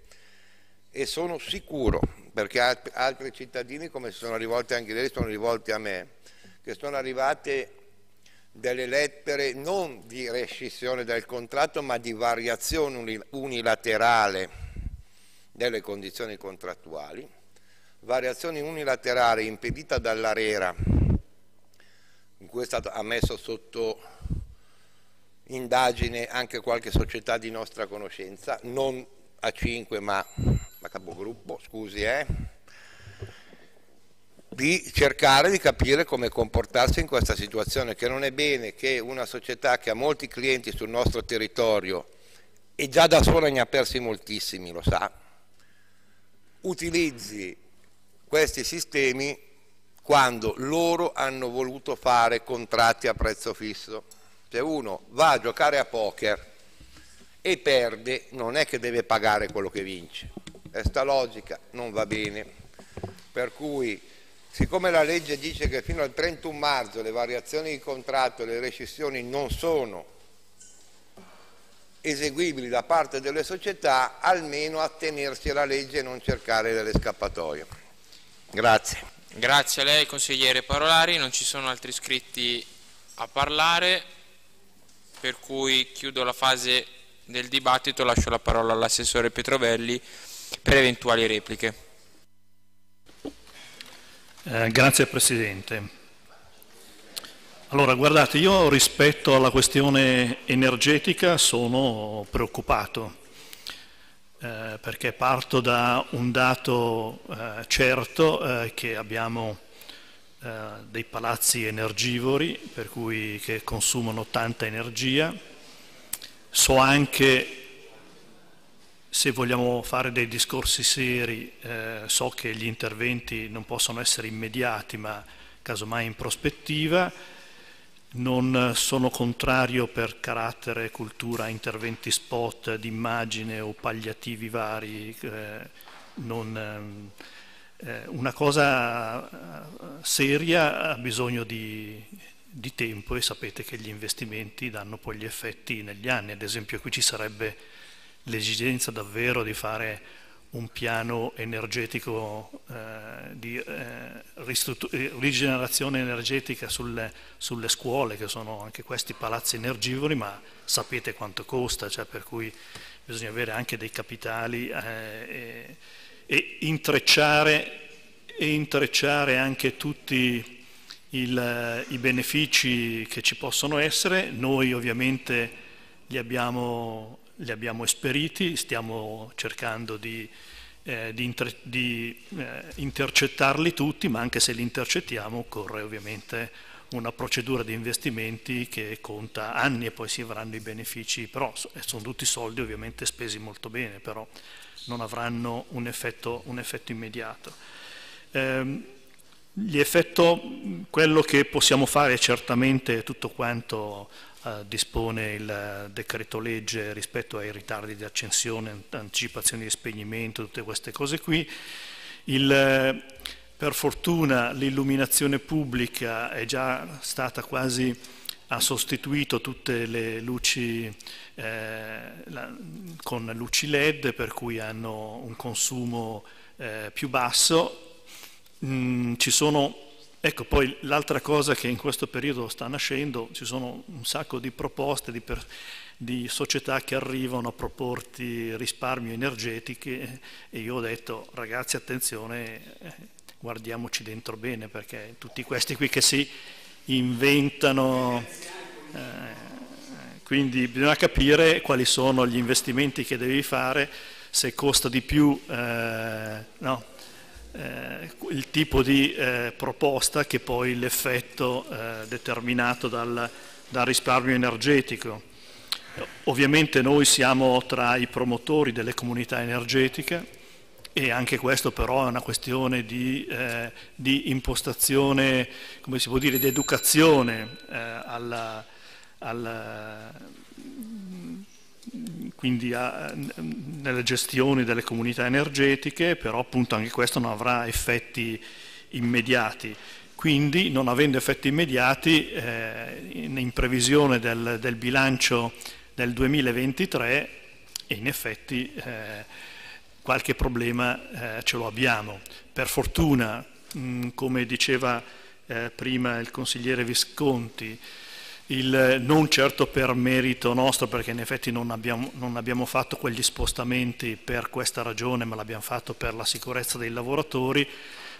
e sono sicuro, perché altri cittadini come si sono rivolti a Anghileri sono rivolti a me, che sono arrivate delle lettere non di rescissione del contratto ma di variazione unilaterale delle condizioni contrattuali, variazione unilaterale impedita dall'ARERA in cui è stato ammesso sotto indagine anche qualche società di nostra conoscenza, non a 5 ma a capogruppo, scusi, eh, di cercare di capire come comportarsi in questa situazione, che non è bene che una società che ha molti clienti sul nostro territorio e già da sola ne ha persi moltissimi, lo sa, utilizzi questi sistemi quando loro hanno voluto fare contratti a prezzo fisso. Se uno va a giocare a poker e perde, non è che deve pagare quello che vince. Questa logica non va bene. Per cui, siccome la legge dice che fino al 31 marzo le variazioni di contratto e le rescissioni non sono eseguibili da parte delle società, almeno attenersi alla legge e non cercare delle scappatoie. Grazie. Grazie a lei consigliere Parolari, non ci sono altri iscritti a parlare, per cui chiudo la fase del dibattito, lascio la parola all'assessore Petrovelli per eventuali repliche. Eh, grazie Presidente. Allora, guardate, io rispetto alla questione energetica sono preoccupato eh, perché parto da un dato eh, certo eh, che abbiamo eh, dei palazzi energivori per cui, che consumano tanta energia, so anche se vogliamo fare dei discorsi seri, eh, so che gli interventi non possono essere immediati ma casomai in prospettiva, non sono contrario per carattere cultura a interventi spot di immagine o pagliativi vari. Eh, non, eh, una cosa eh, seria ha bisogno di, di, tempo e sapete che gli investimenti danno poi gli effetti negli anni. Ad esempio qui ci sarebbe l'esigenza davvero di fare un piano energetico eh, di eh, eh, rigenerazione energetica sulle, sulle, scuole, che sono anche questi palazzi energivori, ma sapete quanto costa, cioè per cui bisogna avere anche dei capitali eh, e, e, intrecciare, e, intrecciare, anche tutti il, i benefici che ci possono essere. Noi ovviamente li abbiamo li abbiamo esperiti, stiamo cercando di, eh, di, inter, di eh, intercettarli tutti, ma anche se li intercettiamo occorre ovviamente una procedura di investimenti che conta anni e poi si avranno i benefici, però eh, sono tutti soldi ovviamente spesi molto bene, però non avranno un effetto, un effetto immediato. Eh, effetto, quello che possiamo fare è certamente tutto quanto eh, dispone il decreto legge rispetto ai ritardi di accensione, anticipazioni di spegnimento, tutte queste cose qui. Il, per fortuna l'illuminazione pubblica è già stata quasi, ha sostituito tutte le luci eh, la, con luci LED per cui hanno un consumo eh, più basso. Mm, ci sono Ecco, poi l'altra cosa che in questo periodo sta nascendo, ci sono un sacco di proposte di, per, di società che arrivano a proporti risparmio energetiche e io ho detto ragazzi attenzione, guardiamoci dentro bene perché tutti questi qui che si inventano, eh, quindi bisogna capire quali sono gli investimenti che devi fare, se costa di più eh, no, eh, il tipo di eh, proposta che poi l'effetto eh, determinato dal, dal risparmio energetico. Ovviamente noi siamo tra i promotori delle comunità energetiche e anche questo però è una questione di, eh, di impostazione, come si può dire, di educazione eh, alla, alla, quindi a, nelle gestioni delle comunità energetiche, però appunto anche questo non avrà effetti immediati. Quindi non avendo effetti immediati, eh, in, in, previsione del, del, bilancio del 2023, in effetti eh, qualche problema eh, ce lo abbiamo. Per fortuna, mh, come diceva eh, prima il consigliere Visconti, il, non certo per merito nostro, perché in effetti non abbiamo, non abbiamo fatto quegli spostamenti per questa ragione, ma l'abbiamo fatto per la sicurezza dei lavoratori,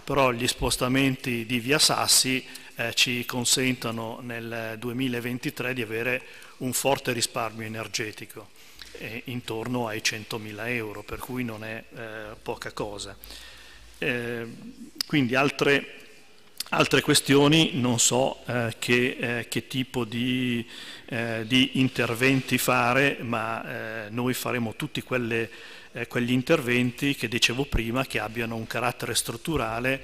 però gli spostamenti di Via Sassi eh, ci consentono nel 2023 di avere un forte risparmio energetico eh, intorno ai 100.000 euro, per cui non è eh, poca cosa. Eh, quindi altre, altre, questioni non so eh, che, eh, che, tipo di, eh, di, interventi fare, ma noi faremo tutti quelle, quegli interventi che dicevo prima che abbiano un carattere strutturale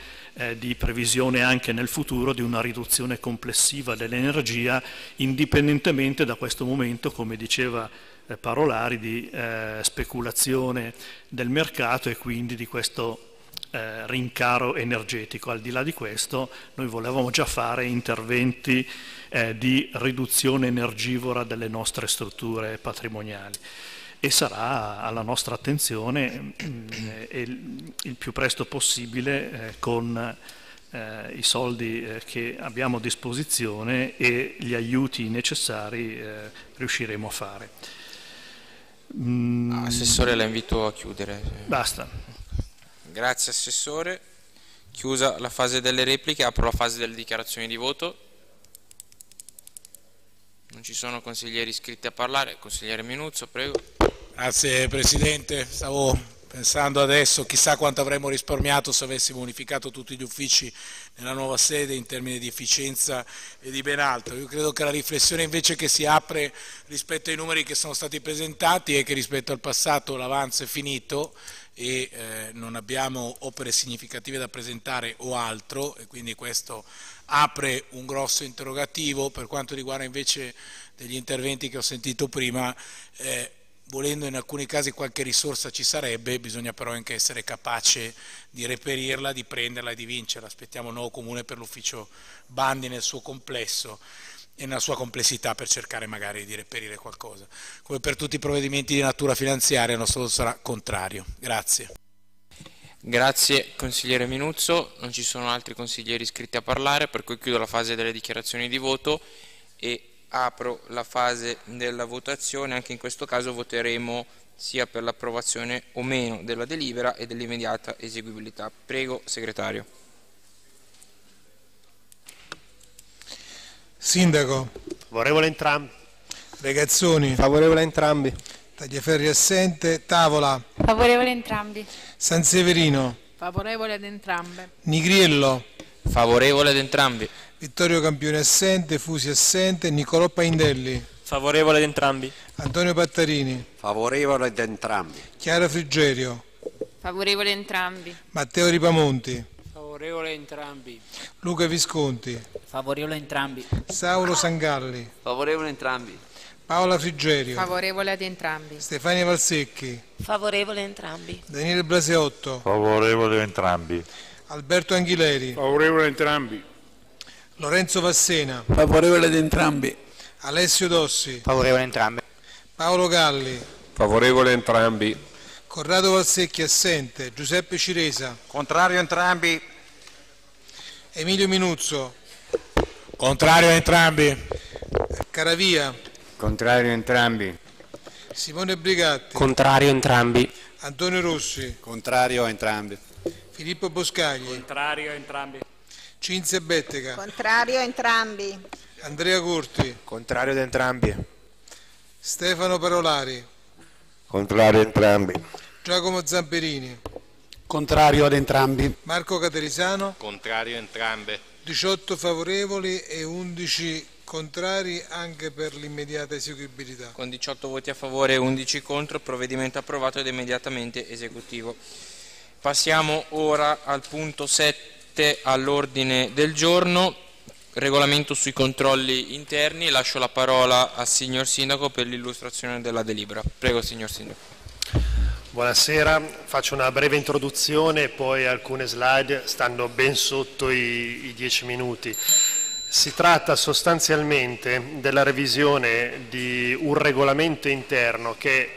di previsione anche nel futuro di una riduzione complessiva dell'energia indipendentemente da questo momento, come diceva eh, parolari di eh, speculazione del mercato e quindi di questo eh, rincaro energetico. Al di là di questo noi volevamo già fare interventi eh, di riduzione energivora delle nostre strutture patrimoniali e sarà alla nostra attenzione eh, il, il, più presto possibile eh, con eh, i soldi eh, che abbiamo a disposizione e gli aiuti necessari eh, riusciremo a fare. Mm. Assessore la invito a chiudere. Basta. Grazie Assessore. Chiusa la fase delle repliche, apro la fase delle dichiarazioni di voto. Non ci sono consiglieri iscritti a parlare. Consigliere Minuzzo, prego. Grazie Presidente. Stavo pensando adesso chissà quanto avremmo risparmiato se avessimo unificato tutti gli uffici nella nuova sede in termini di efficienza e di ben altro. Io credo che la riflessione invece che si apre rispetto ai numeri che sono stati presentati è che rispetto al passato l'avanzo è finito e eh, non abbiamo opere significative da presentare o altro e quindi questo apre un grosso interrogativo per quanto riguarda invece degli interventi che ho sentito prima eh, volendo in alcuni casi qualche risorsa ci sarebbe, bisogna però anche essere capace di reperirla, di prenderla e di vincerla. Aspettiamo un nuovo comune per l'ufficio Bandi nel suo complesso e nella sua complessità per cercare magari di reperire qualcosa. Come per tutti i provvedimenti di natura finanziaria il nostro voto sarà contrario. Grazie. Grazie consigliere Minuzzo, non ci sono altri consiglieri iscritti a parlare, per cui chiudo la fase delle dichiarazioni di voto e apro la fase della votazione, anche in questo caso voteremo sia per l'approvazione o meno della delibera e dell'immediata eseguibilità. Prego, segretario. Sindaco. Favorevole entrambi. Regazzoni. Favorevole entrambi. Tagliaferri assente. Tavola. Favorevole entrambi. San Severino. Favorevole ad entrambe. Nigriello. Favorevole ad entrambi. Vittorio Campione assente, Fusi assente, Niccolò Paindelli. Favorevole ad entrambi. Antonio Pattarini. Favorevole ad entrambi. Chiara Frigerio. Favorevole entrambi. Matteo Ripamonti. Favorevole entrambi. Luca Visconti. Favorevole entrambi. Saulo Sangalli. Favorevole entrambi. Paola Frigerio. Favorevole ad entrambi. Stefania Valsecchi. Favorevole entrambi. Daniele Blaseotto. Favorevole entrambi. Alberto Anghileri. Favorevole entrambi. Lorenzo Vassena. Favorevole ad entrambi. Alessio Dossi. Favorevole entrambi. Paolo Galli. Favorevole entrambi. Corrado Valsecchi assente. Giuseppe Ciresa. Contrario entrambi. Emilio Minuzzo. Contrario entrambi. Caravia. Contrario entrambi. Simone Brigatti. Contrario entrambi. Antonio Rossi. Contrario entrambi. Filippo Boscagli, Contrario entrambi. Cinzia Bettega, Contrario entrambi. Andrea Curti, Contrario ad entrambi. Stefano Parolari, Contrario entrambi. Giacomo Zamperini, Contrario ad entrambi. Marco Caterisano, Contrario entrambe. 18 favorevoli e 11 contrari anche per l'immediata eseguibilità. Con 18 voti a favore e 11 contro, provvedimento approvato ed immediatamente esecutivo. Passiamo ora al punto 7 all'ordine del giorno, regolamento sui controlli interni. Lascio la parola al signor Sindaco per l'illustrazione della delibera. Prego, signor Sindaco. Buonasera, faccio una breve introduzione e poi alcune slide stanno ben sotto i, i 10 minuti. Si tratta sostanzialmente della revisione di un regolamento interno che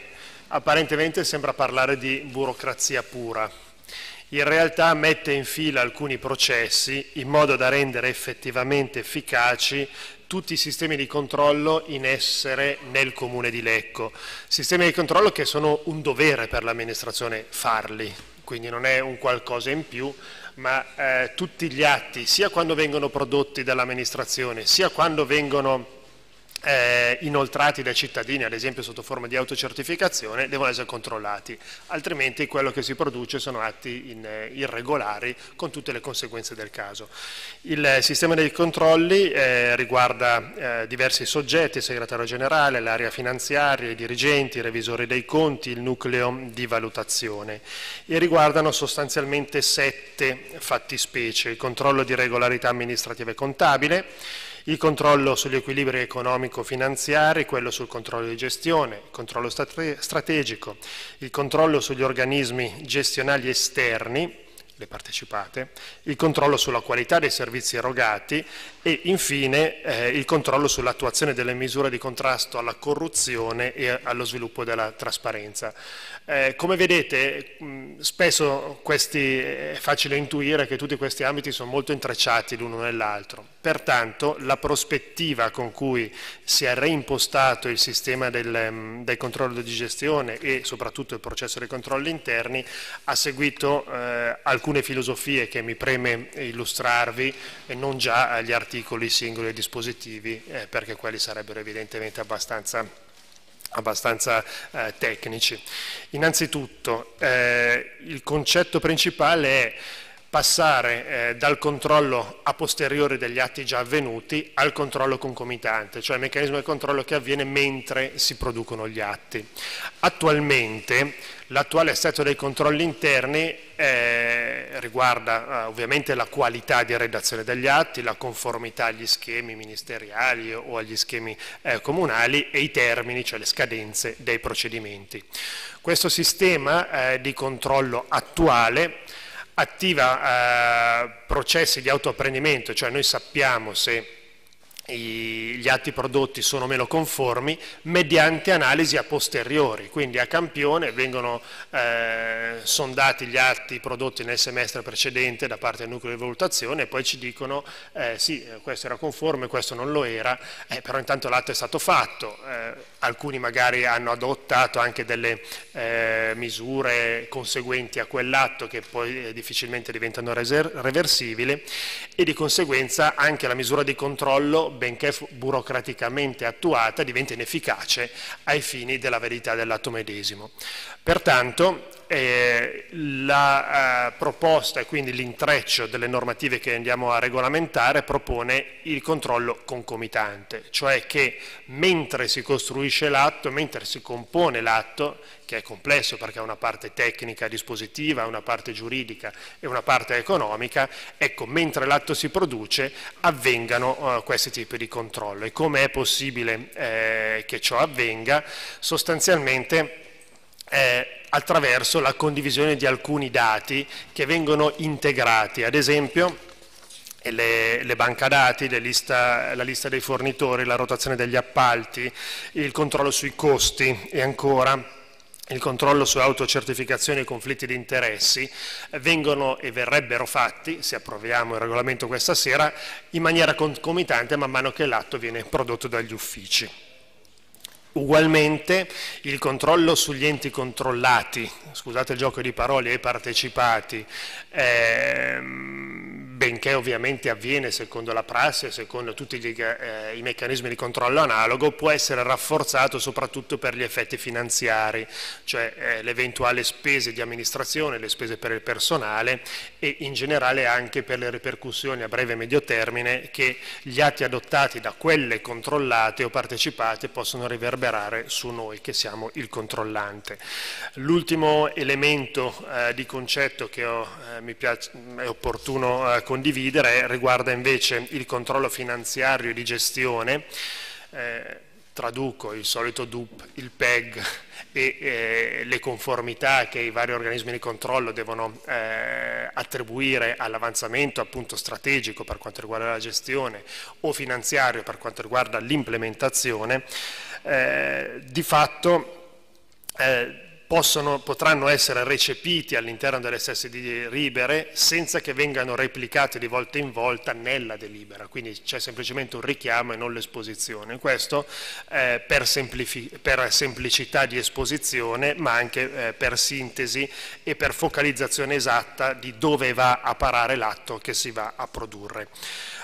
apparentemente sembra parlare di burocrazia pura. In realtà mette in fila alcuni processi in modo da rendere effettivamente efficaci tutti i sistemi di controllo in essere nel comune di Lecco. Sistemi di controllo che sono un dovere per l'amministrazione farli, quindi non è un qualcosa in più, ma eh, tutti gli atti, sia quando vengono prodotti dall'amministrazione, sia quando vengono eh, inoltrati dai cittadini, ad esempio sotto forma di autocertificazione, devono essere controllati, altrimenti quello che si produce sono atti in, eh, irregolari con tutte le conseguenze del caso. Il sistema dei controlli eh, riguarda eh, diversi soggetti, il segretario generale, l'area finanziaria, i dirigenti, i revisori dei conti, il nucleo di valutazione e riguardano sostanzialmente sette fattispecie, il controllo di regolarità amministrativa e contabile, il controllo sugli equilibri economico-finanziari, quello sul controllo di gestione, il controllo strate- strategico, il controllo sugli organismi gestionali esterni, le partecipate, il controllo sulla qualità dei servizi erogati e infine eh, il controllo sull'attuazione delle misure di contrasto alla corruzione e allo sviluppo della trasparenza. Eh, come vedete mh, spesso questi, è facile intuire che tutti questi ambiti sono molto intrecciati l'uno nell'altro, pertanto la prospettiva con cui si è reimpostato il sistema del, mh, del controllo di gestione e soprattutto il processo dei controlli interni ha seguito eh, alcune filosofie che mi preme illustrarvi e non già gli articoli singoli e dispositivi eh, perché quelli sarebbero evidentemente abbastanza abbastanza eh, tecnici. Innanzitutto eh, il concetto principale è passare eh, dal controllo a posteriori degli atti già avvenuti al controllo concomitante, cioè il meccanismo di controllo che avviene mentre si producono gli atti. Attualmente l'attuale assetto dei controlli interni eh, riguarda eh, ovviamente la qualità di redazione degli atti, la conformità agli schemi ministeriali o agli schemi eh, comunali e i termini, cioè le scadenze dei procedimenti. Questo sistema eh, di controllo attuale attiva eh, processi di autoapprendimento, cioè noi sappiamo se gli atti prodotti sono meno conformi mediante analisi a posteriori, quindi a campione vengono eh, sondati gli atti prodotti nel semestre precedente da parte del nucleo di valutazione e poi ci dicono eh, sì, questo era conforme, questo non lo era, eh, però intanto l'atto è stato fatto, eh, alcuni magari hanno adottato anche delle eh, misure conseguenti a quell'atto che poi eh, difficilmente diventano reversibili e di conseguenza anche la misura di controllo benché burocraticamente attuata, diventa inefficace ai fini della verità dell'atto medesimo. Pertanto eh, la eh, proposta e quindi l'intreccio delle normative che andiamo a regolamentare propone il controllo concomitante, cioè che mentre si costruisce l'atto, mentre si compone l'atto, che è complesso perché ha una parte tecnica dispositiva, una parte giuridica e una parte economica, ecco, mentre l'atto si produce avvengano eh, questi tipi di controllo. E come è possibile eh, che ciò avvenga? Sostanzialmente eh, attraverso la condivisione di alcuni dati che vengono integrati, ad esempio le, le banca dati, le lista, la lista dei fornitori, la rotazione degli appalti, il controllo sui costi e ancora il controllo su autocertificazioni e conflitti di interessi vengono e verrebbero fatti, se approviamo il regolamento questa sera, in maniera concomitante man mano che l'atto viene prodotto dagli uffici. Ugualmente il controllo sugli enti controllati, scusate il gioco di parole, ai partecipati, ehm, benché ovviamente avviene secondo la prassi e secondo tutti gli, eh, i meccanismi di controllo analogo, può essere rafforzato soprattutto per gli effetti finanziari, cioè eh, le eventuali spese di amministrazione, le spese per il personale e in generale anche per le ripercussioni a breve e medio termine che gli atti adottati da quelle controllate o partecipate possono riverberare su noi che siamo il controllante. L'ultimo elemento eh, di concetto che ho, eh, mi piace, è opportuno eh, condividere riguarda invece il controllo finanziario e di gestione. Eh, traduco il solito DUP, il PEG e eh, le conformità che i vari organismi di controllo devono eh, attribuire all'avanzamento appunto strategico per quanto riguarda la gestione o finanziario per quanto riguarda l'implementazione, eh, di fatto eh, possono, potranno essere recepiti all'interno delle stesse delibere senza che vengano replicati di volta in volta nella delibera, quindi c'è semplicemente un richiamo e non l'esposizione. Questo eh, per, per, semplicità di esposizione ma anche eh, per sintesi e per focalizzazione esatta di dove va a parare l'atto che si va a produrre.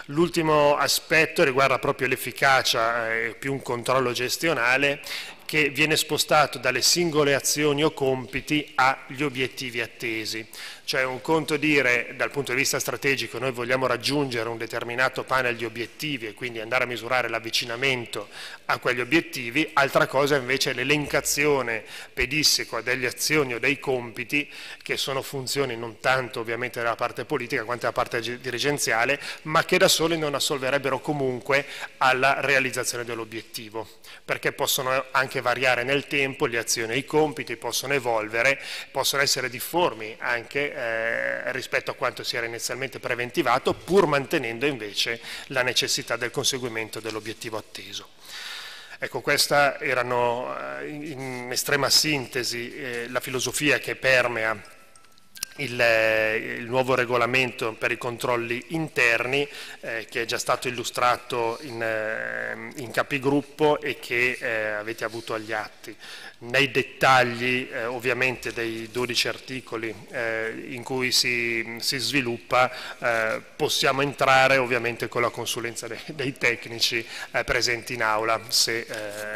L'ultimo aspetto riguarda proprio l'efficacia eh, più un controllo gestionale che viene spostato dalle singole azioni o compiti agli obiettivi attesi. Cioè un conto dire dal punto di vista strategico noi vogliamo raggiungere un determinato panel di obiettivi e quindi andare a misurare l'avvicinamento a quegli obiettivi, altra cosa invece è l'elencazione pedissequa delle azioni o dei compiti che sono funzioni non tanto ovviamente della parte politica quanto della parte dirigenziale, ma che da soli non assolverebbero comunque alla realizzazione dell'obiettivo, perché possono anche variare nel tempo, le azioni e i compiti possono evolvere, possono essere difformi anche eh, rispetto a quanto si era inizialmente preventivato, pur mantenendo invece la necessità del conseguimento dell'obiettivo atteso. Ecco, questa erano eh, in estrema sintesi eh, la filosofia che permea il, eh, il, nuovo regolamento per i controlli interni eh, che è già stato illustrato in, eh, in capigruppo e che eh, avete avuto agli atti. Nei dettagli eh, ovviamente dei 12 articoli in cui si, si sviluppa possiamo entrare ovviamente con la consulenza dei, dei tecnici presenti in aula se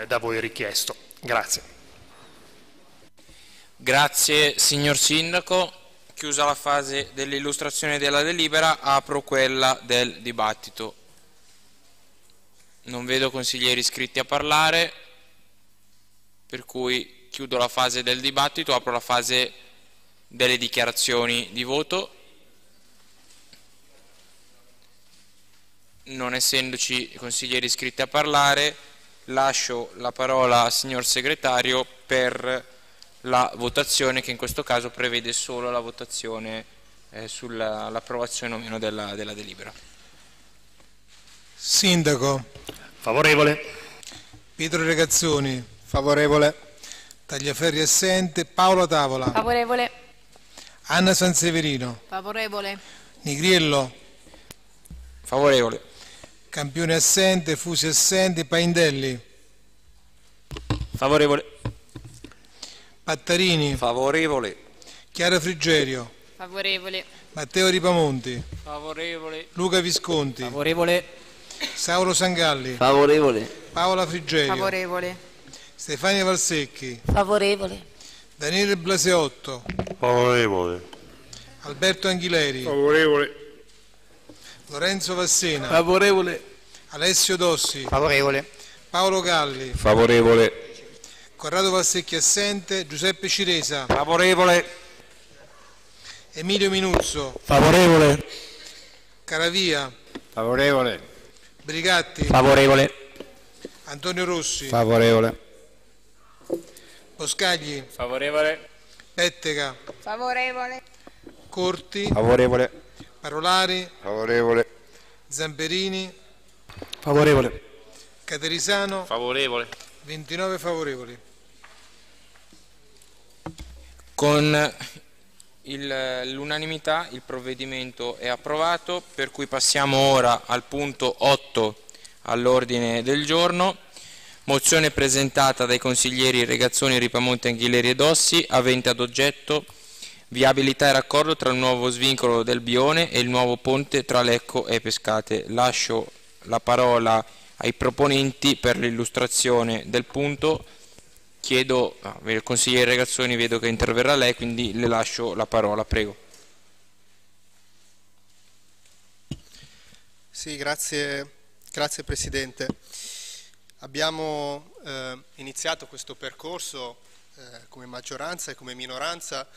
da voi richiesto. Grazie. Grazie signor Sindaco chiusa la fase dell'illustrazione della delibera, apro quella del dibattito. Non vedo consiglieri iscritti a parlare, per cui chiudo la fase del dibattito, apro la fase delle dichiarazioni di voto. Non essendoci consiglieri iscritti a parlare, lascio la parola al signor segretario per la votazione che in questo caso prevede solo la votazione eh, sull'approvazione o meno della, della delibera. Sindaco. Favorevole. Pietro Regazzoni. Favorevole. Tagliaferri assente. Paolo Tavola. Favorevole. Anna Sanseverino. Favorevole. Nigriello. Favorevole. Campione assente. Fusi assente. Paindelli. Favorevole. Pattarini. Favorevole. Chiara Frigerio. Favorevole. Matteo Ripamonti. Favorevole. Luca Visconti. Favorevole. Saulo Sangalli. Favorevole. Paola Frigerio. Favorevole. Stefania Valsecchi. Favorevole. Daniele Blaseotto. Favorevole. Alberto Anghileri. Favorevole. Lorenzo Vassena. Favorevole. Alessio Dossi. Favorevole. Paolo Galli. Favorevole. Corrado Valsecchi assente, Giuseppe Ciresa. Favorevole. Emilio Minuzzo. Favorevole. Caravia. Favorevole. Brigatti. Favorevole. Antonio Rossi. Favorevole. Boscagli. Favorevole. Pettega. Favorevole. Corti. Favorevole. Parolari. Favorevole. Zamperini. Favorevole. Caterisano. Favorevole. 29 favorevoli. Con l'unanimità il provvedimento è approvato, per cui passiamo ora al punto 8 all'ordine del giorno. Mozione presentata dai consiglieri Regazzoni, Ripamonte, Anghileri e Dossi, avente ad oggetto viabilità e raccordo tra il nuovo svincolo del Bione e il nuovo ponte tra Lecco e Pescate. Lascio la parola ai proponenti per l'illustrazione del punto. Chiedo, ah, il consigliere Regazzoni vedo che interverrà lei, quindi le lascio la parola, prego. Sì, grazie, grazie Presidente. Abbiamo eh, iniziato questo percorso eh, come maggioranza e come minoranza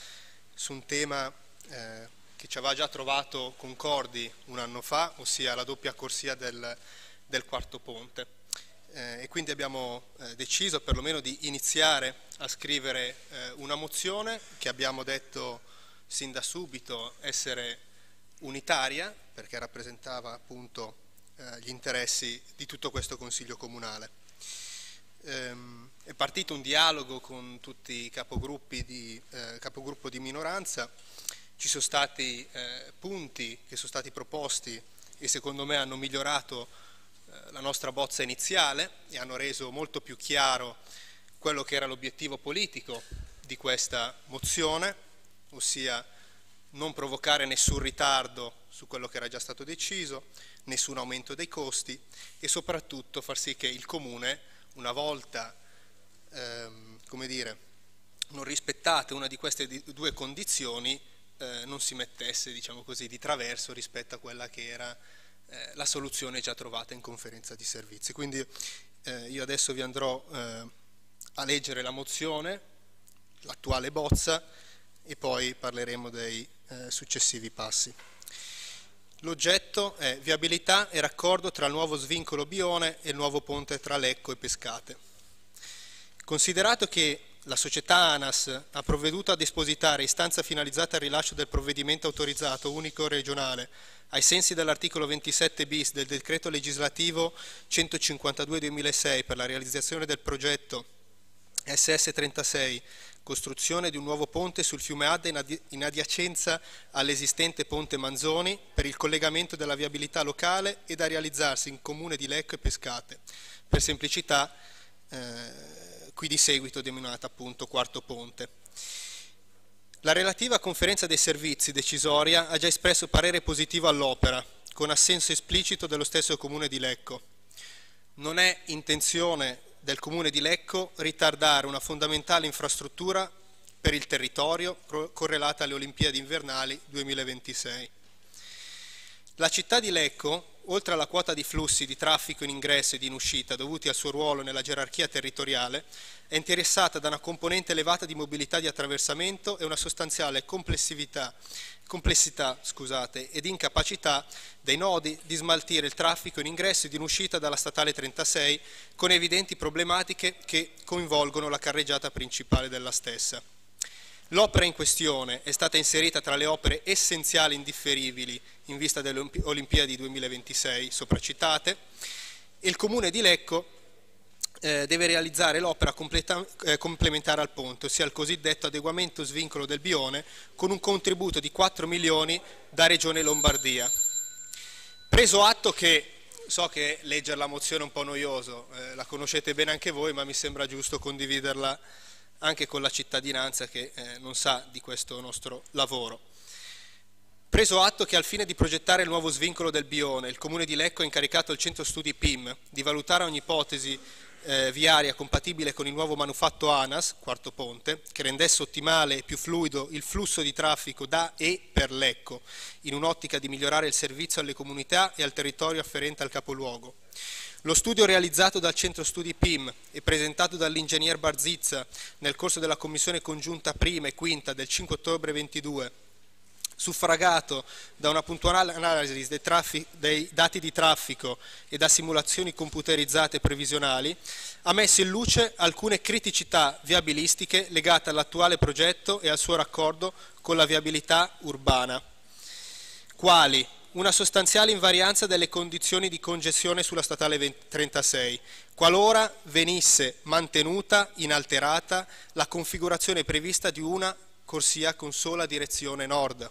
su un tema eh, che ci aveva già trovato concordi un anno fa, ossia la doppia corsia del, del quarto ponte. Eh, e quindi abbiamo eh, deciso perlomeno di iniziare a scrivere eh, una mozione che abbiamo detto sin da subito essere unitaria perché rappresentava appunto gli interessi di tutto questo Consiglio Comunale. Ehm, è partito un dialogo con tutti i capogruppi di, eh, capogruppo di minoranza, ci sono stati eh, punti che sono stati proposti e secondo me hanno migliorato eh, la nostra bozza iniziale e hanno reso molto più chiaro quello che era l'obiettivo politico di questa mozione, ossia non provocare nessun ritardo su quello che era già stato deciso, nessun aumento dei costi e soprattutto far sì che il Comune una volta ehm, come dire, non rispettate una di queste due condizioni eh, non si mettesse diciamo così, di traverso rispetto a quella che era eh, la soluzione già trovata in conferenza di servizi. Quindi eh, io adesso vi andrò eh, a leggere la mozione, l'attuale bozza e poi parleremo dei eh, successivi passi. L'oggetto è viabilità e raccordo tra il nuovo svincolo Bione e il nuovo ponte tra Lecco e Pescate. Considerato che la società ANAS ha provveduto a dispositare istanza finalizzata al rilascio del provvedimento autorizzato unico regionale ai sensi dell'articolo 27 bis del decreto legislativo 152-2006 per la realizzazione del progetto SS36 costruzione di un nuovo ponte sul fiume Adda in adiacenza all'esistente ponte Manzoni per il collegamento della viabilità locale e da realizzarsi in comune di Lecco e Pescate. Per semplicità, eh, qui di seguito denominata appunto Quarto Ponte. La relativa conferenza dei servizi decisoria ha già espresso parere positivo all'opera, con assenso esplicito dello stesso comune di Lecco. Non è intenzione del Comune di Lecco ritardare una fondamentale infrastruttura per il territorio correlata alle Olimpiadi invernali 2026. La città di Lecco, oltre alla quota di flussi di traffico in ingresso ed in uscita dovuti al suo ruolo nella gerarchia territoriale, è interessata da una componente elevata di mobilità di attraversamento e una sostanziale complessità scusate, ed incapacità dei nodi di smaltire il traffico in ingresso ed in uscita dalla statale 36 con evidenti problematiche che coinvolgono la carreggiata principale della stessa. L'opera in questione è stata inserita tra le opere essenziali indifferibili in vista delle Olimpiadi 2026 sopracitate e il Comune di Lecco eh, deve realizzare l'opera eh, complementare al ponte, ossia il cosiddetto adeguamento svincolo del Bione, con un contributo di 4 milioni da Regione Lombardia. Preso atto che, so che leggere la mozione è un po' noioso, eh, la conoscete bene anche voi, ma mi sembra giusto condividerla anche con la cittadinanza che eh, non sa di questo nostro lavoro. Preso atto che al fine di progettare il nuovo svincolo del Bione, il Comune di Lecco ha incaricato il centro studi PIM di valutare ogni ipotesi eh, viaria compatibile con il nuovo manufatto ANAS, quarto ponte, che rendesse ottimale e più fluido il flusso di traffico da e per Lecco, in un'ottica di migliorare il servizio alle comunità e al territorio afferente al capoluogo. Lo studio realizzato dal centro studi PIM e presentato dall'ingegner Barzizza nel corso della commissione congiunta prima e quinta del 5 ottobre 22 suffragato da una puntuale analisi dei, dei, dati di traffico e da simulazioni computerizzate previsionali, ha messo in luce alcune criticità viabilistiche legate all'attuale progetto e al suo raccordo con la viabilità urbana, quali una sostanziale invarianza delle condizioni di congestione sulla statale 36, qualora venisse mantenuta inalterata la configurazione prevista di una corsia con sola direzione nord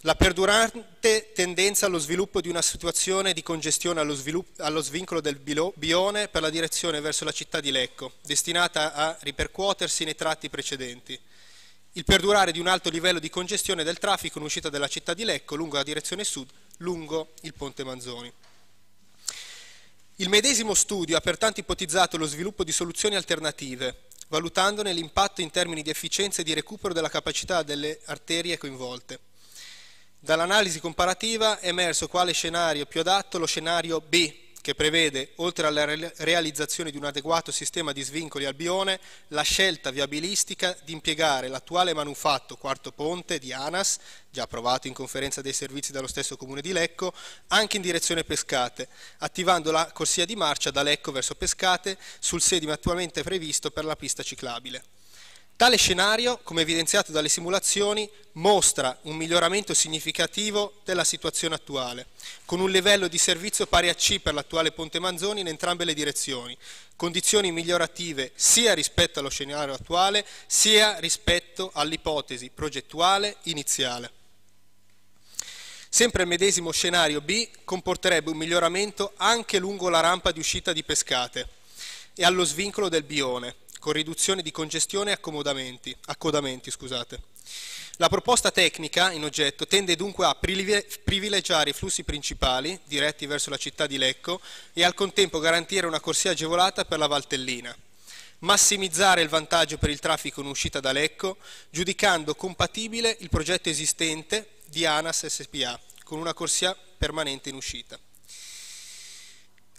La perdurante tendenza allo sviluppo di una situazione di congestione allo, allo svincolo del Bione per la direzione verso la città di Lecco, destinata a ripercuotersi nei tratti precedenti. Il perdurare di un alto livello di congestione del traffico in uscita dalla città di Lecco lungo la direzione sud, lungo il ponte Manzoni. Il medesimo studio ha pertanto ipotizzato lo sviluppo di soluzioni alternative, valutandone l'impatto in termini di efficienza e di recupero della capacità delle arterie coinvolte. Dall'analisi comparativa è emerso quale scenario più adatto lo scenario B, che prevede, oltre alla realizzazione di un adeguato sistema di svincoli al bione, la scelta viabilistica di impiegare l'attuale manufatto quarto ponte di ANAS, già approvato in conferenza dei servizi dallo stesso comune di Lecco, anche in direzione Pescate, attivando la corsia di marcia da Lecco verso Pescate sul sedime attualmente previsto per la pista ciclabile. Tale scenario, come evidenziato dalle simulazioni, mostra un miglioramento significativo della situazione attuale, con un livello di servizio pari a C per l'attuale Ponte Manzoni in entrambe le direzioni, condizioni migliorative sia rispetto allo scenario attuale sia rispetto all'ipotesi progettuale iniziale. Sempre il medesimo scenario B comporterebbe un miglioramento anche lungo la rampa di uscita di Pescate e allo svincolo del Bione, con riduzione di congestione e accodamenti. Scusate. La proposta tecnica in oggetto tende dunque a privilegiare i flussi principali diretti verso la città di Lecco e al contempo garantire una corsia agevolata per la Valtellina, massimizzare il vantaggio per il traffico in uscita da Lecco, giudicando compatibile il progetto esistente di ANAS SPA con una corsia permanente in uscita.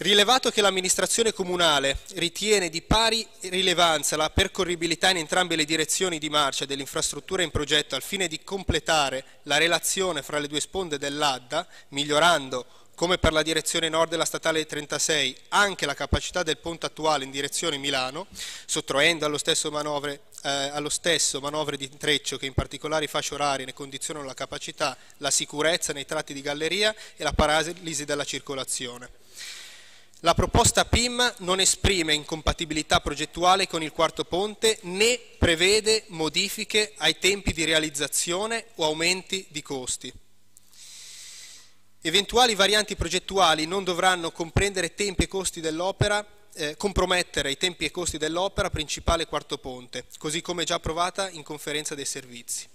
Rilevato che l'amministrazione comunale ritiene di pari rilevanza la percorribilità in entrambe le direzioni di marcia dell'infrastruttura in progetto al fine di completare la relazione fra le due sponde dell'Adda, migliorando, come per la direzione nord della statale 36, anche la capacità del ponte attuale in direzione Milano, sottraendo allo stesso manovre, eh, allo stesso manovre di intreccio che in particolari fasce orarie ne condizionano la capacità, la sicurezza nei tratti di galleria e la paralisi della circolazione. La proposta PIM non esprime incompatibilità progettuale con il quarto ponte né prevede modifiche ai tempi di realizzazione o aumenti di costi. Eventuali varianti progettuali non dovranno comprendere tempi e costi dell'opera eh, compromettere i tempi e costi dell'opera principale quarto ponte, così come già approvata in conferenza dei servizi.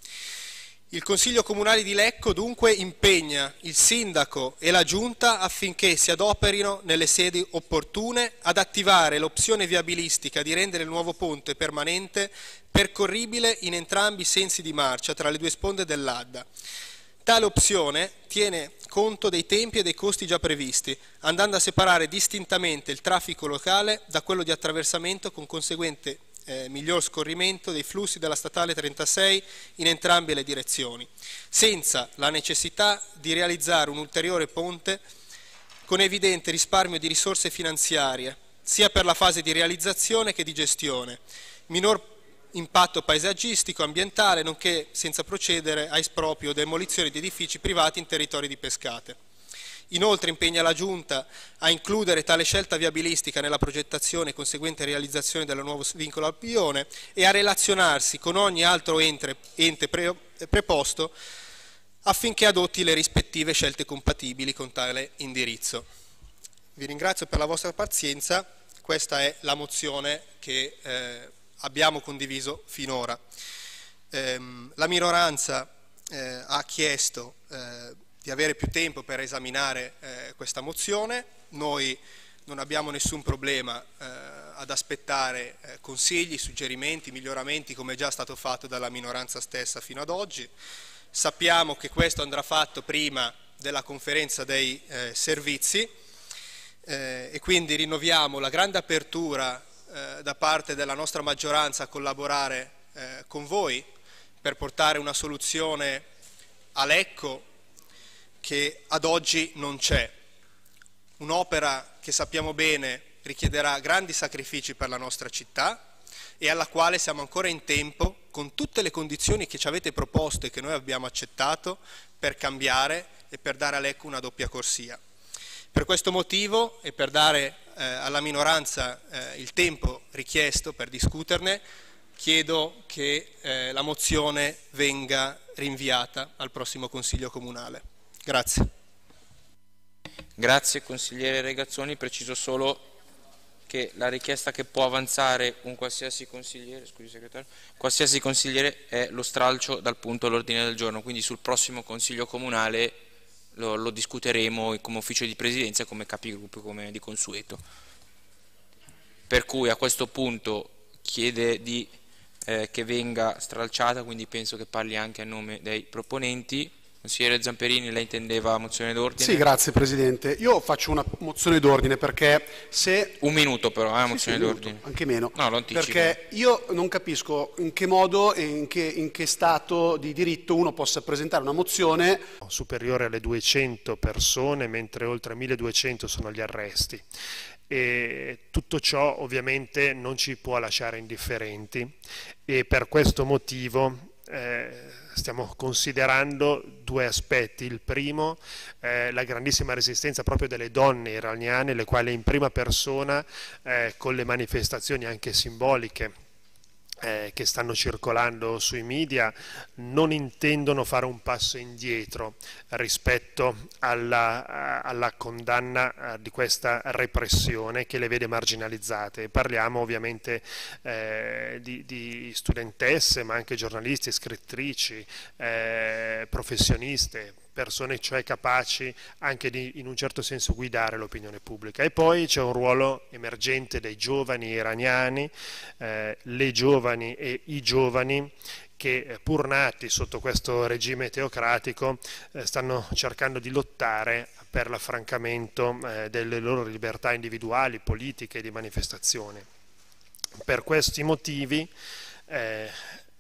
Il Consiglio Comunale di Lecco dunque impegna il Sindaco e la Giunta affinché si adoperino nelle sedi opportune ad attivare l'opzione viabilistica di rendere il nuovo ponte permanente percorribile in entrambi i sensi di marcia tra le due sponde dell'Adda. Tale opzione tiene conto dei tempi e dei costi già previsti, andando a separare distintamente il traffico locale da quello di attraversamento con conseguente eh, miglior scorrimento dei flussi della statale 36 in entrambe le direzioni, senza la necessità di realizzare un ulteriore ponte con evidente risparmio di risorse finanziarie, sia per la fase di realizzazione che di gestione, minor impatto paesaggistico, ambientale, nonché senza procedere a esproprio o demolizione di edifici privati in territori di pescate. Inoltre impegna la Giunta a includere tale scelta viabilistica nella progettazione e conseguente realizzazione del nuovo vincolo alpione e a relazionarsi con ogni altro ente, ente pre, preposto affinché adotti le rispettive scelte compatibili con tale indirizzo. Vi ringrazio per la vostra pazienza, questa è la mozione che eh, abbiamo condiviso finora. Eh, la minoranza eh, ha chiesto eh, di avere più tempo per esaminare eh, questa mozione. Noi non abbiamo nessun problema eh, ad aspettare eh, consigli, suggerimenti, miglioramenti come già stato fatto dalla minoranza stessa fino ad oggi. Sappiamo che questo andrà fatto prima della conferenza dei eh, servizi eh, e quindi rinnoviamo la grande apertura eh, da parte della nostra maggioranza a collaborare con voi per portare una soluzione a Lecco che ad oggi non c'è. Un'opera che sappiamo bene richiederà grandi sacrifici per la nostra città e alla quale siamo ancora in tempo, con tutte le condizioni che ci avete proposto e che noi abbiamo accettato, per cambiare e per dare a Lecco una doppia corsia. Per questo motivo e per dare eh, alla minoranza eh, il tempo richiesto per discuterne, chiedo che eh, la mozione venga rinviata al prossimo Consiglio Comunale. Grazie. Grazie consigliere Regazzoni, preciso solo che la richiesta che può avanzare un qualsiasi consigliere, scusi qualsiasi consigliere è lo stralcio dal punto all'ordine del giorno, quindi sul prossimo Consiglio Comunale lo, lo discuteremo come ufficio di presidenza e come capigruppo, come di consueto. Per cui a questo punto chiede di, eh, che venga stralciata, quindi penso che parli anche a nome dei proponenti. Consigliere Zamperini, lei intendeva mozione d'ordine? Sì, grazie Presidente. Io faccio una mozione d'ordine perché se... Un minuto però, eh, mozione sì, sì, d'ordine. Anche meno. No, lo anticipo. Perché io non capisco in che modo e in che, in che stato di diritto uno possa presentare una mozione superiore alle 200 persone, mentre oltre 1200 sono gli arresti. E tutto ciò ovviamente non ci può lasciare indifferenti e per questo motivo eh, stiamo considerando due aspetti. Il primo, eh, la grandissima resistenza proprio delle donne iraniane, le quali in prima persona, eh, con le manifestazioni anche simboliche, eh, che stanno circolando sui media non intendono fare un passo indietro rispetto alla, alla condanna eh, di questa repressione che le vede marginalizzate. Parliamo ovviamente eh, di, di, studentesse, ma anche giornalisti, scrittrici, eh, professioniste, persone cioè capaci anche di in un certo senso guidare l'opinione pubblica. E poi c'è un ruolo emergente dei giovani iraniani, eh, le giovani e i giovani che eh, pur nati sotto questo regime teocratico eh, stanno cercando di lottare per l'affrancamento eh, delle loro libertà individuali, politiche e di manifestazione. Per questi motivi eh,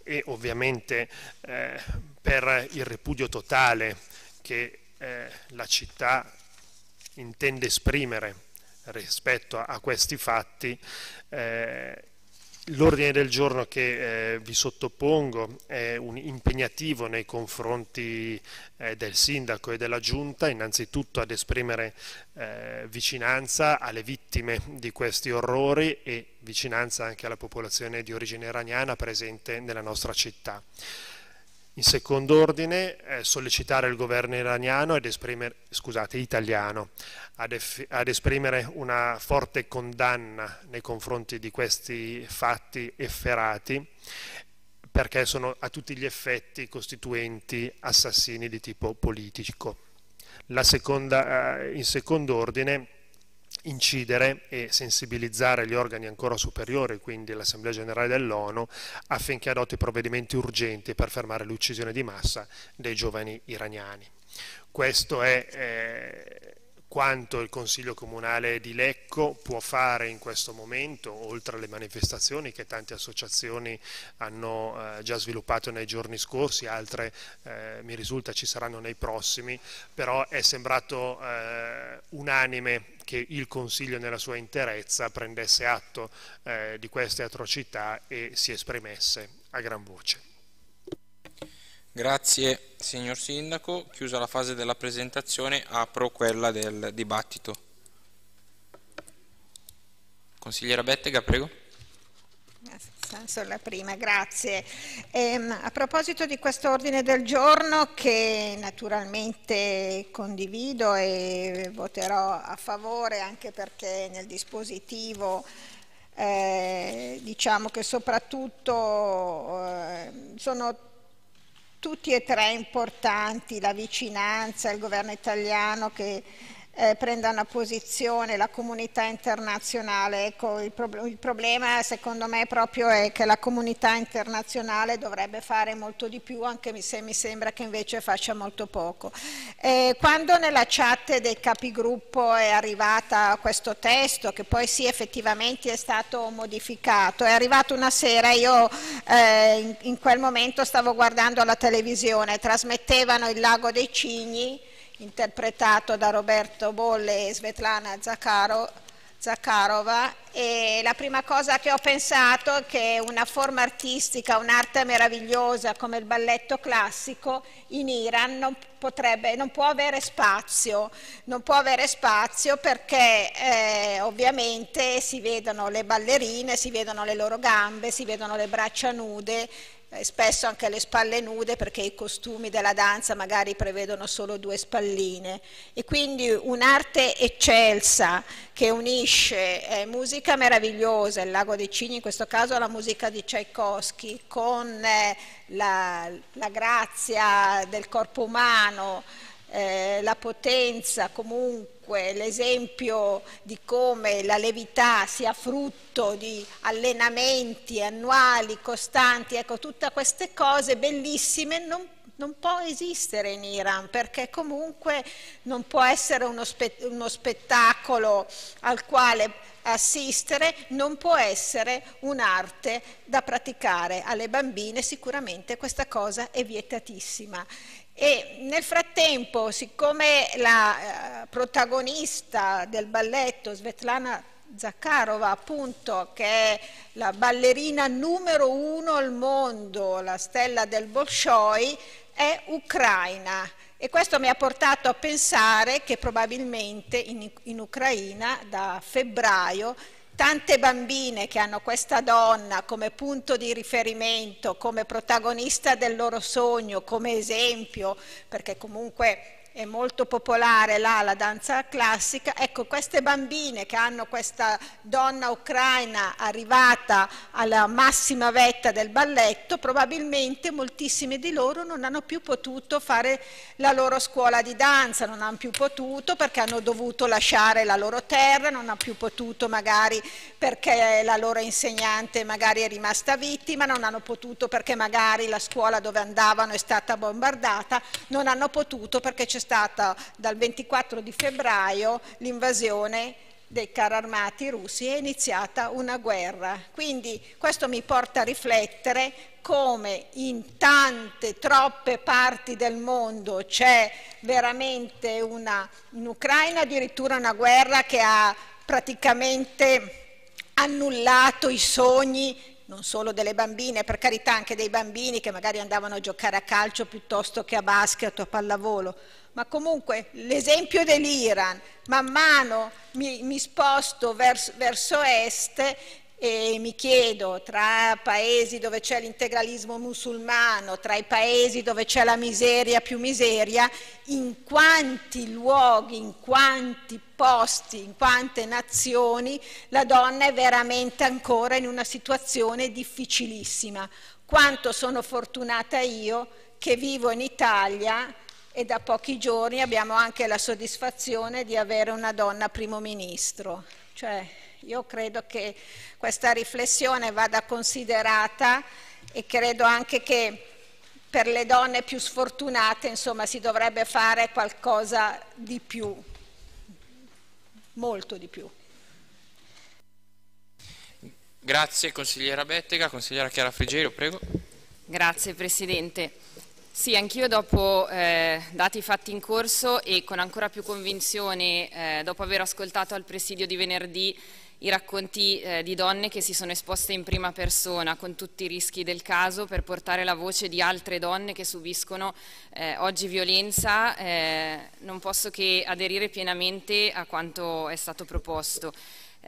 e ovviamente eh, per il ripudio totale che eh, la città intende esprimere rispetto a, a questi fatti. Eh, L'ordine del giorno che eh, vi sottopongo è un impegnativo nei confronti eh, del sindaco e della giunta, innanzitutto ad esprimere eh, vicinanza alle vittime di questi orrori e vicinanza anche alla popolazione di origine iraniana presente nella nostra città. In secondo ordine, eh, sollecitare il governo iraniano ad esprimere, scusate, italiano ad, ad, esprimere una forte condanna nei confronti di questi fatti efferati perché sono a tutti gli effetti costituenti assassini di tipo politico. Seconda, eh, in secondo ordine, incidere e sensibilizzare gli organi ancora superiori, quindi l'Assemblea Generale dell'ONU, affinché adotti provvedimenti urgenti per fermare l'uccisione di massa dei giovani iraniani. Questo è eh, quanto il Consiglio Comunale di Lecco può fare in questo momento, oltre alle manifestazioni che tante associazioni hanno eh, già sviluppato nei giorni scorsi, altre eh, mi risulta ci saranno nei prossimi, però è sembrato unanime che il Consiglio nella sua interezza prendesse atto eh, di queste atrocità e si esprimesse a gran voce. Grazie signor Sindaco, chiusa la fase della presentazione apro quella del dibattito. Consigliera Bettega, prego. La prima, grazie. Ehm, a proposito di questo ordine del giorno che naturalmente condivido e voterò a favore anche perché nel dispositivo eh, diciamo che soprattutto eh, sono tutti e tre importanti, la vicinanza, il governo italiano che eh, prenda una posizione, la comunità internazionale. Ecco, il, pro il, problema secondo me proprio è che la comunità internazionale dovrebbe fare molto di più, anche se mi sembra che invece faccia molto poco. Eh, quando nella chat dei capigruppo è arrivata questo testo, che poi sì effettivamente è stato modificato, è arrivato una sera, io eh, in, in quel momento stavo guardando la televisione, trasmettevano il lago dei cigni, interpretato da Roberto Bolle e Svetlana Zaccaro, Zakharova e la prima cosa che ho pensato è che una forma artistica, un'arte meravigliosa come il balletto classico in Iran non, potrebbe, non può avere spazio, non può avere spazio perché eh, ovviamente si vedono le ballerine, si vedono le loro gambe, si vedono le braccia nude, eh, spesso anche le spalle nude perché i costumi della danza magari prevedono solo due spalline. E quindi un'arte eccelsa che unisce eh, musica meravigliosa, il Lago dei Cigni in questo caso la musica di Tchaikovsky con eh, la, la grazia del corpo umano, eh, la potenza, comunque l'esempio di come la levità sia frutto di allenamenti annuali, costanti, ecco, tutte queste cose bellissime non, non può esistere in Iran perché comunque non può essere uno, spe uno spettacolo al quale assistere, non può essere un'arte da praticare alle bambine, sicuramente questa cosa è vietatissima. E nel frattempo, siccome la eh, protagonista del balletto, Svetlana Zakharova, appunto, che è la ballerina numero uno al mondo, la stella del Bolshoi, è ucraina. E questo mi ha portato a pensare che probabilmente in, in Ucraina da febbraio tante bambine che hanno questa donna come punto di riferimento, come protagonista del loro sogno, come esempio, perché comunque è molto popolare là la danza classica, ecco queste bambine che hanno questa donna ucraina arrivata alla massima vetta del balletto, probabilmente moltissime di loro non hanno più potuto fare la loro scuola di danza, non hanno più potuto perché hanno dovuto lasciare la loro terra, non hanno più potuto magari perché la loro insegnante magari è rimasta vittima, non hanno potuto perché magari la scuola dove andavano è stata bombardata, non hanno potuto perché c'è stata dal 24 di febbraio l'invasione dei carri armati russi è iniziata una guerra. Quindi questo mi porta a riflettere come in tante, troppe parti del mondo c'è veramente una, in Ucraina addirittura una guerra che ha praticamente annullato i sogni non solo delle bambine, per carità anche dei bambini che magari andavano a giocare a calcio piuttosto che a basket o a pallavolo, ma comunque l'esempio dell'Iran, man mano mi, mi sposto verso, verso est e mi chiedo tra paesi dove c'è l'integralismo musulmano, tra i paesi dove c'è la miseria più miseria, in quanti luoghi, in quanti posti, in quante nazioni la donna è veramente ancora in una situazione difficilissima. Quanto sono fortunata io che vivo in Italia e da pochi giorni abbiamo anche la soddisfazione di avere una donna primo ministro. Cioè, io credo che questa riflessione vada considerata e credo anche che per le donne più sfortunate insomma, si dovrebbe fare qualcosa di più, molto di più. Grazie consigliera Bettega, consigliera Chiara Frigerio, prego. Grazie Presidente. Sì, anch'io dopo eh, dati fatti in corso e con ancora più convinzione, eh, dopo aver ascoltato al presidio di venerdì i racconti eh, di donne che si sono esposte in prima persona con tutti i rischi del caso per portare la voce di altre donne che subiscono eh, oggi violenza, eh, non posso che aderire pienamente a quanto è stato proposto.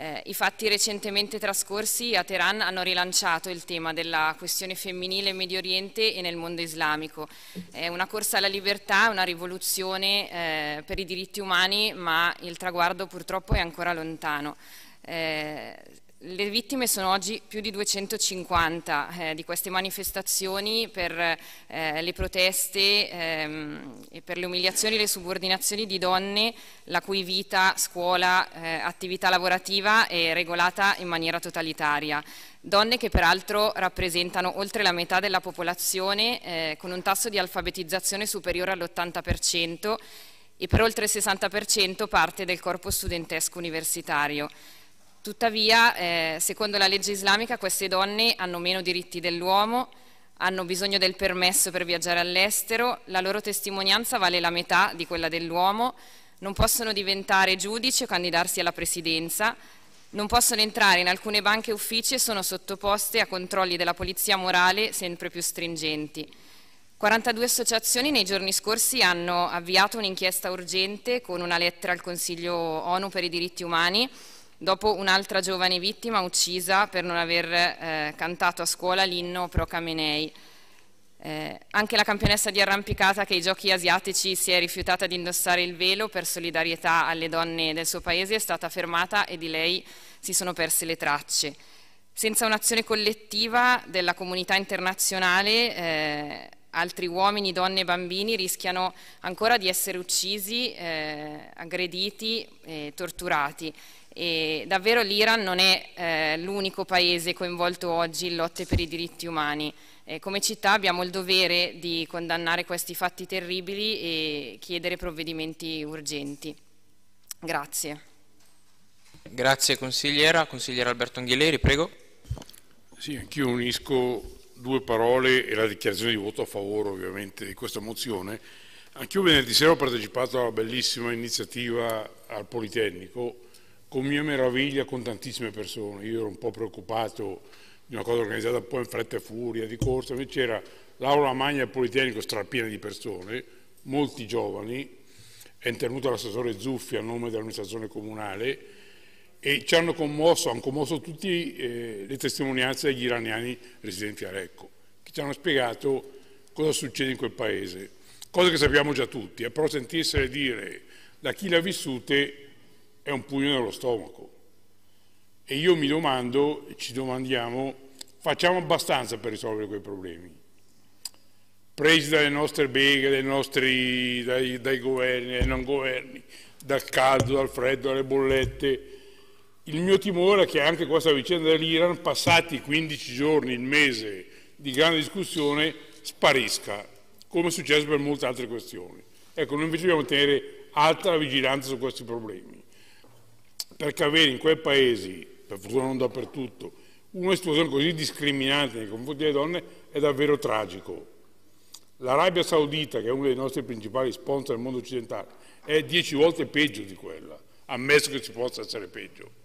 Eh, I fatti recentemente trascorsi a Teheran hanno rilanciato il tema della questione femminile in Medio Oriente e nel mondo islamico. È una corsa alla libertà, una rivoluzione eh, per i diritti umani, ma il traguardo purtroppo è ancora lontano. Eh, le vittime sono oggi più di 250 eh, di queste manifestazioni per eh, le proteste ehm, e per le umiliazioni e le subordinazioni di donne la cui vita, scuola, eh, attività lavorativa è regolata in maniera totalitaria. Donne che peraltro rappresentano oltre la metà della popolazione eh, con un tasso di alfabetizzazione superiore all'80% e per oltre il 60% parte del corpo studentesco universitario. Tuttavia, eh, secondo la legge islamica, queste donne hanno meno diritti dell'uomo, hanno bisogno del permesso per viaggiare all'estero, la loro testimonianza vale la metà di quella dell'uomo, non possono diventare giudici o candidarsi alla presidenza, non possono entrare in alcune banche e uffici e sono sottoposte a controlli della polizia morale sempre più stringenti. 42 associazioni nei giorni scorsi hanno avviato un'inchiesta urgente con una lettera al Consiglio ONU per i diritti umani dopo un'altra giovane vittima uccisa per non aver eh, cantato a scuola l'inno pro Khamenei. Eh, anche la campionessa di arrampicata che ai giochi asiatici si è rifiutata di indossare il velo per solidarietà alle donne del suo paese è stata fermata e di lei si sono perse le tracce. Senza un'azione collettiva della comunità internazionale eh, altri uomini, donne e bambini rischiano ancora di essere uccisi, eh, aggrediti e torturati. E davvero l'Iran non è eh, l'unico paese coinvolto oggi in lotte per i diritti umani. Eh, come città abbiamo il dovere di condannare questi fatti terribili e chiedere provvedimenti urgenti. Grazie. Grazie consigliera. Consigliere Alberto Anghileri, prego. Sì, anch'io unisco due parole e la dichiarazione di voto a favore ovviamente di questa mozione. Anch'io venerdì sera ho partecipato alla bellissima iniziativa al Politecnico, con mia meraviglia con tantissime persone. Io ero un po' preoccupato di una cosa organizzata un po' in fretta e furia, di corsa, invece c'era l'aula magna del Politecnico strapiena di persone, molti giovani, è intervenuto l'assessore Zuffi a nome dell'amministrazione comunale e ci hanno commosso, hanno commosso tutte eh, le testimonianze degli iraniani residenti a Recco, che ci hanno spiegato cosa succede in quel paese, cose che sappiamo già tutti, eh, però sentirsele dire da chi le ha vissute è un pugno nello stomaco. E io mi domando, ci domandiamo, facciamo abbastanza per risolvere quei problemi? Presi dalle nostre beghe, dai, nostri, dai, dai governi, dai non governi, dal caldo, dal freddo, dalle bollette, il mio timore è che anche questa vicenda dell'Iran, passati 15 giorni, il mese di grande discussione, sparisca, come è successo per molte altre questioni. Ecco, noi invece dobbiamo tenere alta la vigilanza su questi problemi, perché avere in quei paesi, per fortuna non dappertutto, una situazione così discriminante nei confronti delle donne è davvero tragico. L'Arabia Saudita, che è uno dei nostri principali sponsor del mondo occidentale, è dieci volte peggio di quella, ammesso che ci possa essere peggio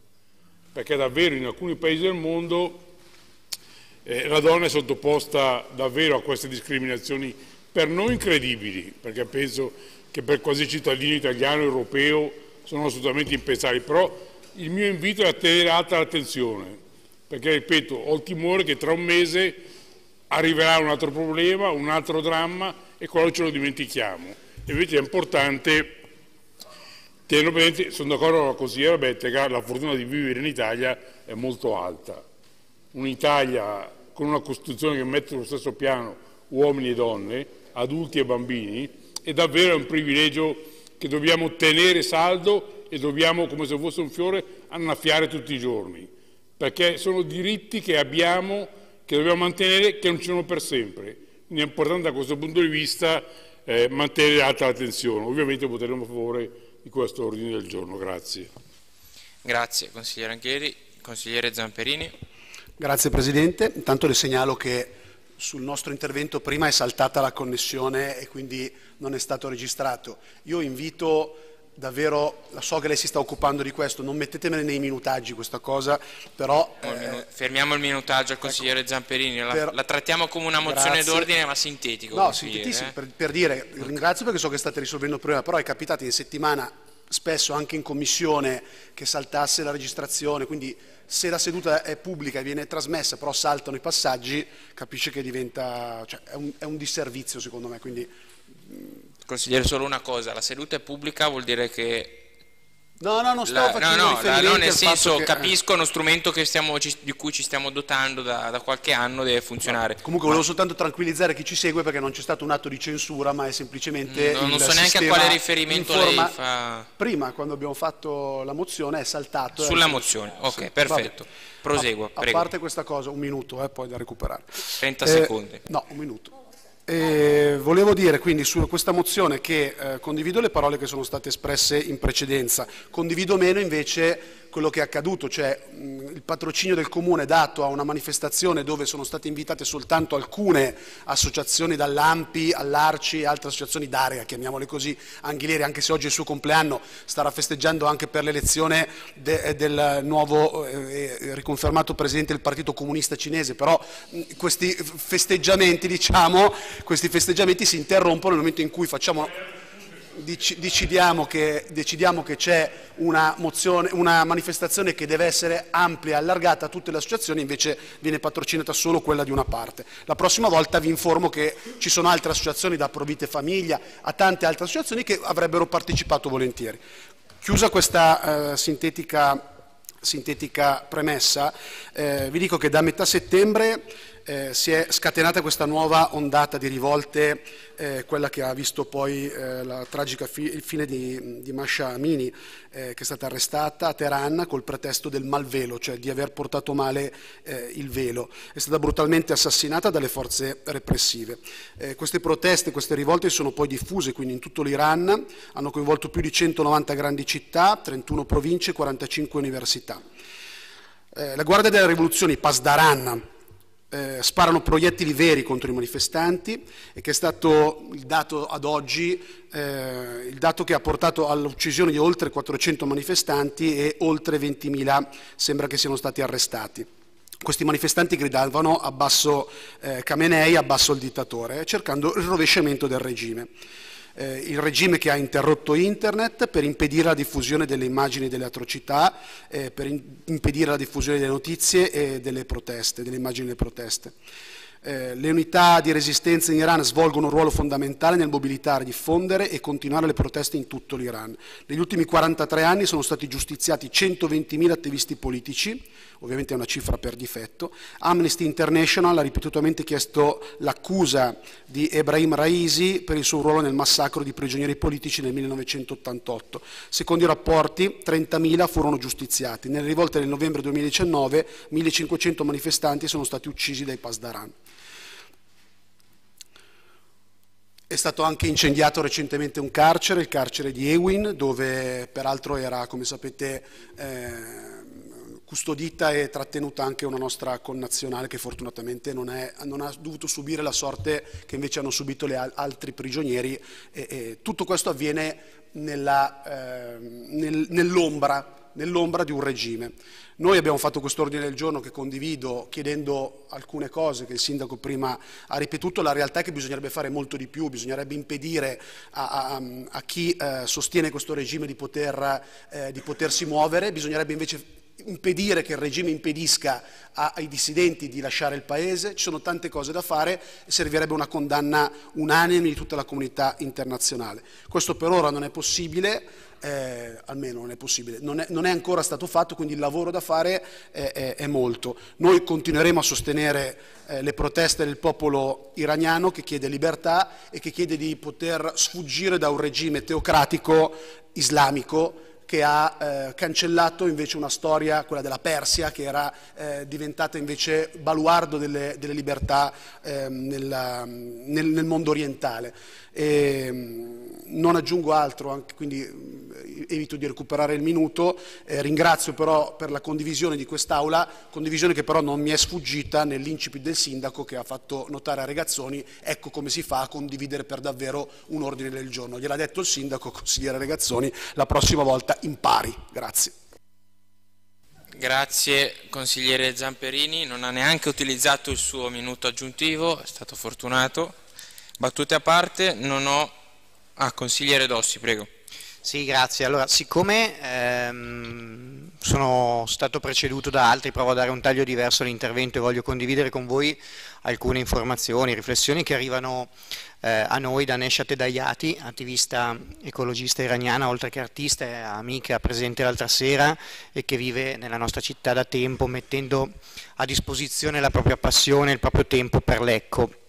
perché davvero in alcuni paesi del mondo eh, la donna è sottoposta davvero a queste discriminazioni per noi incredibili, perché penso che per quasi cittadino italiano europeo sono assolutamente impensabili, però il mio invito è a tenere alta l'attenzione, perché ripeto, ho il timore che tra un mese arriverà un altro problema, un altro dramma e quello ce lo dimentichiamo. Invece è importante sono d'accordo con la consigliera Bettega, la fortuna di vivere in Italia è molto alta. Un'Italia con una Costituzione che mette sullo stesso piano uomini e donne, adulti e bambini, è davvero un privilegio che dobbiamo tenere saldo e dobbiamo, come se fosse un fiore, annaffiare tutti i giorni, perché sono diritti che abbiamo, che dobbiamo mantenere, che non ci sono per sempre. Quindi è importante da questo punto di vista eh, mantenere alta l'attenzione. Ovviamente voteremo a favore di questo ordine del giorno. Grazie. Grazie, consigliere Anghieri. Consigliere Zamperini. Grazie Presidente. Intanto le segnalo che sul nostro intervento prima è saltata la connessione e quindi non è stato registrato. Io invito davvero, so che lei si sta occupando di questo, non mettetemene nei minutaggi questa cosa, però... Eh, fermiamo il minutaggio al ecco. consigliere ecco, Zamperini, la, per, la, trattiamo come una mozione d'ordine ma sintetico. No, sintetissimo, eh? per, per, dire, ringrazio perché so che state risolvendo il problema, però è capitato in settimana spesso anche in commissione che saltasse la registrazione, quindi se la seduta è pubblica e viene trasmessa però saltano i passaggi, capisce che diventa, cioè, è, un, è un disservizio secondo me, quindi Consigliere, solo una cosa, la seduta è pubblica vuol dire che... No, no, non sto la, facendo no, no, no, nel senso che, capisco uno strumento stiamo, di cui ci stiamo dotando da, da qualche anno deve funzionare. No, comunque volevo soltanto tranquillizzare chi ci segue perché non c'è stato un atto di censura ma è semplicemente... No, non so neanche a quale riferimento lei fa... Prima quando abbiamo fatto la mozione è saltato... Sulla mozione, ok, sì, perfetto. Proseguo, a, a, parte questa cosa, un minuto, eh, poi da recuperare. 30 eh, secondi. No, un minuto. E volevo dire quindi su questa mozione che eh, condivido le parole che sono state espresse in precedenza, condivido meno invece quello che è accaduto, cioè mh, il patrocinio del Comune dato a una manifestazione dove sono state invitate soltanto alcune associazioni dall'AMPI all'ARCI e altre associazioni d'area, chiamiamole così, Anghileri, anche se oggi è il suo compleanno, starà festeggiando anche per l'elezione de, del nuovo eh, eh, riconfermato presidente del Partito Comunista Cinese, però mh, questi festeggiamenti, diciamo, questi festeggiamenti si interrompono nel momento in cui facciamo decidiamo che, c'è una, una manifestazione che deve essere ampia e allargata a tutte le associazioni, invece viene patrocinata solo quella di una parte. La prossima volta vi informo che ci sono altre associazioni, da Provite Famiglia a tante altre associazioni che avrebbero partecipato volentieri. Chiusa questa eh, sintetica, sintetica, premessa, eh, vi dico che da metà settembre eh, si è scatenata questa nuova ondata di rivolte, eh, quella che ha visto poi eh, la tragica fi fine di, di Masha Amini, eh, che è stata arrestata a Teheran col pretesto del malvelo, cioè di aver portato male eh, il velo. È stata brutalmente assassinata dalle forze repressive. Eh, queste proteste, queste rivolte sono poi diffuse quindi in tutto l'Iran, hanno coinvolto più di 190 grandi città, 31 province e 45 università. la Guardia della Rivoluzione, Pasdaran, eh, sparano proiettili veri contro i manifestanti e che è stato il dato ad oggi, eh, il dato che ha portato all'uccisione di oltre 400 manifestanti e oltre 20.000 sembra che siano stati arrestati. Questi manifestanti gridavano abbasso eh, Khamenei, abbasso il dittatore, cercando il rovesciamento del regime eh, il regime che ha interrotto internet per impedire la diffusione delle immagini delle atrocità, eh, per in impedire la diffusione delle notizie e delle proteste, delle immagini delle proteste. Eh, le unità di resistenza in Iran svolgono un ruolo fondamentale nel mobilitare, diffondere e continuare le proteste in tutto l'Iran. Negli ultimi 43 anni sono stati giustiziati 120.000 attivisti politici, ovviamente è una cifra per difetto. Amnesty International ha ripetutamente chiesto l'accusa di Ebrahim Raisi per il suo ruolo nel massacro di prigionieri politici nel 1988. Secondo i rapporti 30.000 furono giustiziati. Nelle rivolte del novembre 2019 1.500 manifestanti sono stati uccisi dai Pasdaran. È stato anche incendiato recentemente un carcere, il carcere di Ewin, dove peraltro era, come sapete, eh, custodita e trattenuta anche una nostra connazionale che fortunatamente non, è, non, ha dovuto subire la sorte che invece hanno subito gli altri prigionieri. E, e tutto questo avviene nella, eh, nel, nell'ombra, nell'ombra di un regime. Noi abbiamo fatto questo ordine del giorno che condivido chiedendo alcune cose che il sindaco prima ha ripetuto, la realtà è che bisognerebbe fare molto di più, bisognerebbe impedire a, a, a chi eh, sostiene questo regime di, poter, eh, di potersi muovere, bisognerebbe invece impedire che il regime impedisca ai dissidenti di lasciare il paese, ci sono tante cose da fare e servirebbe una condanna unanime di tutta la comunità internazionale. Questo per ora non è possibile, eh, almeno non è possibile, non è, non è, ancora stato fatto, quindi il lavoro da fare è, è, è molto. Noi continueremo a sostenere eh, le proteste del popolo iraniano che chiede libertà e che chiede di poter sfuggire da un regime teocratico islamico che ha eh, cancellato invece una storia, quella della Persia, che era eh, diventata invece baluardo delle, delle libertà eh, nella, nel, nel, mondo orientale. E, mm, non aggiungo altro, anche, quindi eh, evito di recuperare il minuto, eh, ringrazio però per la condivisione di quest'Aula, condivisione che però non mi è sfuggita nell'incipit del sindaco che ha fatto notare a Regazzoni, ecco come si fa a condividere per davvero un ordine del giorno. Gliel'ha detto il sindaco, consigliere Regazzoni, la prossima volta impari. Grazie. Grazie consigliere Zamperini, non ha neanche utilizzato il suo minuto aggiuntivo, è stato fortunato. Battute a parte, non ho... Ah, consigliere Dossi, prego. Sì, grazie. Allora, siccome ehm, sono stato preceduto da altri, provo a dare un taglio diverso all'intervento e voglio condividere con voi alcune informazioni, riflessioni che arrivano eh, a noi da Neshat Dayati, attivista ecologista iraniana, oltre che artista e amica presente l'altra sera e che vive nella nostra città da tempo, mettendo a disposizione la propria passione e il proprio tempo per l'ecco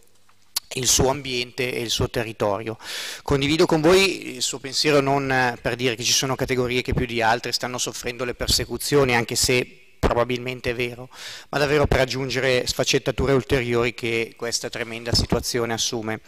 il suo ambiente e il suo territorio. Condivido con voi il suo pensiero non per dire che ci sono categorie che più di altre stanno soffrendo le persecuzioni, anche se probabilmente è vero, ma davvero per aggiungere sfaccettature ulteriori che questa tremenda situazione assume.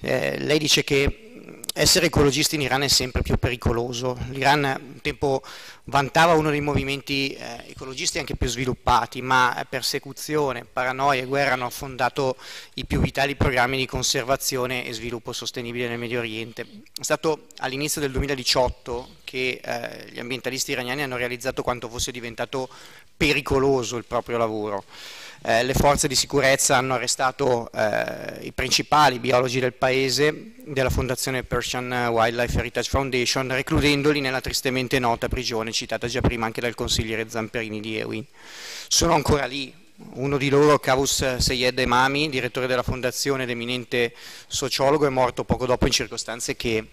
Eh, lei dice che essere ecologisti in Iran è sempre più pericoloso. L'Iran un tempo vantava uno dei movimenti eh, ecologisti anche più sviluppati, ma persecuzione, paranoia e guerra hanno affondato i più vitali programmi di conservazione e sviluppo sostenibile nel Medio Oriente. È stato all'inizio del 2018 che eh, gli ambientalisti iraniani hanno realizzato quanto fosse diventato pericoloso il proprio lavoro. Eh, le forze di sicurezza hanno arrestato eh, i principali biologi del paese della fondazione Persian Wildlife Heritage Foundation, recludendoli nella tristemente nota prigione citata già prima anche dal consigliere Zamperini di Ewin. Sono ancora lì, uno di loro, Kavus Seyed Emami, direttore della fondazione ed eminente sociologo, è morto poco dopo in circostanze che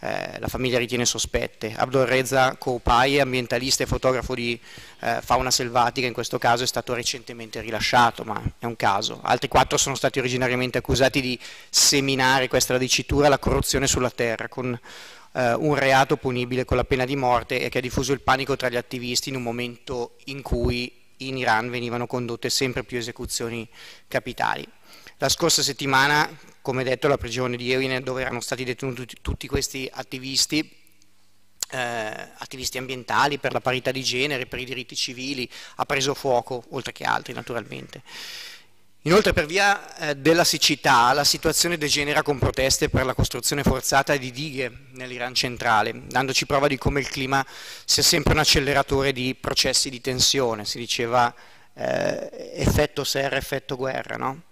eh, la famiglia ritiene sospette. Abdul Reza Koupai, ambientalista e fotografo di eh, fauna selvatica, in questo caso è stato recentemente rilasciato, ma è un caso. Altri quattro sono stati originariamente accusati di seminare, questa è la dicitura, la corruzione sulla terra, con eh, un reato punibile con la pena di morte e che ha diffuso il panico tra gli attivisti in un momento in cui in Iran venivano condotte sempre più esecuzioni capitali. La scorsa settimana, come detto, la prigione di Ewin dove erano stati detenuti tutti questi attivisti, eh, attivisti ambientali per la parità di genere, per i diritti civili, ha preso fuoco, oltre che altri naturalmente. Inoltre per via eh, della siccità la situazione degenera con proteste per la costruzione forzata di dighe nell'Iran centrale, dandoci prova di come il clima sia sempre un acceleratore di processi di tensione, si diceva eh, effetto serra, effetto guerra. No?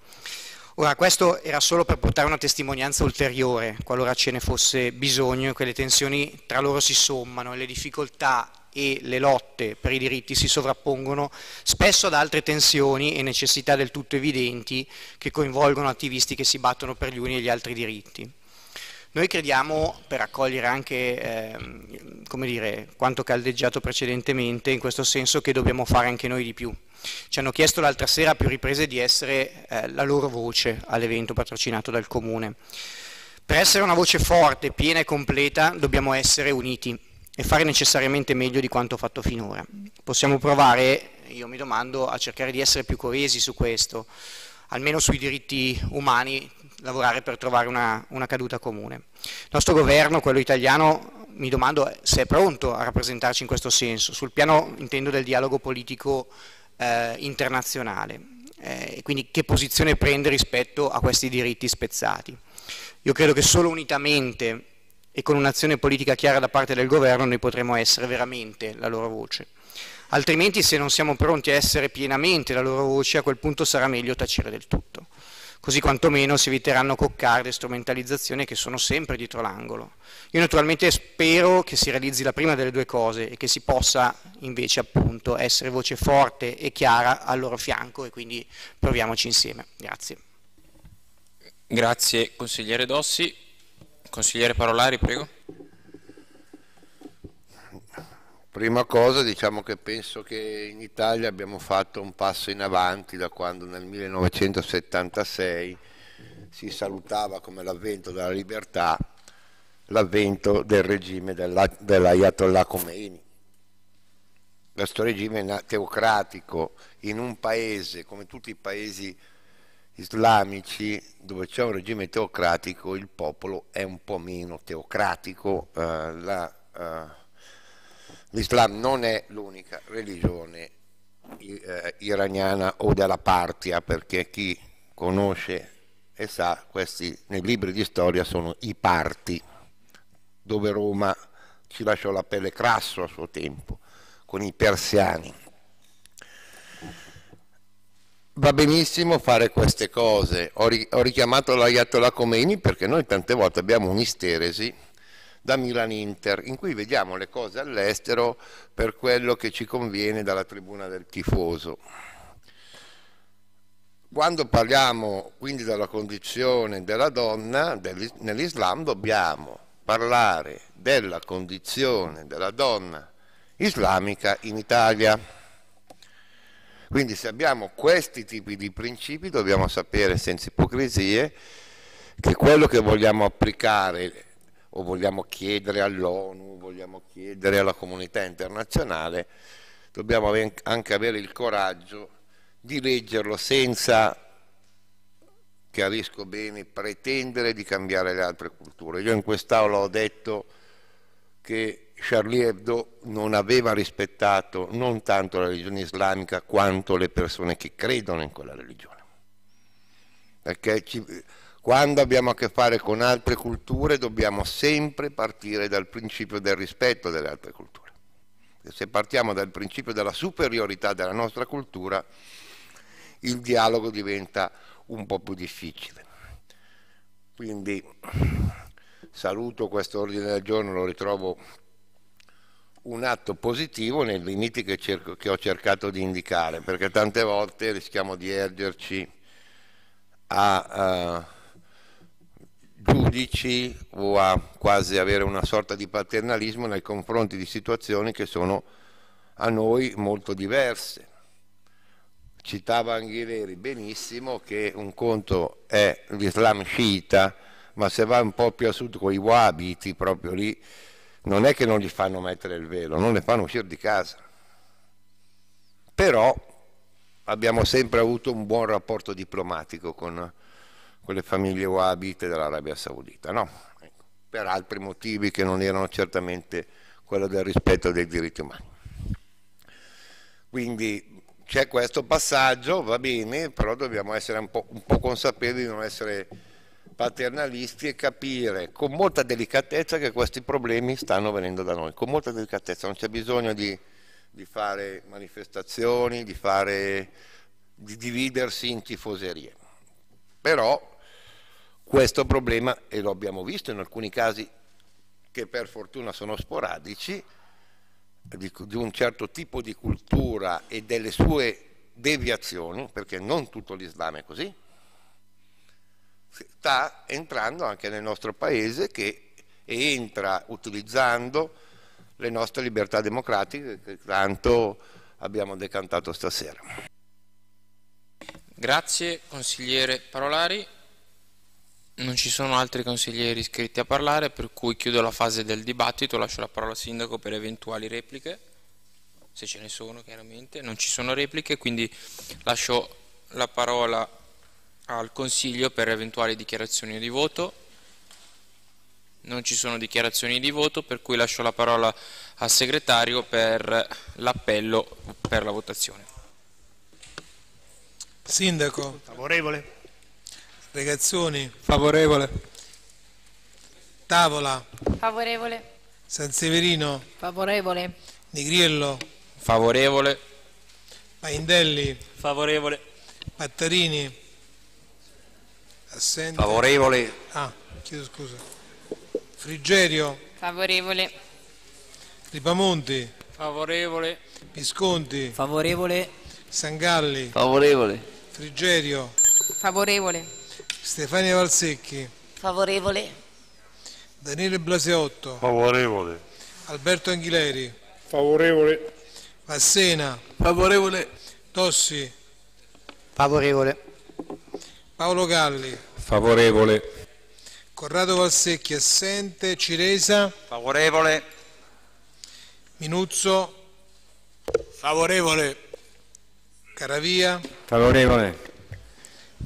Ora questo era solo per portare una testimonianza ulteriore, qualora ce ne fosse bisogno, che le tensioni tra loro si sommano e le difficoltà e le lotte per i diritti si sovrappongono spesso ad altre tensioni e necessità del tutto evidenti che coinvolgono attivisti che si battono per gli uni e gli altri diritti. Noi crediamo, per accogliere anche eh, dire, quanto caldeggiato precedentemente, in questo senso che dobbiamo fare anche noi di più. Ci hanno chiesto l'altra sera a più riprese di essere eh, la loro voce all'evento patrocinato dal Comune. Per essere una voce forte, piena e completa dobbiamo essere uniti e fare necessariamente meglio di quanto fatto finora. Possiamo provare, io mi domando, a cercare di essere più coesi su questo, almeno sui diritti umani, lavorare per trovare una, una caduta comune. Il nostro governo, quello italiano, mi domando se è pronto a rappresentarci in questo senso, sul piano intendo del dialogo politico eh, internazionale, eh, quindi che posizione prende rispetto a questi diritti spezzati. Io credo che solo unitamente e con un'azione politica chiara da parte del governo noi potremo essere veramente la loro voce. Altrimenti se non siamo pronti a essere pienamente la loro voce, a quel punto sarà meglio tacere del tutto. Così quantomeno si eviteranno coccarde e strumentalizzazioni che sono sempre dietro l'angolo. Io naturalmente spero che si realizzi la prima delle due cose e che si possa invece appunto essere voce forte e chiara al loro fianco e quindi proviamoci insieme. Grazie. Grazie consigliere Dossi. Consigliere Parolari, prego. Prima cosa diciamo che penso che in Italia abbiamo fatto un passo in avanti da quando nel 1976 si salutava come l'avvento della libertà l'avvento del regime dell'Ayatollah Khomeini. Questo regime teocratico in un paese come tutti i paesi islamici dove c'è un regime teocratico il popolo è un po' meno teocratico, eh, la, eh, l'Islam non è l'unica religione eh, iraniana o della Partia perché chi conosce e sa questi nei libri di storia sono i parti dove Roma ci lasciò la pelle crasso a suo tempo con i persiani va benissimo fare queste cose. Ho, ri- ho richiamato l'Ayatollah Khomeini perché noi tante volte abbiamo un'isteresi da Milan Inter, in cui vediamo le cose all'estero per quello che ci conviene dalla tribuna del tifoso. Quando parliamo quindi della condizione della donna nell'Islam dobbiamo parlare della condizione della donna islamica in Italia. Quindi se abbiamo questi tipi di principi dobbiamo sapere senza ipocrisie che quello che vogliamo applicare o vogliamo chiedere all'ONU, vogliamo chiedere alla comunità internazionale, dobbiamo anche avere il coraggio di leggerlo senza, chiarisco bene, pretendere di cambiare le altre culture. Io in quest'Aula ho detto che Charlie Hebdo non aveva rispettato non tanto la religione islamica quanto le persone che credono in quella religione. Perché ci, quando abbiamo a che fare con altre culture dobbiamo sempre partire dal principio del rispetto delle altre culture. Se partiamo dal principio della superiorità della nostra cultura, il dialogo diventa un po' più difficile. Quindi saluto questo ordine del giorno, lo ritrovo un atto positivo nei limiti che, cerco, che ho cercato di indicare, perché tante volte rischiamo di ergerci a uh, giudici o a quasi avere una sorta di paternalismo nei confronti di situazioni che sono a noi molto diverse. Citava Anghileri benissimo che un conto è l'Islam sciita, ma se va un po' più a sud con i wahhabiti, proprio lì, non è che non gli fanno mettere il velo, non le fanno uscire di casa. Però abbiamo sempre avuto un buon rapporto diplomatico con, le famiglie wahhabite dell'Arabia Saudita, no? Ecco, per altri motivi che non erano certamente quello del rispetto dei diritti umani. Quindi c'è questo passaggio, va bene, però dobbiamo essere un po', un po' consapevoli di non essere paternalisti e capire con molta delicatezza che questi problemi stanno venendo da noi, con molta delicatezza, non c'è bisogno di, di fare manifestazioni, di, fare, di dividersi in tifoserie. Però questo problema, e lo abbiamo visto in alcuni casi che per fortuna sono sporadici, di, un certo tipo di cultura e delle sue deviazioni, perché non tutto l'Islam è così, sta entrando anche nel nostro paese che entra utilizzando le nostre libertà democratiche che tanto abbiamo decantato stasera. Grazie consigliere Parolari. Non ci sono altri consiglieri iscritti a parlare, per cui chiudo la fase del dibattito, lascio la parola al sindaco per eventuali repliche, se ce ne sono chiaramente, non ci sono repliche, quindi lascio la parola al Consiglio per eventuali dichiarazioni di voto. Non ci sono dichiarazioni di voto, per cui lascio la parola al segretario per l'appello per la votazione. Sindaco. Favorevole. Regazzoni. Favorevole. Tavola. Favorevole. San Severino. Favorevole. Nigriello. Favorevole. Paindelli. Favorevole. Pattarini. Assente. Favorevole. Ah, chiedo scusa. Frigerio. Favorevole. Ripamonti. Favorevole. Visconti. Favorevole. Sangalli. Favorevole. Frigerio. Favorevole. Stefania Valsecchi. Favorevole. Daniele Blaseotto. Favorevole. Alberto Anghileri. Favorevole. Vassena. Favorevole. Tossi. Favorevole. Paolo Galli. Favorevole. Corrado Valsecchi assente. Ciresa. Favorevole. Minuzzo. Favorevole. Caravia. Favorevole.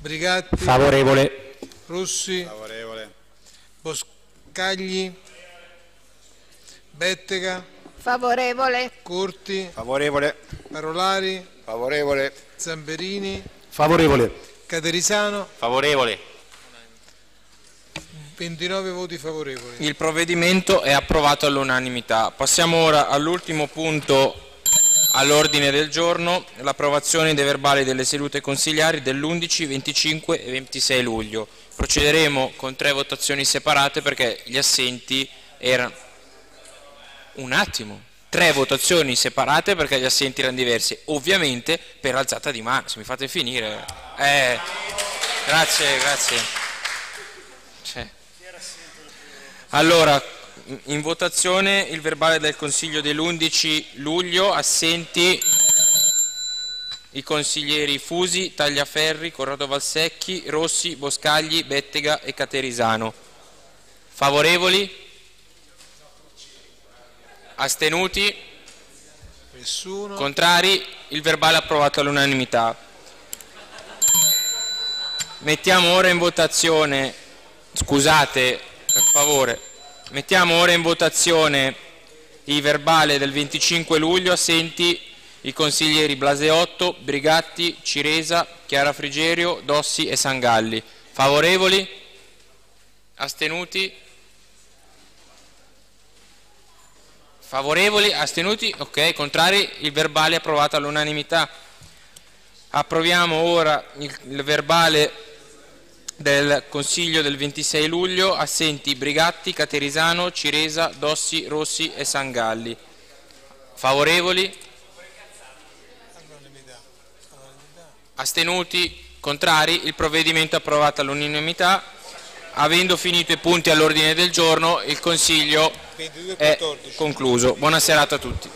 Brigatti. Favorevole. Rossi. Favorevole. Boscagli. Bettega. Favorevole. Corti. Favorevole. Parolari. Favorevole. Zamberini. Favorevole. Caterisano. Favorevole. 29 voti favorevoli. Il provvedimento è approvato all'unanimità. Passiamo ora all'ultimo punto all'ordine del giorno, l'approvazione dei verbali delle sedute consigliari dell'11, 25 e 26 luglio. Procederemo con tre votazioni separate perché gli assenti erano... Un attimo, tre votazioni separate perché gli assenti erano diversi, ovviamente per alzata di mano, se mi fate finire. Eh, grazie, grazie. Cioè. Allora, in votazione il verbale del Consiglio dell'11 luglio, assenti i consiglieri Fusi, Tagliaferri, Corrado Valsecchi, Rossi, Boscagli, Bettega e Caterisano. Favorevoli? Astenuti? Nessuno. Contrari? Il verbale approvato all'unanimità. Mettiamo ora in votazione, scusate, per favore, mettiamo ora in votazione il verbale del 25 luglio, assenti i consiglieri Blaseotto, Brigatti, Ciresa, Chiara Frigerio, Dossi e Sangalli. Favorevoli? Astenuti? Favorevoli? Astenuti? Ok, contrari? Il verbale è approvato all'unanimità. Approviamo ora il, verbale del Consiglio del 26 luglio, assenti Brigatti, Caterisano, Ciresa, Dossi, Rossi e Sangalli. Favorevoli? Astenuti? Contrari? Il provvedimento è approvato all'unanimità. Avendo finito i punti all'ordine del giorno, il Consiglio è concluso. Buona serata a tutti.